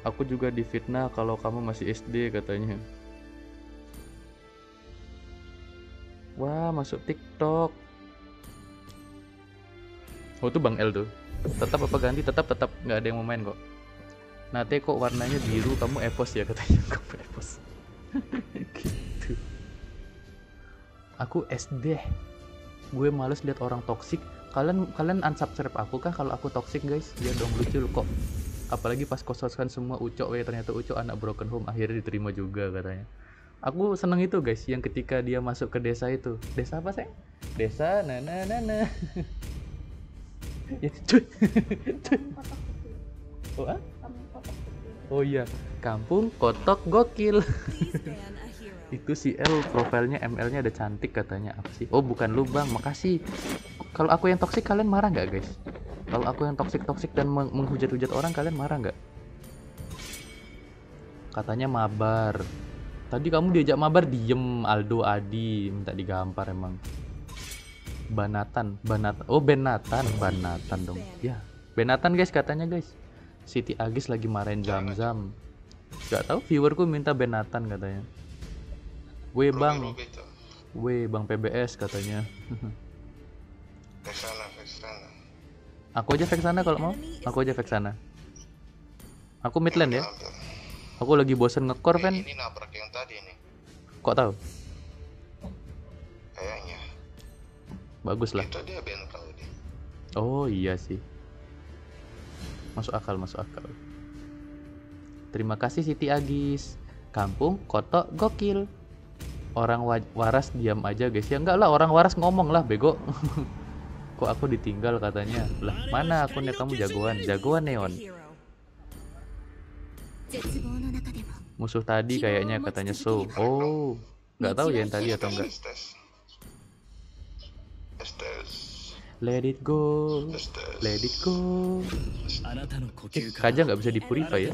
S1: Aku juga difitnah kalau kamu masih SD katanya. Wah, masuk TikTok. Oh, itu Bang L tuh. Tetap apa ganti? Tetap tetap nggak ada yang mau main kok. Nate kok warnanya biru, kamu Evos ya katanya. Kamu Evos. gitu. Aku SD. Gue males lihat orang toksik. Kalian kalian unsubscribe aku kah kalau aku toksik guys? Biar dong lucu kok. Apalagi pas kososkan semua ucok, weh ternyata ucok anak broken home akhirnya diterima juga katanya. Aku seneng itu guys, yang ketika dia masuk ke desa itu. Desa apa sih? Desa nana nana. ya, cuy. Oh, ah? oh iya, kampung kotok gokil. itu si L profilnya ML-nya ada cantik katanya apa sih? Oh bukan lu bang, makasih. Kalau aku yang toksik kalian marah nggak guys? Kalau aku yang toksik toksik dan meng- menghujat-hujat orang kalian marah nggak? Katanya mabar. Tadi kamu diajak mabar diem Aldo Adi minta digampar emang. Banatan, Banatan. Oh Benatan, Banatan dong. Ya, Benatan guys katanya guys. Siti Agis lagi marahin Zam-Zam. Gak tahu viewerku minta Benatan katanya. Weh bang,
S9: tuh.
S1: weh bang PBS katanya.
S9: Ke sana.
S1: Aku aja fake sana kalau mau. Aku aja fake sana. Aku midland ya. Aku lagi bosen ngekor fan.
S9: Ini nabrak yang tadi nih.
S1: Kok tahu? bagus lah. Oh iya sih. Masuk akal, masuk akal. Terima kasih Siti Agis. Kampung, kotok, gokil. Orang waras diam aja guys ya. Enggak lah, orang waras ngomong lah bego. Kok aku ditinggal katanya. Lah, mana akunnya kamu jagoan? Jagoan Neon. Musuh tadi kayaknya katanya So. Oh, nggak tahu ya yang tadi atau enggak. Let it go, let it go. Eh, kaja nggak bisa dipurify ya?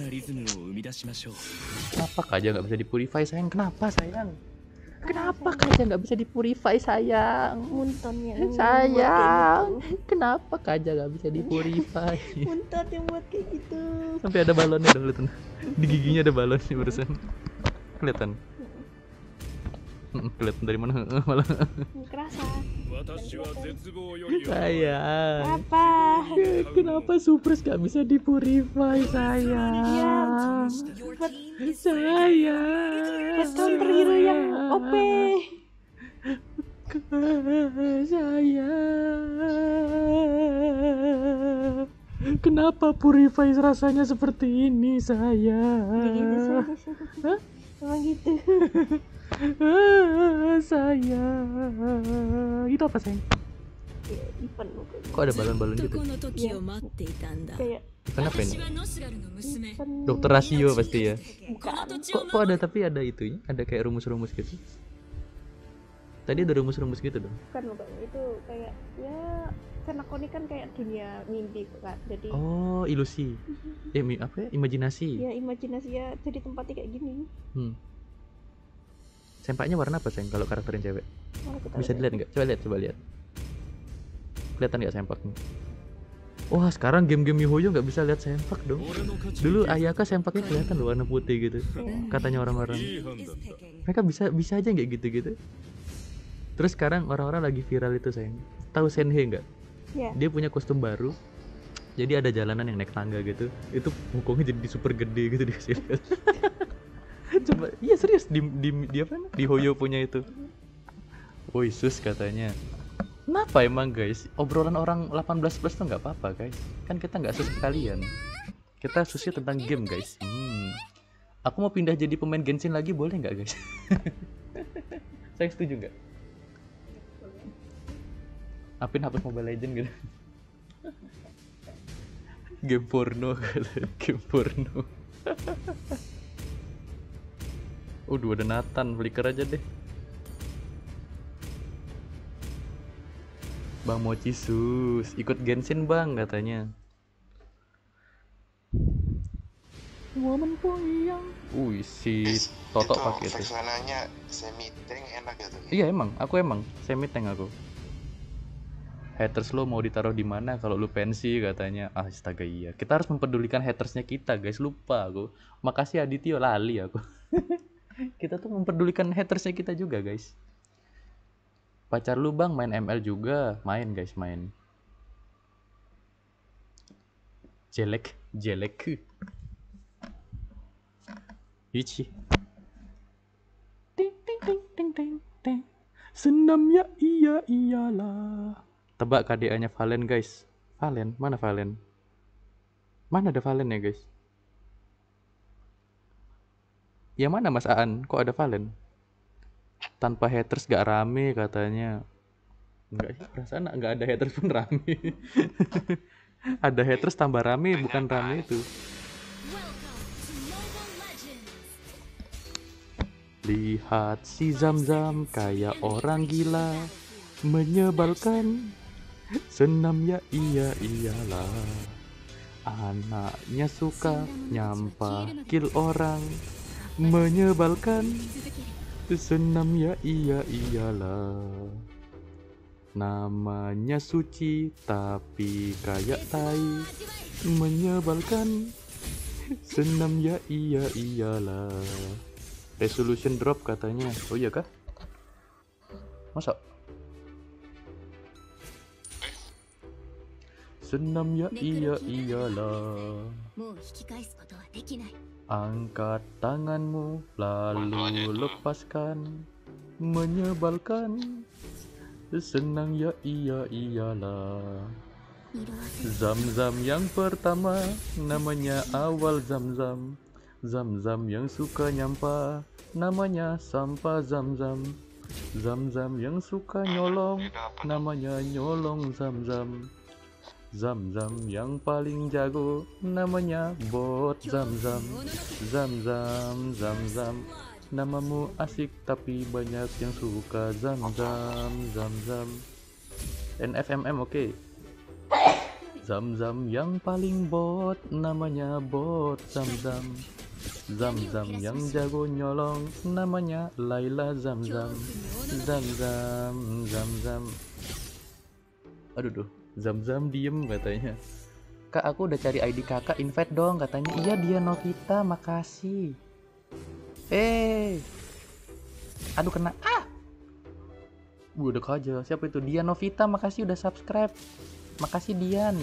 S1: Kenapa kaja nggak bisa dipurify sayang? Kenapa sayang? Kenapa kaja nggak bisa dipurify sayang?
S3: Muntonnya
S1: sayang. Kenapa kaja nggak bisa dipurify?
S3: Muntot yang buat kayak gitu.
S1: Sampai ada balonnya dong kelihatan. Di giginya ada balonnya barusan. Kelihatan. kelihatan dari mana? Malah.
S3: Kerasa.
S1: Saya
S3: apa?
S1: Eh, kenapa supres gak bisa dipurify
S3: saya
S1: ya,
S3: saya beton terhiru yang OP
S1: saya kenapa purify rasanya seperti ini
S3: saya
S1: iya, iya, iya,
S3: Hah? emang gitu.
S1: saya itu apa sayang? Kok ada balon-balon gitu?
S7: Iya, ya.
S3: kayak
S1: ini?
S2: Iya.
S3: Iya.
S1: Dokter rasio pasti ya. Kok kok ada tapi ada itunya? Ada kayak rumus-rumus gitu? Tadi ada rumus-rumus gitu dong?
S3: Bukan bukan. Itu kayak ya karena koni kan kayak dunia mimpi kan jadi
S1: oh ilusi. Eh apa ya? Imajinasi.
S3: Ya imajinasi ya jadi tempatnya kayak gini.
S1: Hmm. Sempaknya warna apa, sih? Kalau karakterin cewek?
S3: Oh,
S1: Bisa dilihat nggak? Coba lihat, coba lihat. Kelihatan nggak sempaknya? Wah sekarang game-game yuhoyo nggak bisa lihat sempak dong. Dulu Ayaka sempaknya kelihatan warna putih gitu. Katanya orang-orang. Mereka bisa bisa aja nggak gitu-gitu. Terus sekarang orang-orang lagi viral itu sayang. Tahu senhe nggak?
S3: Yeah.
S1: Dia punya kostum baru. Jadi ada jalanan yang naik tangga gitu. Itu bokongnya jadi super gede gitu di sini. Coba, iya serius di di, di apa? Di Hoyo punya itu. Woi sus katanya. Kenapa emang guys? Obrolan orang 18 plus tuh nggak apa-apa guys. Kan kita nggak sus kalian. Kita susnya tentang game guys. Hmm. Aku mau pindah jadi pemain Genshin lagi boleh nggak guys? Saya setuju nggak? Apin hapus Mobile Legend gitu. game porno game porno. Udah ada Nathan, flicker aja deh. Bang Mochi sus, ikut Genshin bang katanya. Woman yang Wih si Toto pakai itu.
S9: Vexananya semi tank enak tuh.
S1: Iya emang, aku emang semi tank aku. Haters lo mau ditaruh di mana kalau lu pensi katanya. Ah, astaga iya. Kita harus mempedulikan hatersnya kita, guys. Lupa aku. Makasih Adityo lali aku. kita tuh mempedulikan hatersnya kita juga, guys. Pacar lu bang main ML juga, main guys main. Jelek, jelek. Ichi. Ting ting ting ting ting ting. Senam ya iya iyalah. Tebak KDA-nya Valen guys. Valen, mana Valen? Mana ada Valen ya guys? Ya mana Mas Aan? Kok ada Valen? Tanpa haters gak rame katanya. Enggak sih, perasaan nggak ada haters pun rame. ada haters tambah rame, bukan rame itu. Lihat si Zam-Zam kayak orang gila Menyebalkan Senam ya iya iyalah Anaknya suka nyampah kill orang Menyebalkan Senam ya iya iyalah Namanya suci tapi kayak tai Menyebalkan Senam ya iya iyalah Resolution drop katanya. Oh iya kah? Masa? Senam ya iya iyalah. Angkat tanganmu lalu lepaskan Menyebalkan. Senang ya iya iyalah. Zam-zam yang pertama namanya awal zam-zam. Zam-zam yang suka nyampa namanya sampah zam-zam. Zam-zam yang suka nyolong namanya nyolong zam-zam. Zam-zam yang paling jago namanya bot zam-zam. Zam-zam, zam-zam. Namamu asik tapi banyak yang suka zam-zam, zam-zam. NFMM oke. Zam-zam yang paling bot namanya bot zam-zam. Zam-zam yang jago nyolong namanya Laila Zam-zam. Zam-zam, zam-zam. Aduh duh, Zam-zam diem katanya. Kak aku udah cari ID kakak invite dong katanya. Iya dia Novita makasih. Eh. Aduh kena. Ah. Gue udah aja. Siapa itu? Dia Novita makasih udah subscribe. Makasih Dian.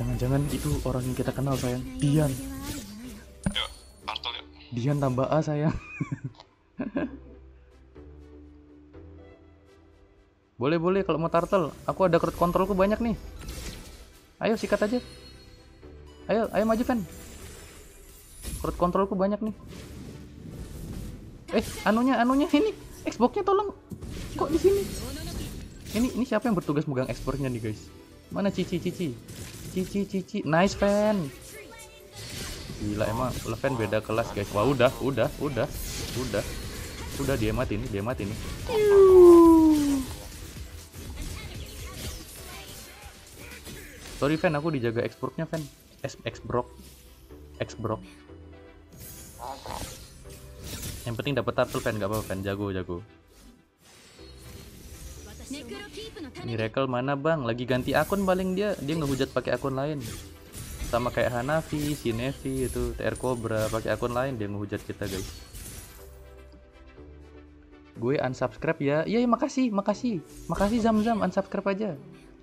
S1: Jangan-jangan itu orang yang kita kenal sayang. Dian.
S9: Yuk, Artul yuk.
S1: Dian tambah A sayang. boleh boleh kalau mau turtle. Aku ada crowd controlku banyak nih. Ayo sikat aja. Ayo ayo maju fan. Crowd controlku banyak nih. Eh anunya anunya ini Xboxnya tolong. Kok di sini? Ini ini siapa yang bertugas megang ekspornya nih guys? Mana Cici Cici? Cici Cici, nice fan. Gila emang Leven beda kelas guys. Wah udah, udah, udah, udah, udah dia mati nih, dia mati nih. sorry fan aku dijaga ekspornya fan S X, exbrok yang penting dapat turtle fan gak apa-apa fan jago jago Miracle mana bang? Lagi ganti akun paling dia dia ngehujat pakai akun lain. Sama kayak Hanafi, Sinevi itu TR Cobra pakai akun lain dia ngehujat kita guys. Gue unsubscribe ya. Iya, iya makasih, makasih. Makasih Zam Zam unsubscribe aja.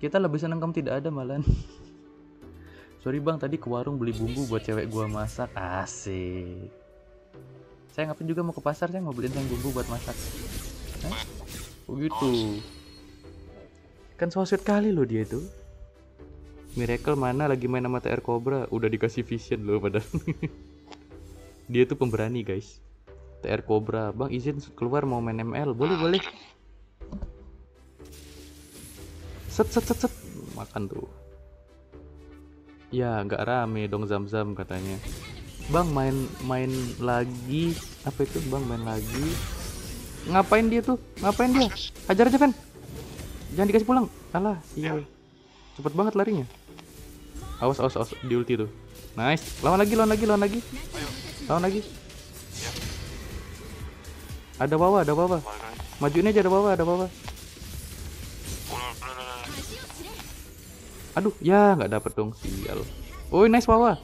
S1: Kita lebih seneng kamu tidak ada malahan. Sorry bang, tadi ke warung beli bumbu buat cewek gua masak. Asik. Saya ngapain juga mau ke pasar, saya mau beliin yang bumbu buat masak. Hah? Oh gitu. Kan so kali loh dia itu. Miracle mana lagi main sama TR Cobra, udah dikasih vision loh padahal. dia tuh pemberani guys. TR Cobra, bang izin keluar mau main ML, boleh boleh. Set set set set, makan tuh. Ya nggak rame dong zam-zam katanya. Bang main main lagi apa itu bang main lagi? Ngapain dia tuh? Ngapain dia? Hajar aja kan? Jangan dikasih pulang. Alah, iya. Cepet banget larinya. Awas awas awas di ulti tuh. Nice. Lawan lagi, lawan lagi, lawan lagi. Lawan lagi. Ada bawah, ada bawah. Majuin aja ada bawah, ada bawah. Aduh, ya nggak dapet dong sial. Oh, nice bawah.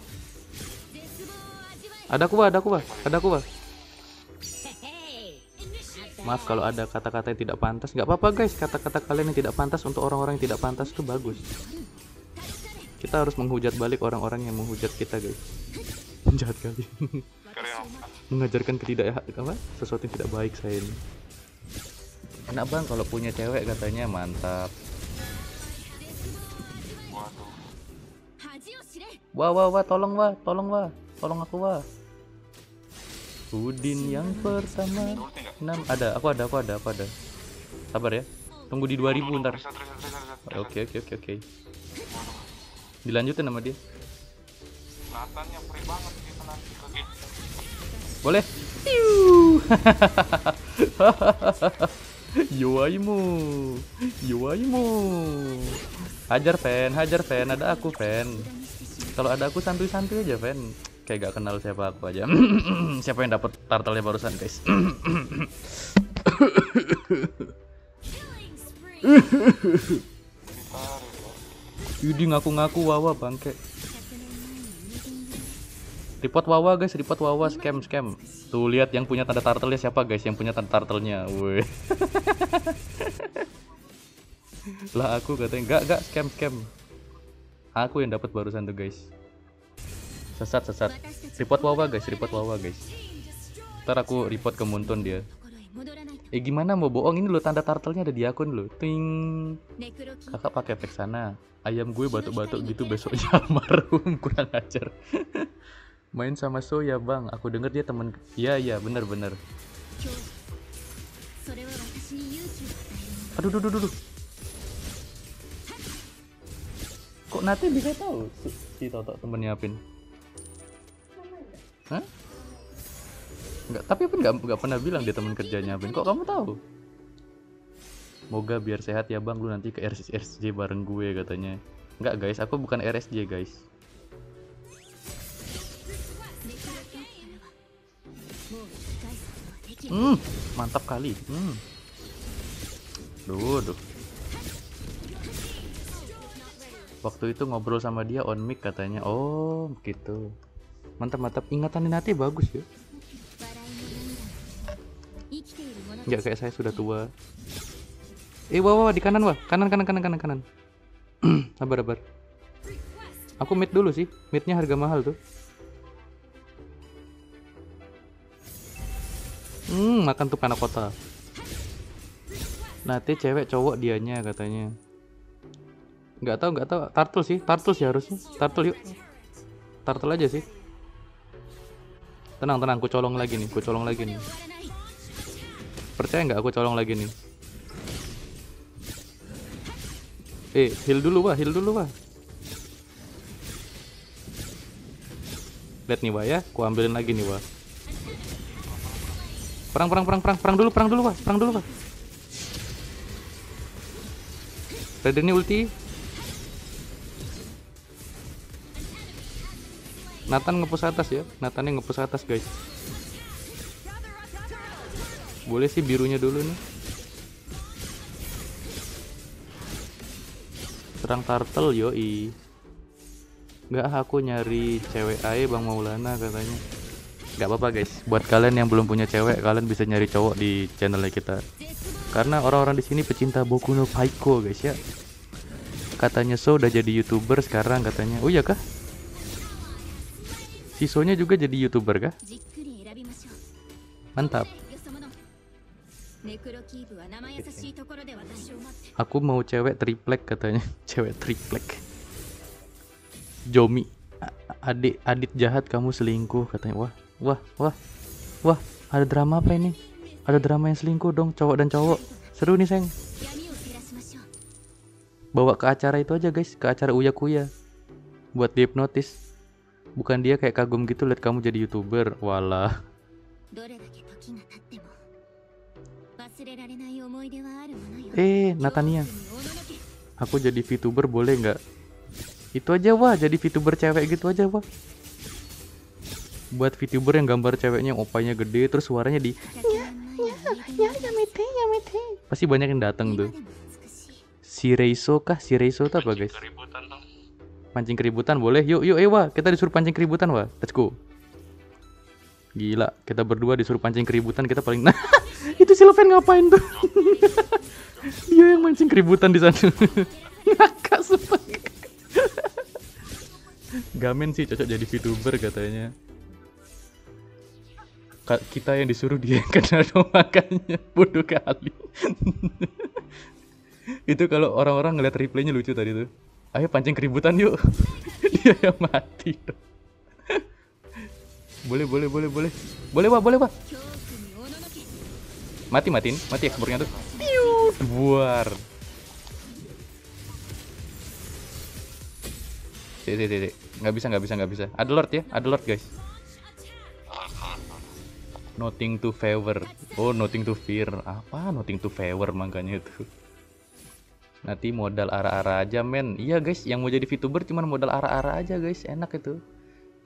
S1: Ada kuba, ada kuba, ada kuba. Maaf kalau ada kata-kata yang tidak pantas. Nggak apa-apa guys, kata-kata kalian yang tidak pantas untuk orang-orang yang tidak pantas itu bagus. Kita harus menghujat balik orang-orang yang menghujat kita guys. Jahat kali. Mengajarkan ketidak apa? Sesuatu yang tidak baik saya ini. Enak bang kalau punya cewek katanya mantap. Wah wah wah tolong wah tolong wah tolong aku wah. Udin yang pertama. Enam ada aku ada aku ada aku ada. Sabar ya. Tunggu di 2000 ntar. Oke oke oke oke. Dilanjutin sama dia.
S9: Nathannya free banget nanti.
S1: Boleh. Yuaimu. Yuaimu. Hajar fan, hajar fan, ada aku fan. Kalau ada aku santuy-santuy aja fan. Kayak gak kenal siapa aku aja. siapa yang dapat turtle barusan guys? Yudi ngaku-ngaku wawa bangke. Report Wawa guys, report Wawa scam scam. Tuh lihat yang punya tanda turtle siapa guys? Yang punya tanda turtle-nya. Woi. lah aku katanya enggak enggak scam scam. Aku yang dapat barusan tuh guys. Sesat sesat. Report Wawa guys, report Wawa guys. Ntar aku report ke Muntun dia. Eh gimana mau bohong ini lo tanda turtle-nya ada di akun lo. Ting. Kakak pakai efek sana. Ayam gue batuk-batuk gitu besoknya marum kurang ajar. Main sama So ya bang, aku denger dia temen. Iya iya bener bener. Aduh, aduh, aduh, aduh. kok nanti bisa tahu si Toto temennya Apin Hah? Enggak, tapi Apin nggak pernah bilang dia teman kerjanya Apin. Kok kamu tahu? Moga biar sehat ya bang, lu nanti ke RS RSJ bareng gue katanya. Enggak guys, aku bukan RSJ guys. Hmm, mantap kali. Hmm. Duh, duh. waktu itu ngobrol sama dia on mic katanya. Oh gitu. Mantap mantap ingatan nanti bagus ya. Nggak kayak saya sudah tua. Eh wah wah di kanan wah. Kanan kanan kanan kanan kanan. Sabar sabar. Aku mid dulu sih. Midnya harga mahal tuh. Hmm makan tuh anak kota. Nanti cewek cowok dianya katanya nggak tahu nggak tahu. Tartus sih tartus sih harusnya. Tartus yuk. Tartel aja sih. Tenang tenang aku colong lagi nih aku colong lagi nih. Percaya nggak aku colong lagi nih? Eh heal dulu wah heal dulu wah lihat nih wah ya. Aku ambilin lagi nih wah perang perang perang perang perang dulu perang dulu wah perang dulu wah Raidernya ulti. Nathan ngepus atas ya, Nathan yang atas guys. Boleh sih birunya dulu nih. serang turtle yoi. Nggak aku nyari cewek aja Bang Maulana katanya. Nggak apa-apa guys. Buat kalian yang belum punya cewek Kalian bisa nyari cowok di channelnya kita. Karena orang-orang di sini pecinta Boku no Pico guys ya. Katanya So udah jadi youtuber sekarang katanya. Oh iya kah? Sisonya juga jadi youtuber kah? Mantap. Aku mau cewek triplek katanya. Cewek triplek. Jomi. Adik adit jahat kamu selingkuh katanya. Wah, wah, wah. Wah, ada drama apa ini? Ada drama yang selingkuh dong cowok dan cowok. Seru nih,
S6: Seng.
S1: Bawa ke acara itu aja, guys, ke acara Uya Kuya. Buat dihipnotis bukan dia kayak kagum gitu lihat kamu jadi youtuber. Walah. Eh Natania aku jadi VTuber boleh nggak? Itu aja wah. Jadi VTuber cewek gitu aja wah. Buat VTuber yang gambar ceweknya opanya gede terus suaranya di pasti banyak yang datang tuh. Si Reiso kah? Si Reiso tuh apa guys? Pancing keributan boleh? Yuk yuk Ewa kita disuruh pancing keributan wah. Let's go. Gila kita berdua disuruh pancing keributan kita paling Nah itu si Loven ngapain tuh? Dia yang mancing keributan di sana. Ngakak sumpah Gamen sih cocok jadi VTuber katanya. Ka- kita yang disuruh dia yang kena makanya bodoh kali. Itu kalau orang-orang ngeliat replaynya lucu tadi tuh ayo pancing keributan yuk. Dia yang mati. Tuh. boleh boleh boleh boleh. Boleh pak boleh
S6: pak.
S1: Mati matiin. Mati ekspornya tuh. Piu buar. Si si si nggak bisa nggak bisa nggak bisa. Ada lord ya ada lord guys. Nothing to favor. Oh nothing to fear. Apa nothing to favor makanya itu Nanti modal arah-arah aja men. Iya guys, yang mau jadi VTuber cuman modal arah-arah aja guys, enak itu.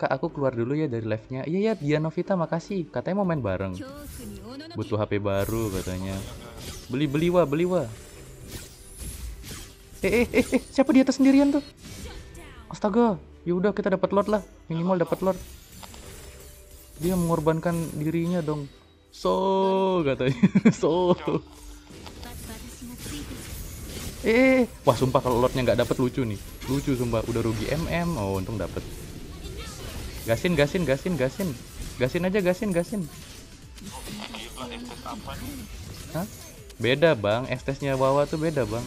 S1: Kak, aku keluar dulu ya dari live-nya. Iya ya, Diana Vita makasih. Katanya mau main bareng. Butuh HP baru katanya. Beli-beli wa, beli wa. Eh, eh, eh, eh, siapa di atas sendirian tuh? Astaga, yaudah kita dapat lord lah. Minimal dapat lord. Dia mengorbankan dirinya dong. So, katanya. So eh, wah sumpah kalau lotnya nggak dapat lucu nih lucu sumpah udah rugi mm oh untung dapat gasin gasin gasin gasin gasin aja gasin gasin? Hah? Beda bang, estesnya Wawa tuh beda bang.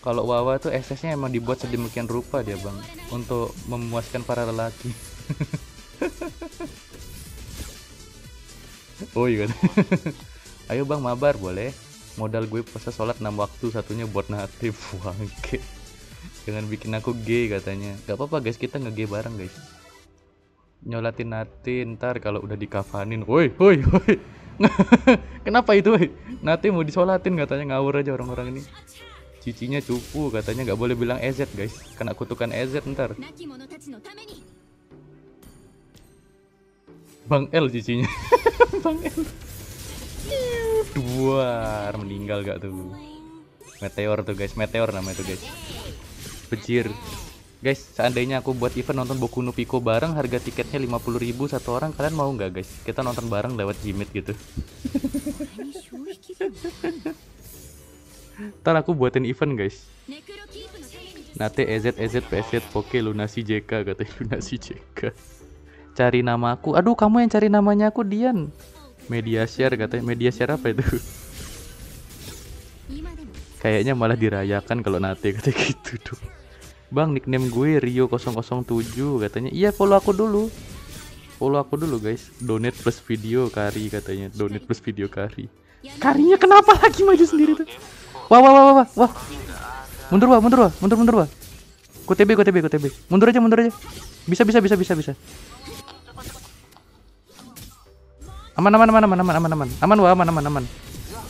S1: Kalau Wawa tuh estesnya emang dibuat sedemikian rupa dia bang, untuk memuaskan para lelaki. oh iya. Ayo bang mabar boleh modal gue puasa sholat 6 waktu satunya buat nanti bangke jangan bikin aku gay katanya. Gak apa-apa guys kita nge-gay bareng guys. Nyolatin natin ntar kalau udah dikafanin woi woi woi. Kenapa itu woi? Nanti mau disolatin katanya ngawur aja orang-orang ini. Cicinya cupu katanya nggak boleh bilang EZ guys. Kena kutukan EZ ntar. Bang L cicinya. Bang L. Duar meninggal gak tuh? Meteor tuh guys, meteor namanya tuh guys. Bejir. Guys, seandainya aku buat event nonton Boku no Pico bareng, harga tiketnya 50.000 satu orang, kalian mau nggak guys? Kita nonton bareng lewat Jimit gitu. Ntar aku buatin event guys. Nate EZ EZ PZ Poke Lunasi JK katanya Lunasi JK. Cari nama aku. Aduh, kamu yang cari namanya aku Dian media share katanya. Media share apa itu? Kayaknya malah dirayakan kalau nanti kata gitu dong bang nickname gue Rio 007 katanya. Iya follow aku dulu. Follow aku dulu guys. Donate plus video kari katanya. Donate plus video kari. Karinya kenapa lagi maju sendiri tuh? Wah wah wah wah wah mundur wah mundur wah. Mundur mundur wah. Ku TB ku mundur aja mundur aja. Bisa bisa bisa bisa bisa. Aman, aman, aman, aman, aman, aman, aman. Aman, wah, aman, aman, aman.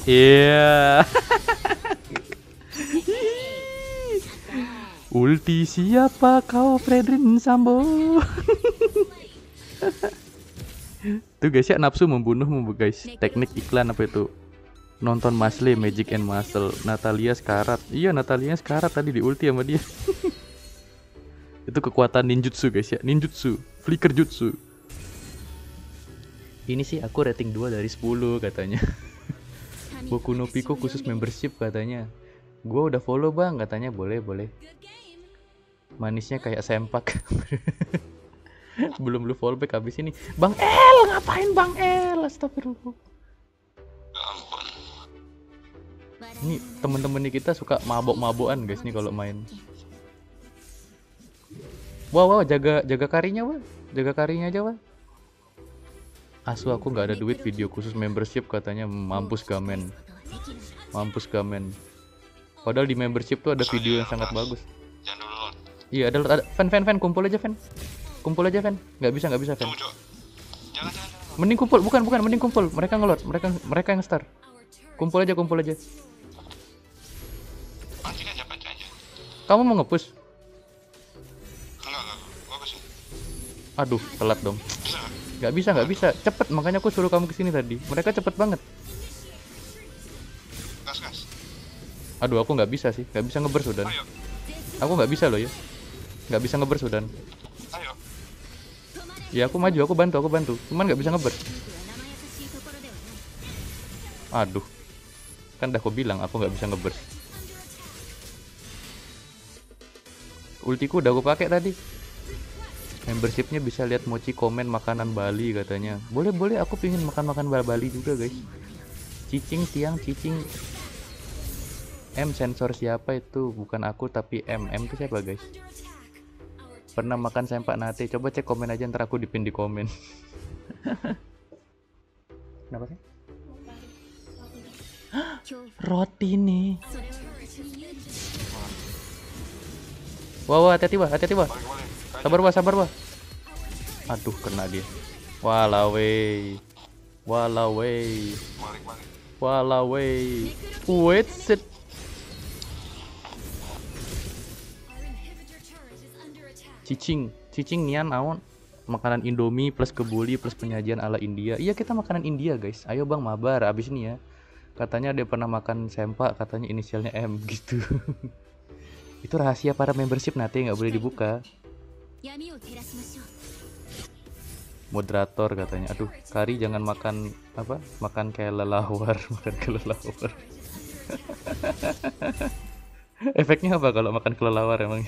S1: Iya. Ulti siapa kau Fredrin Sambo? Tuh guys ya nafsu membunuh membu guys. Teknik iklan apa itu? nonton Masle Magic and Muscle Natalia sekarat iya Natalia sekarat tadi di ulti sama dia itu kekuatan ninjutsu guys ya ninjutsu flicker jutsu ini sih aku rating 2 dari 10 katanya. Boku no khusus membership katanya. Gua udah follow bang katanya. Boleh boleh. Manisnya kayak sempak. Belum lu fallback habis ini. Bang El ngapain bang El? Astagfirullah. Ini temen-temen kita suka mabok-mabokan guys nih kalau main. Wow wow jaga jaga karinya wah jaga karinya aja wah asu aku nggak ada duit video khusus membership katanya. Mampus gamen mampus gamen padahal di membership tuh ada video yang sangat bagus. Iya ada ada. Fan fan fan kumpul aja fan. Kumpul aja fan. Nggak bisa nggak bisa fan. Mending kumpul. Bukan bukan. Mending kumpul. Mereka ngelot mereka mereka yang start kumpul aja kumpul aja. Kamu mau.
S9: Gua ke sini.
S1: aduh telat dong
S9: nggak?
S1: bisa nggak bisa. Cepet makanya aku suruh kamu ke sini tadi. Mereka cepet banget.
S9: Gas gas.
S1: aduh aku nggak bisa sih. Nggak bisa ngeber sudan
S9: Ayo.
S1: aku nggak bisa loh ya. Nggak bisa ngeber sudan
S9: Ayo.
S1: ya aku maju aku bantu aku bantu. Cuman nggak bisa ngeber aduh. Kan udah aku bilang aku nggak bisa ngeber ultiku udah aku pakai tadi membershipnya bisa lihat mochi komen makanan Bali katanya. Boleh boleh. Aku pingin makan makan Bali juga guys. Cicing tiang cicing. M sensor siapa itu? Bukan aku tapi M. M itu siapa guys? Pernah makan sempak nate? Coba cek komen aja ntar aku dipin di komen. Kenapa sih? Roti nih. Wah hati-hati wah hati-hati wah. Sabar wah sabar wah aduh kena dia. Walawe walawe
S9: Balik balik.
S1: walawe wait sit. Cicing. Cicing nian naon. Makanan Indomie plus kebuli plus penyajian ala India. Iya kita makanan India guys. Ayo bang mabar. Abis ini ya katanya dia pernah makan sempak katanya inisialnya M gitu. Itu rahasia para membership nanti nggak boleh dibuka moderator katanya. Aduh kari jangan makan apa makan kayak lelawar makan kelelawar efeknya apa kalau makan kelelawar emang?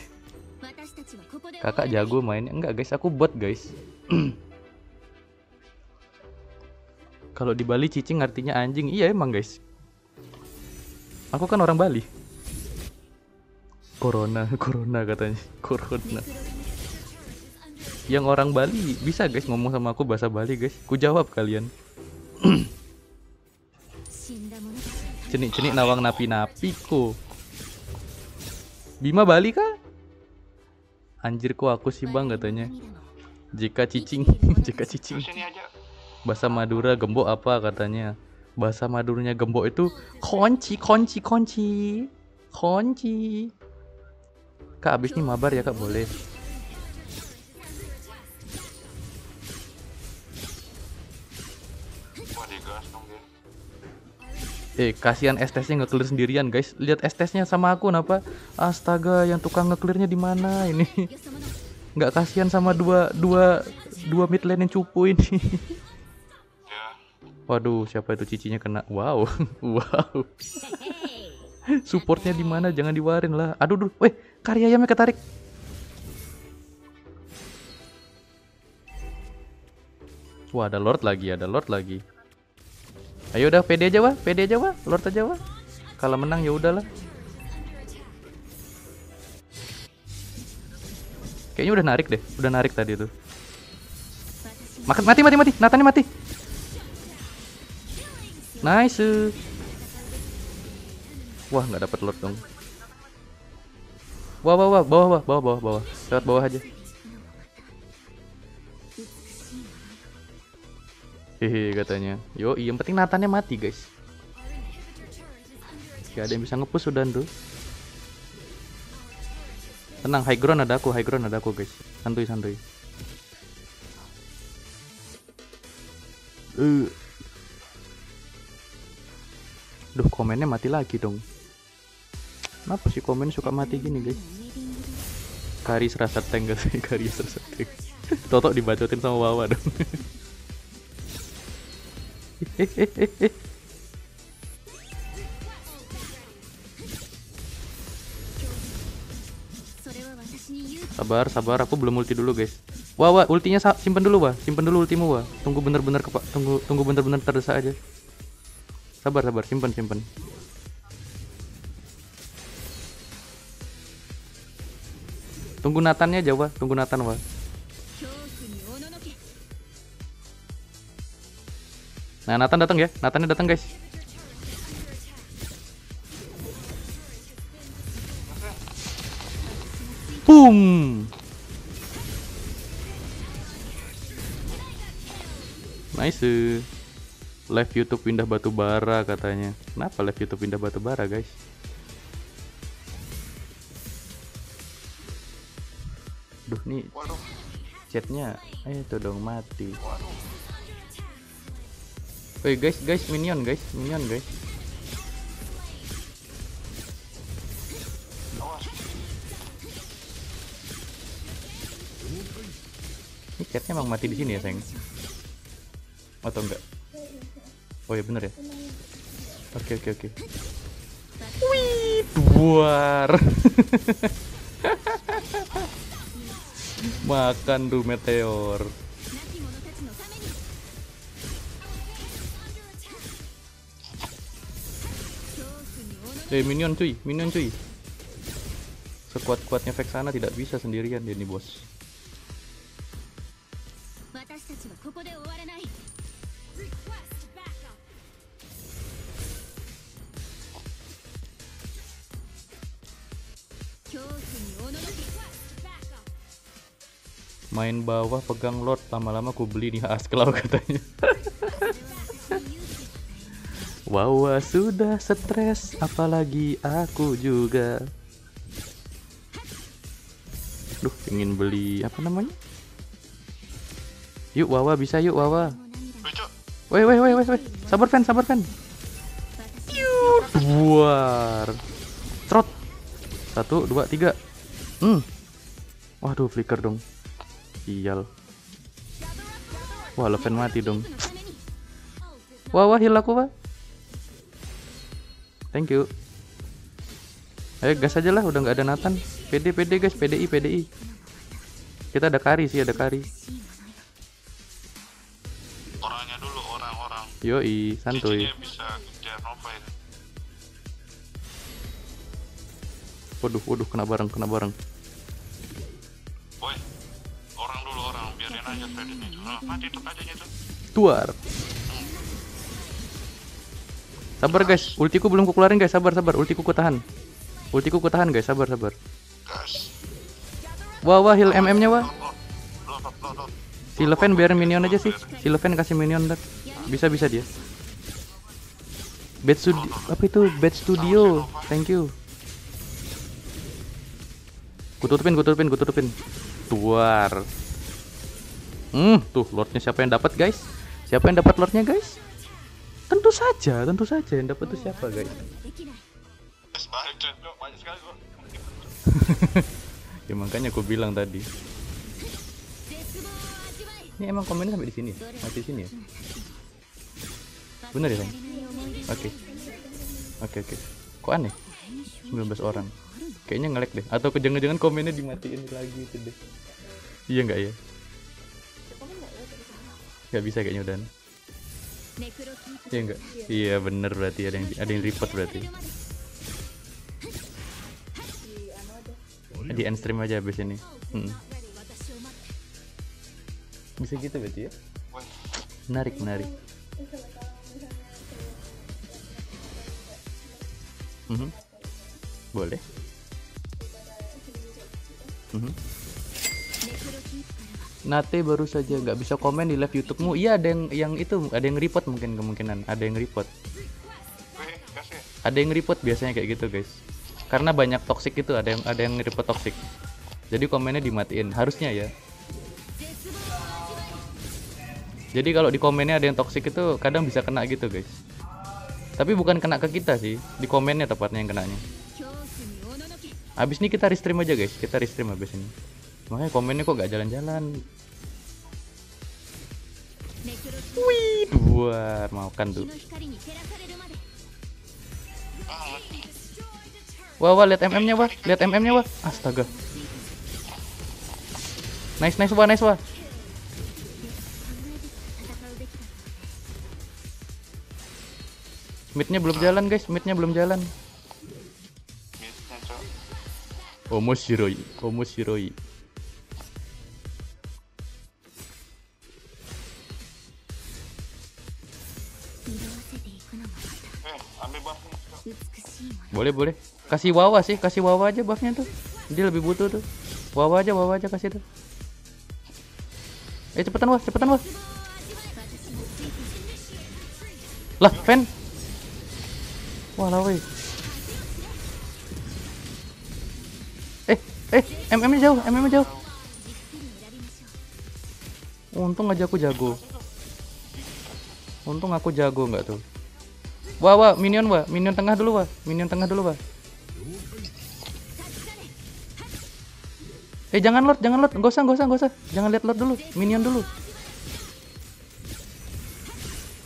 S1: kakak jago mainnya. Enggak guys aku bot guys. Kalau di Bali cicing artinya anjing. Iya emang guys. Aku kan orang Bali. Corona corona katanya. Corona yang orang Bali bisa guys ngomong sama aku bahasa Bali guys. Ku jawab kalian. Cenik-cenik nawang napi-napi ko Bima Bali kah? Anjir kok aku sih bang katanya. Jika cicing Jika cicing. Bahasa Madura gembok apa katanya? Bahasa Maduranya gembok itu Konci konci konci. Konci. Kak abis ini mabar ya kak. Boleh Eh kasihan estesnya nge-clear sendirian guys Lihat estesnya sama aku kenapa Astaga yang tukang nge-clearnya di mana ini nggak kasihan sama dua dua dua mid lane yang cupu ini. Waduh, siapa itu cicinya kena? Wow, wow. Supportnya di mana? Jangan diwarin lah. Aduh, duh. Weh, karya ayamnya ketarik. Wah, ada Lord lagi, ada Lord lagi. Ayo udah pede aja wah, pede aja wah, Lord aja wah. Kalau menang ya udahlah. Kayaknya udah narik deh, udah narik tadi tuh. Makan mati mati mati, Nathan mati. Nice. Wah, nggak dapat Lord dong. Wah, wah, wah, bawah, wah, bawah, bawah, bawah. Lewat bawah aja. Hehe katanya. Yo, yang penting Nathannya mati, guys. Gak ada yang bisa ngepush udah tuh. Tenang, high ground ada aku, high ground ada aku, guys. Santuy, santuy. Uh. Duh, komennya mati lagi dong. Kenapa sih komen suka mati gini, guys? Kari serasa tank guys, kari serasa tank. Totok dibacotin sama Wawa dong. Sabar, sabar, aku belum ulti dulu, guys. Wah, wah, ultinya simpen dulu, wah. Simpen dulu ultimu, wah. Tunggu bener-bener kepak, tunggu tunggu bener-bener terdesak aja. Sabar, sabar, simpen, simpen. Tunggu Natannya aja, wah. Tunggu Nathan, wah. Nah, Nathan datang ya. Nathannya datang, guys. Boom. Nice. Live YouTube pindah batu bara katanya. Kenapa live YouTube pindah batu bara, guys? Duh, nih
S9: Waduh,
S1: chatnya eh itu dong mati. Woi guys, guys, minion guys, minion guys. Ini chatnya emang mati di sini ya sayang? Atau enggak? Oh ya bener ya. Oke oke oke. Wih, duar. Makan tuh meteor. Eh minion cuy, minion cuy. Sekuat-kuatnya Vexana tidak bisa sendirian dia nih bos. Main bawah pegang Lord lama-lama ku beli nih Asklau katanya. Wawa sudah stres, apalagi aku juga. Duh, ingin beli apa namanya? Yuk Wawa bisa yuk Wawa. Woi woi woi woi woi. Sabar fan, sabar fan. Duar. Trot. Satu, dua, tiga. Hmm. Waduh, flicker dong. Sial. Wah, Leven mati dong. Wah, wah, heal aku, Pak. Thank you. Ayo gas aja lah, udah nggak ada Nathan. PD, PD guys, PDI, PDI. Kita ada kari sih, ada kari.
S9: Orangnya dulu, orang-orang.
S1: Yoi, santuy.
S9: Cincinya bisa kejar Nova ini.
S1: Waduh, waduh, kena bareng, kena bareng.
S9: Woi, orang dulu orang, biarin aja itu. Mati tuh.
S1: Tuar. Sabar guys, ultiku belum kukeluarin guys, sabar sabar, ultiku ku tahan. Ultiku ku tahan guys, sabar sabar. Wah wah heal MM-nya wah.
S9: Lot, lot, lot, lot.
S1: Si Leven biarin minion aja sih. Si Leven kasih minion. Bisa bisa dia. Bad studio apa itu? Bad studio. Thank you. Ku tutupin, ku tutupin, ku tutupin. Tuar. Hmm, tuh lordnya siapa yang dapat guys? Siapa yang dapat lordnya guys? tentu saja tentu saja yang dapat itu siapa guys? Ya makanya aku bilang tadi. Ini emang komennya sampai di sini ya? masih sini ya? Bener ya oke. Oke-oke. kok aneh? 19 orang. Kayaknya ngelek deh. Atau kejangan-jangan komennya dimatiin lagi itu deh. Iya nggak ya? Nggak bisa kayaknya udah Iya enggak? Iya bener berarti ada yang ada yang report berarti. Di end stream aja abis ini. Hmm. Bisa gitu berarti ya? Menarik, menarik.
S7: Mm -hmm. Boleh. Mm -hmm.
S1: Nate baru saja nggak bisa komen di live YouTubemu. Iya ada yang yang itu ada yang report mungkin kemungkinan ada yang report. Ada yang report biasanya kayak gitu guys. Karena banyak toxic itu ada yang ada yang report toxic. Jadi komennya dimatiin harusnya ya. Jadi kalau di komennya ada yang toxic itu kadang bisa kena gitu guys. Tapi bukan kena ke kita sih, di komennya tepatnya yang kenanya. Abis ini kita restream aja guys, kita restream abis ini makanya komennya kok gak jalan-jalan. Wih dua. Makan tuh wah wah lihat mm nya wah. Lihat mm nya wah. Astaga. Nice nice wah nice wah. Midnya belum jalan guys, midnya belum jalan.
S9: Midnya,
S1: Omoshiroi, omoshiroi. boleh boleh. Kasih wawa sih kasih wawa aja buffnya tuh. Dia lebih butuh tuh. Wawa aja wawa aja kasih tuh. Eh cepetan wah cepetan wah lah fan wah lawe eh eh mm jauh mm jauh. Untung aja aku jago. Untung aku jago nggak tuh? Wah, wah, minion, wah. Minion tengah dulu, wah. Minion tengah dulu, wah. Eh, jangan lord, jangan lord. gosang, gosang, gosang. Jangan lihat lord dulu. Minion dulu.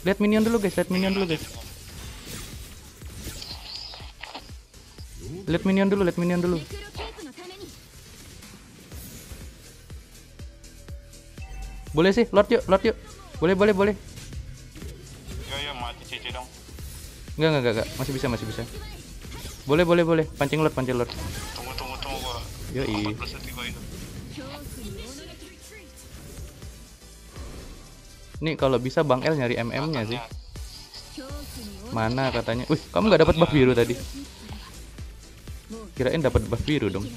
S1: Lihat minion dulu, guys. Lihat minion dulu, guys. Lihat minion dulu, lihat minion dulu. Boleh sih, lord yuk, lord yuk. Boleh, boleh, boleh. Enggak, enggak, enggak, masih bisa, masih bisa. Boleh, boleh, boleh. Pancing lord, pancing lord.
S9: Tunggu, tunggu, tunggu gua.
S7: yo i
S1: ini kalau bisa Bang L nyari MM-nya sih. Mana katanya? Wih, kamu nggak dapat buff biru tadi. Kirain dapat buff biru dong.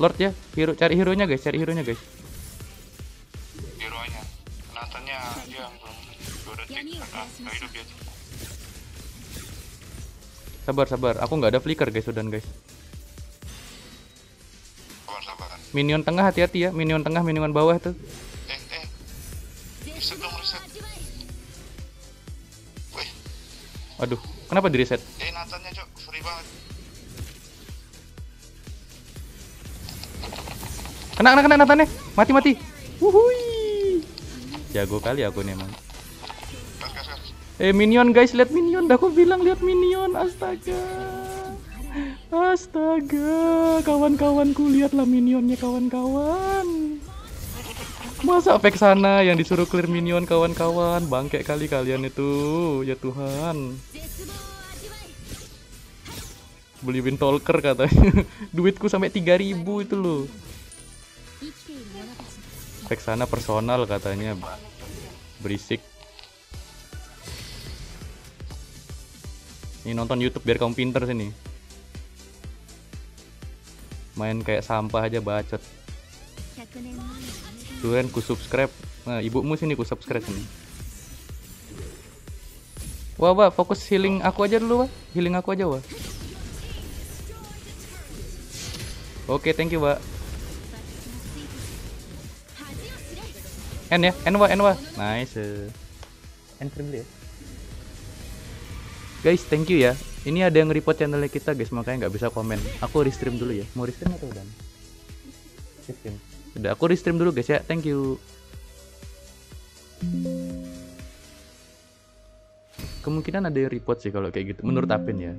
S1: Lord ya, hero cari hero-nya guys, cari hero-nya guys.
S9: Hidup dia.
S1: Sabar, sabar. Aku nggak ada flicker guys, udah guys.
S9: Sabar sabar.
S1: Minion tengah hati-hati ya, minion tengah, minion bawah tuh.
S9: Eh eh. Reset dong reset. Wih,
S1: Aduh, kenapa di reset?
S9: eh Nathannya cok, free banget.
S1: Kena, kena, kena Nathan Mati, mati. Wuhui. Jago kali aku nih emang. Eh minion guys, lihat minion. Aku bilang lihat minion. Astaga. Astaga, kawan-kawanku lihatlah minionnya kawan-kawan. Masa fake sana yang disuruh clear minion kawan-kawan. Bangke kali kalian itu. Ya Tuhan. Beli win talker katanya. Duitku sampai 3000 itu loh.
S7: Fake
S1: sana personal katanya, Berisik. Ini nonton YouTube biar kamu pinter sini. Main kayak sampah aja bacot. Duren kan, ku subscribe. Nah, ibumu sini ku subscribe sini. Wah, wah, fokus healing aku aja dulu, wah. Healing aku aja, wah. Oke, okay, thank you, wah. N ya, N wa, N wa. Nice. N friendly ya. Guys, thank you ya. Ini ada yang report channelnya kita guys, makanya nggak bisa komen. Aku restream dulu ya. Mau restream atau udah? Restream. Udah, aku restream dulu guys ya. Thank you. Kemungkinan ada yang report sih kalau kayak gitu. Menurut Apin ya.